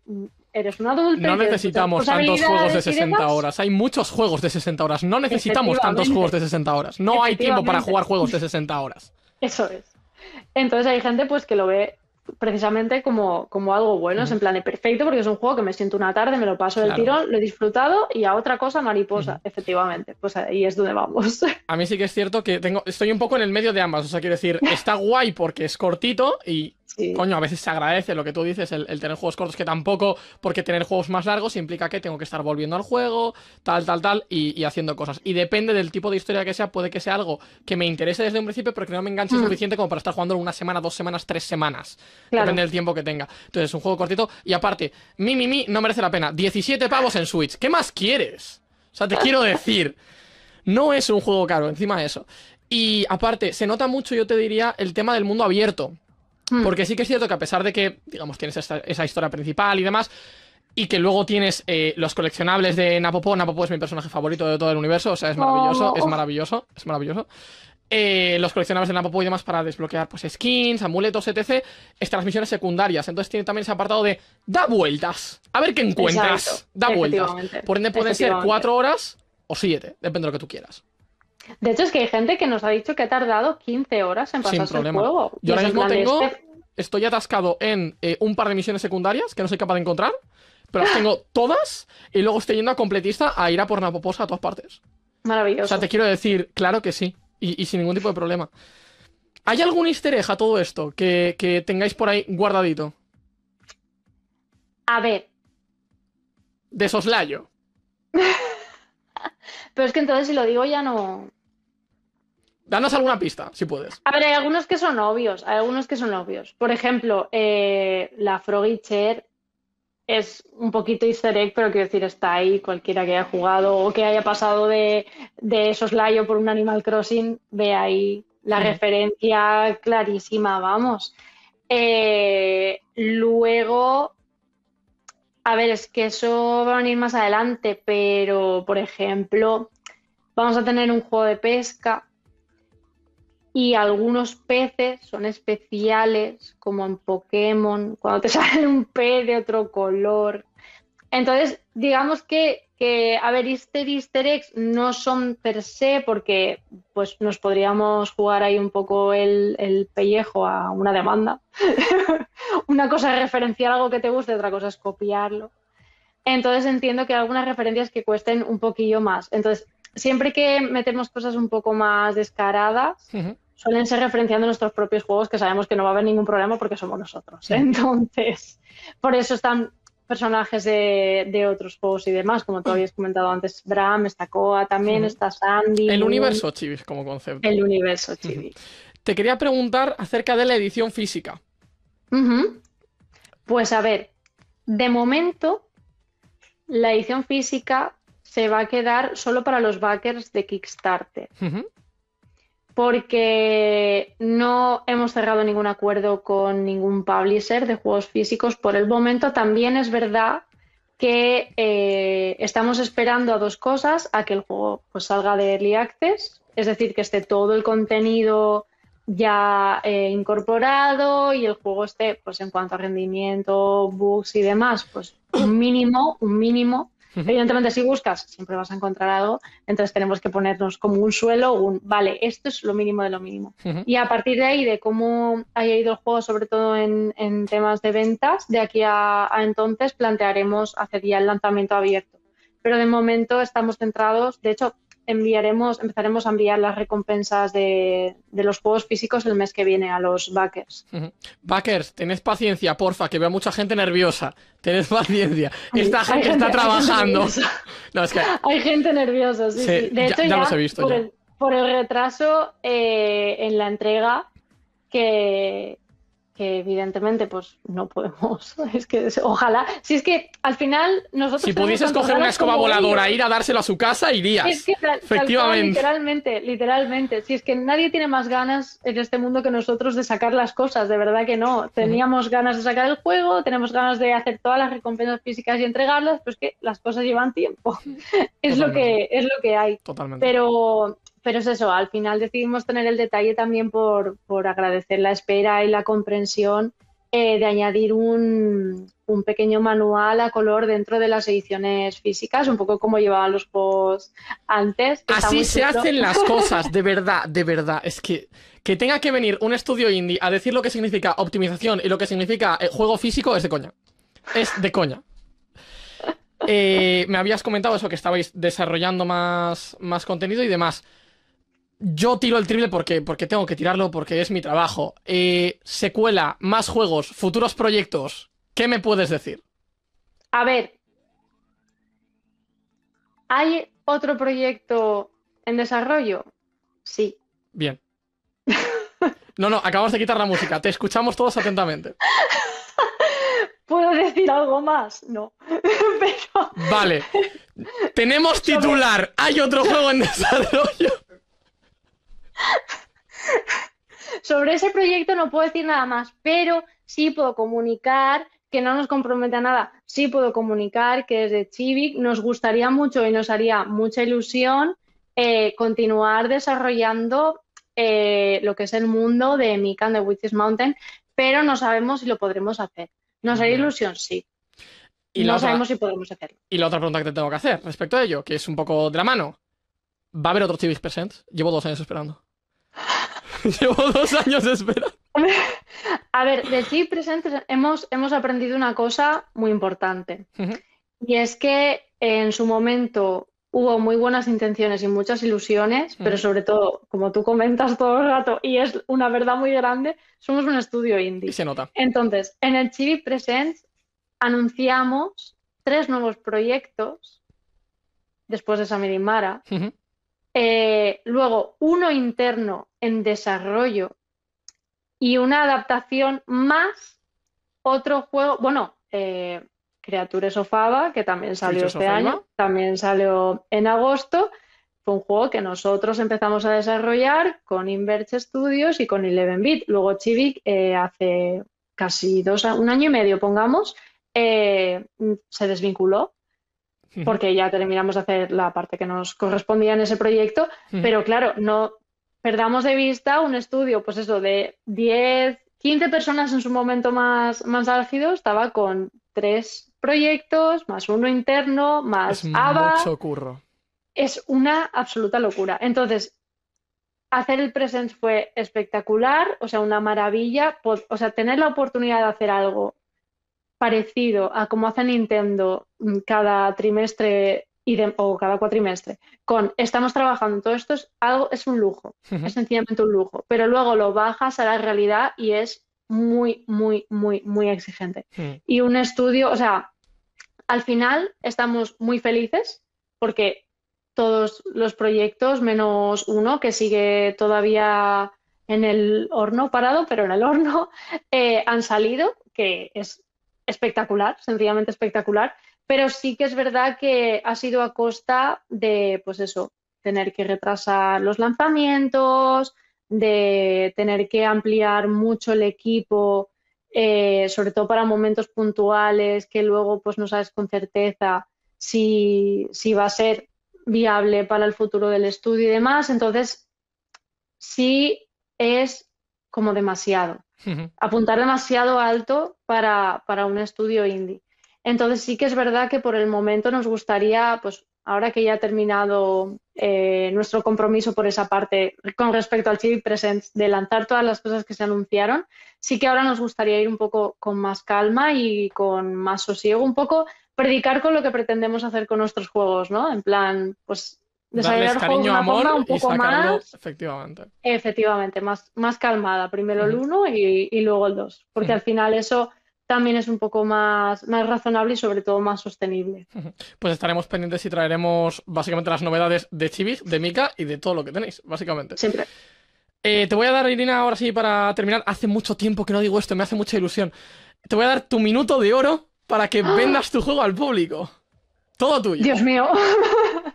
eres un adulto... No necesitamos tantos juegos de responsabilidades y 60 demás, horas. Hay muchos juegos de 60 horas. No necesitamos tantos juegos de 60 horas. No hay tiempo para jugar juegos de 60 horas. Eso es. Entonces hay gente pues que lo ve precisamente como, como algo bueno, es en plan de perfecto porque es un juego que me siento una tarde, me lo paso del Claro. tirón, lo he disfrutado y a otra cosa mariposa, efectivamente. Pues ahí es donde vamos. A mí sí que es cierto que tengo, estoy un poco en el medio de ambas. O sea, quiero decir, está guay porque es cortito y, Sí. coño, a veces se agradece lo que tú dices, el, el tener juegos cortos, que tampoco, porque tener juegos más largos implica que tengo que estar volviendo al juego, tal, tal, tal, y, y haciendo cosas. Y depende del tipo de historia que sea, puede que sea algo que me interese desde un principio, pero que no me enganche Mm. suficiente como para estar jugando una semana, dos semanas, tres semanas. Claro. Depende del tiempo que tenga. Entonces, un juego cortito. Y aparte, mi, mi, mi, no merece la pena. 17 pavos en Switch. ¿Qué más quieres? O sea, te quiero decir. No es un juego caro, encima de eso. Y aparte, se nota mucho, yo te diría, el tema del mundo abierto. Mm. Porque sí que es cierto que a pesar de que, digamos, tienes esta- esa historia principal y demás, y que luego tienes eh, los coleccionables de Napopo, Napopo es mi personaje favorito de todo el universo, o sea, es maravilloso, Oh. es maravilloso, es maravilloso. Eh, los coleccionables de Napopo y demás para desbloquear pues skins, amuletos, etc. Estas misiones secundarias. Entonces tiene también ese apartado de da vueltas. A ver qué encuentras. Exacto, Da vueltas. Por ende pueden ser cuatro horas o siete, depende de lo que tú quieras. De hecho, es que hay gente que nos ha dicho que ha tardado 15 horas en Sin pasarse el juego. Yo ahora es en mismo tengo, este- estoy atascado en eh, un par de misiones secundarias que no soy capaz de encontrar, pero las tengo todas y luego estoy yendo a completista a ir a por Napoposa a todas partes. Maravilloso. O sea, te quiero decir, claro que sí, y, y sin ningún tipo de problema. ¿Hay algún easter egg a todo esto que, que tengáis por ahí guardadito? A ver, De soslayo. pero es que entonces si lo digo ya no... Danos alguna pista, si puedes. A ver, hay algunos que son obvios, hay algunos que son obvios. Por ejemplo, eh, la Froggy Chair es un poquito easter egg, pero quiero decir, está ahí cualquiera que haya jugado o que haya pasado de, de soslayo por un Animal Crossing, ve ahí la Mm. referencia clarísima, vamos. Eh, luego, a ver, es que eso va a venir más adelante, pero por ejemplo, vamos a tener un juego de pesca y algunos peces son especiales, como en Pokémon, cuando te sale un pez de otro color. Entonces, digamos que, que, a ver, easter, easter eggs no son per se porque pues nos podríamos jugar ahí un poco el, el pellejo a una demanda. una cosa es referenciar algo que te guste, otra cosa es copiarlo. Entonces entiendo que hay algunas referencias que cuesten un poquillo más. Entonces, siempre que metemos cosas un poco más descaradas. Suelen ser referenciando nuestros propios juegos que sabemos que no va a haber ningún problema porque somos nosotros. Entonces, por eso están personajes de, de otros juegos y demás, como tú habías comentado antes, Bram, está Koa también, Ujú. está Sandy. El universo Chibi como concepto. El universo chibi. Te quería preguntar acerca de la edición física. Pues a ver, de momento la edición física se va a quedar solo para los backers de Kickstarter. Ujú. Porque no hemos cerrado ningún acuerdo con ningún publisher de juegos físicos por el momento. También es verdad que eh, estamos esperando a dos cosas, a que el juego pues, salga de Early Access, es decir, que esté todo el contenido ya eh, incorporado y el juego esté, pues en cuanto a rendimiento, bugs y demás, pues un mínimo, un mínimo. Evidentemente, si buscas, siempre vas a encontrar algo. Entonces tenemos que ponernos como un suelo, un, vale, esto es lo mínimo de lo mínimo. Y a partir de ahí, de cómo haya ido el juego, sobre todo en, en temas de ventas, de aquí a, a entonces plantearemos hacer ya el lanzamiento abierto. Pero de momento estamos centrados, de hecho, enviaremos, empezaremos a enviar las recompensas de, de los juegos físicos el mes que viene a los backers. Backers, tened paciencia, porfa, que veo mucha gente nerviosa. Tened paciencia. Esta Hay gente está hay trabajando. nerviosa. No, es que Hay gente nerviosa, sí, Sí, sí. De ya- hecho, ya ya, los he visto por, ya. El, por el retraso eh, en la entrega, que, que evidentemente pues no podemos. Es que ojalá. Si es que al final nosotros. si pudieses coger una escoba voladora, ir a dárselo a su casa, irías. Es que tal- tal cual, Efectivamente. literalmente, literalmente. Si es que nadie tiene más ganas en este mundo que nosotros de sacar las cosas, de verdad que no. Teníamos ganas de sacar el juego, tenemos ganas de hacer todas las recompensas físicas y entregarlas, pues que las cosas llevan tiempo. es lo que es lo que hay. Totalmente. Pero, pero es eso, al final decidimos tener el detalle también por, por agradecer la espera y la comprensión eh, de añadir un, un pequeño manual a color dentro de las ediciones físicas, un poco como llevaban los juegos antes. Así se chulo. hacen las cosas, de verdad, de verdad. Es que que tenga que venir un estudio indie a decir lo que significa optimización y lo que significa eh, juego físico es de coña. Es de coña. Eh, me habías comentado eso, que estabais desarrollando más, más contenido y demás. Yo tiro el triple porque, porque tengo que tirarlo, porque es mi trabajo. Eh, secuela, más juegos, futuros proyectos. ¿Qué me puedes decir? A ver, ¿hay otro proyecto en desarrollo? Sí. Bien. No, no, acabamos de quitar la música. Te escuchamos todos atentamente. ¿Puedo decir algo más? No. Pero Vale. Tenemos titular. Hay otro juego en desarrollo. Sobre ese proyecto no puedo decir nada más, pero sí puedo comunicar que no nos compromete a nada. Sí puedo comunicar que desde Civic nos gustaría mucho y nos haría mucha ilusión eh, continuar desarrollando eh, lo que es el mundo de Mika and the Witches Mountain, pero no sabemos si lo podremos hacer. Nos haría ilusión, sí. Y no otra, sabemos si podremos hacerlo. y la otra pregunta que te tengo que hacer respecto a ello, que es un poco de la mano. ¿Va a haber otro Civic Presents? Llevo dos años esperando. Llevo dos años esperando. A ver, de Civic Presents hemos, hemos aprendido una cosa muy importante. Y es que en su momento hubo muy buenas intenciones y muchas ilusiones, pero sobre todo, como tú comentas todo el rato, y es una verdad muy grande, somos un estudio Y indie. se nota. Entonces, en el Chibi Presents anunciamos tres nuevos proyectos después de Samir y Mara. Ujú. Eh, luego, uno interno en desarrollo y una adaptación más otro juego, bueno, eh, Creatures of Ava, que también salió este año, Ava. también salió en agosto. Fue un juego que nosotros empezamos a desarrollar con Inverge Studios y con Eleven Bit. Luego Chivik eh, hace casi dos, un año y medio, pongamos, eh, se desvinculó. Porque ya terminamos de hacer la parte que nos correspondía en ese proyecto, pero claro, no perdamos de vista un estudio, pues eso, de 10, 15 personas en su momento más, más álgido, estaba con tres proyectos, más uno interno, más Es ABA. mucho curro. Es una absoluta locura. Entonces, hacer el Presents fue espectacular, o sea, una maravilla. O sea, tener la oportunidad de hacer algo parecido a como hace Nintendo mm, cada trimestre y de- o cada cuatrimestre, con estamos trabajando en todo esto, es algo, es un lujo, es sencillamente un lujo. Pero luego lo bajas a la realidad y es muy, muy, muy, muy exigente y un estudio, o sea, al final estamos muy felices porque todos los proyectos, menos uno que sigue todavía en el horno parado, pero en el horno, eh, han salido, que es espectacular, sencillamente espectacular, pero sí que es verdad que ha sido a costa de, pues eso, tener que retrasar los lanzamientos, de tener que ampliar mucho el equipo eh, sobre todo para momentos puntuales que luego pues no sabes con certeza si, si va a ser viable para el futuro del estudio y demás. Entonces, sí es como demasiado, Apuntar demasiado alto para, para un estudio indie. Entonces sí que es verdad que por el momento nos gustaría, pues ahora que ya ha terminado eh, nuestro compromiso por esa parte con respecto al Chibi Presents, de lanzar todas las cosas que se anunciaron, sí que ahora nos gustaría ir un poco con más calma y con más sosiego, un poco predicar con lo que pretendemos hacer con nuestros juegos, ¿no? En plan, pues desarrollar juegos de cariño, una amor forma un y poco sacarlo, más efectivamente. Efectivamente, más, más calmada. Primero el. 1 y, y luego el 2, porque al final eso también es un poco más, más razonable y sobre todo más sostenible. Pues estaremos pendientes y traeremos básicamente las novedades de Chibi, de Mika y de todo lo que tenéis, básicamente. Siempre. Eh, te voy a dar, Irina, ahora sí, para terminar. Hace mucho tiempo que no digo esto, me hace mucha ilusión. Te voy a dar tu minuto de oro para que vendas tu juego al público. Todo tuyo. Dios mío.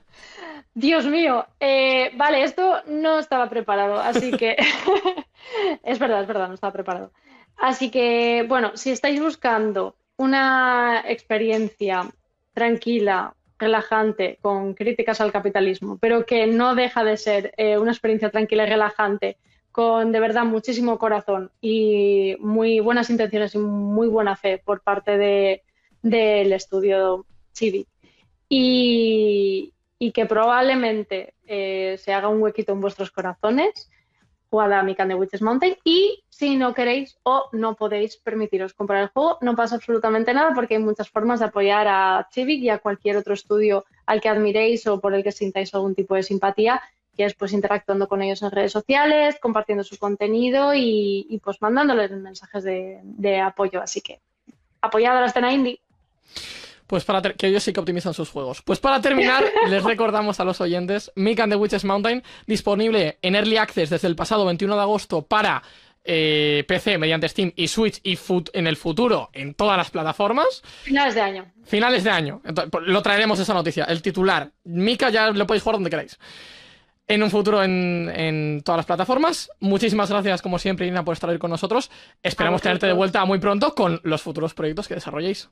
Dios mío. Eh, vale, esto no estaba preparado, así que es verdad, es verdad, no estaba preparado. Así que, bueno, si estáis buscando una experiencia tranquila, relajante, con críticas al capitalismo, pero que no deja de ser eh, una experiencia tranquila y relajante, con de verdad muchísimo corazón y muy buenas intenciones y muy buena fe por parte de, del estudio Chibi. Y, y que probablemente eh, se haga un huequito en vuestros corazones, jugad a Mikan de Witches Mountain. Y si no queréis o no podéis permitiros comprar el juego, no pasa absolutamente nada porque hay muchas formas de apoyar a Civic y a cualquier otro estudio al que admiréis o por el que sintáis algún tipo de simpatía, que es pues interactuando con ellos en redes sociales, compartiendo su contenido y, y, pues mandándoles mensajes de, de apoyo. Así que apoyad a la escena indie. Pues para que ellos sí que optimizan sus juegos. Pues para terminar, les recordamos a los oyentes, Mick and the Witches Mountain, disponible en Early Access desde el pasado 21 de agosto para eh, PC mediante Steam y Switch y en el futuro en todas las plataformas. Finales de año. Finales de año. Entonces, pues, lo traeremos esa noticia. El titular. Mika ya lo podéis jugar donde queráis. En un futuro en, en todas las plataformas. Muchísimas gracias, como siempre, Irina, por estar hoy con nosotros. Esperamos tenerte de vuelta muy pronto con los futuros proyectos que desarrolléis.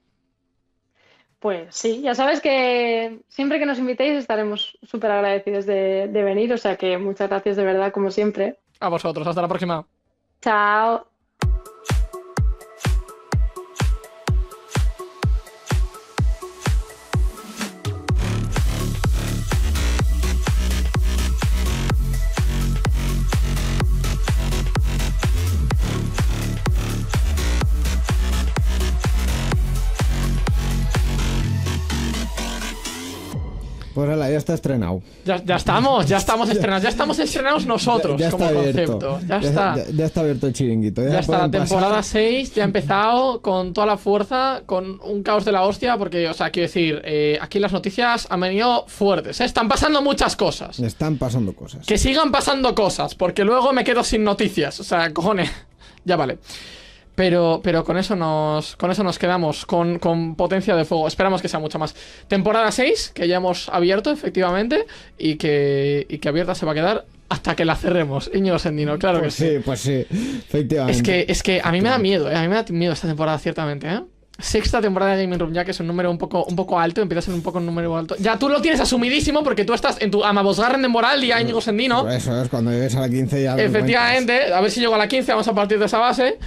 Pues sí, ya sabes que siempre que nos invitéis estaremos súper agradecidos de, de venir, o sea que muchas gracias de verdad, como siempre. A vosotros. Hasta la próxima. Chao. Pues ala, ya está estrenado. Ya, ya estamos, ya estamos estrenados, ya estamos estrenados nosotros ya, ya como está abierto. concepto. Ya está. Ya, está abierto el chiringuito. Ya, está, la pasar. temporada 6 ya ha empezado con toda la fuerza, con un caos de la hostia, porque, o sea, quiero decir, eh, aquí las noticias han venido fuertes, ¿eh? están pasando muchas cosas. Están pasando cosas. Que sigan pasando cosas, porque luego me quedo sin noticias, o sea, cojones, ya vale. Pero, pero con eso nos con eso nos quedamos, con, con potencia de fuego. Esperamos que sea mucho más. Temporada 6, que ya hemos abierto, efectivamente, y que, y que abierta se va a quedar hasta que la cerremos. Íñigo Sendino, claro Pues que sí. sí, pues sí, efectivamente. Es que, es que a mí me da miedo, ¿eh? A mí me da miedo esta temporada, ciertamente, ¿eh? Sexta temporada de Gaming Room, ya que es un número un poco, un poco alto, empieza a ser un poco un número alto. Ya tú lo tienes asumidísimo porque tú estás en tu amabosgarren de moral y a Íñigo Sendino. Eso es, cuando llegues a la 15 ya. Efectivamente, a ver si llego a la 15, vamos a partir de esa base.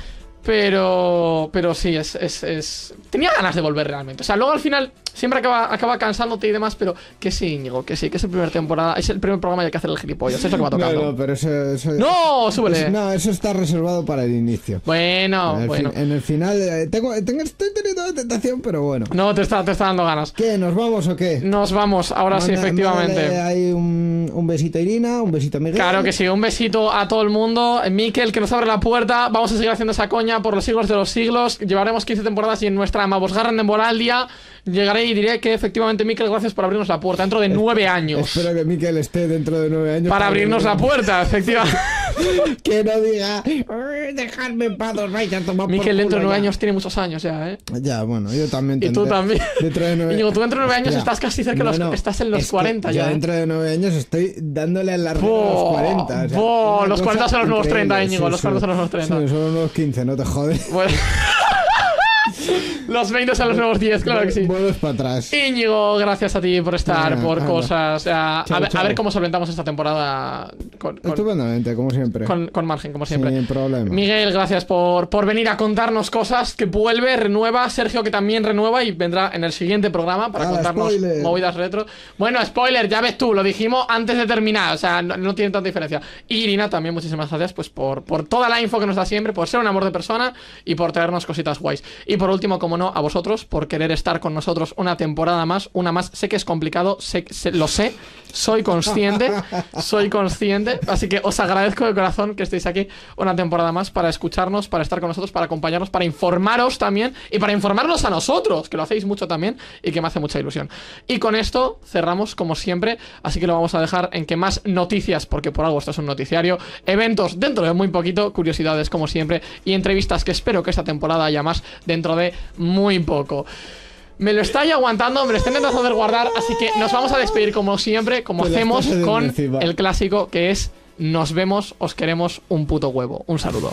Pero, pero sí, es, es, es- Tenía ganas de volver realmente. O sea, luego al final siempre acaba, acaba cansándote y demás, pero que sí, Íñigo, que sí, que es el primer temporada, es el primer programa y hay que hacer el gilipollas. Es lo que va No, tocando. no, pero eso, eso- ¡No! ¡Súbele! no, eso está reservado para el inicio. Bueno, en, el bueno. fin- en el final eh, tengo, tengo- estoy teniendo la tentación, pero bueno. No, te está, te está dando ganas. ¿Qué? ¿Nos vamos o qué? Nos vamos, ahora sí, efectivamente. ahí un, un besito a Irina, un besito a Miguel. Claro que sí, un besito a todo el mundo. Miquel, que nos abre la puerta. Vamos a seguir haciendo esa coña por los siglos de los siglos. Llevaremos 15 temporadas y en nuestra Mabosgarra en Bolaldia llegaré y diré que efectivamente, Miquel, gracias por abrirnos la puerta dentro de nueve años. Espero que Miquel esté dentro de nueve años. Para abrirnos la puerta, efectivamente. Que no diga, "Ay, dejadme en paz, os vais a tomar por Miquel dentro de nueve ya". años tiene muchos años ya, ¿eh? Ya, bueno, yo también Y tú también. Dentro de nueve... Íñigo, tú dentro de nueve años estás casi cerca de los- estás en los es que 40 ya, Yo ¿eh? dentro de nueve años estoy dándole largo de Buah, los 40. o sea, los cosa 40 son los nuevos 30, increíble. Íñigo, los 40 son los nuevos 30. Sí, son los nuevos 15, no te jodes. Bueno. los 20 son los nuevos 10, claro que sí. Vuelves para atrás. Íñigo, gracias a ti por estar, por cosas. sea, Chao, a, ver, a cómo solventamos esta temporada con, con- Estupendamente, como siempre. con- con margen, como siempre. Sin problema. Miguel, gracias por, por venir a contarnos cosas. Que vuelve, renueva. Sergio, que también renueva y vendrá en el siguiente programa para ¡Hala, contarnos spoiler! movidas retro. Bueno, spoiler, ya ves tú, lo dijimos antes de terminar. O sea, no, no tiene tanta diferencia. Y Irina, también muchísimas gracias pues por, por toda la info que nos da siempre, por ser un amor de persona y por traernos cositas guays. Y por último, como no, a vosotros por querer estar con nosotros una temporada más, una más. Sé que es complicado, sé, sé- lo sé, soy consciente, soy consciente. Así que os agradezco de corazón que estéis aquí una temporada más para escucharnos, para estar con nosotros, para acompañarnos, para informaros también y para informarnos a nosotros, que lo hacéis mucho también y que me hace mucha ilusión. Y con esto cerramos como siempre, así que lo vamos a dejar en que más noticias, porque por algo esto es un noticiario, eventos dentro de muy poquito, curiosidades como siempre y entrevistas que espero que esta temporada haya más dentro de muy poco. Me lo estáis aguantando, me lo estoy intentando hacer guardar, así que nos vamos a despedir como siempre, como hacemos con encima. el clásico que es nos vemos, os queremos un puto huevo. Un saludo.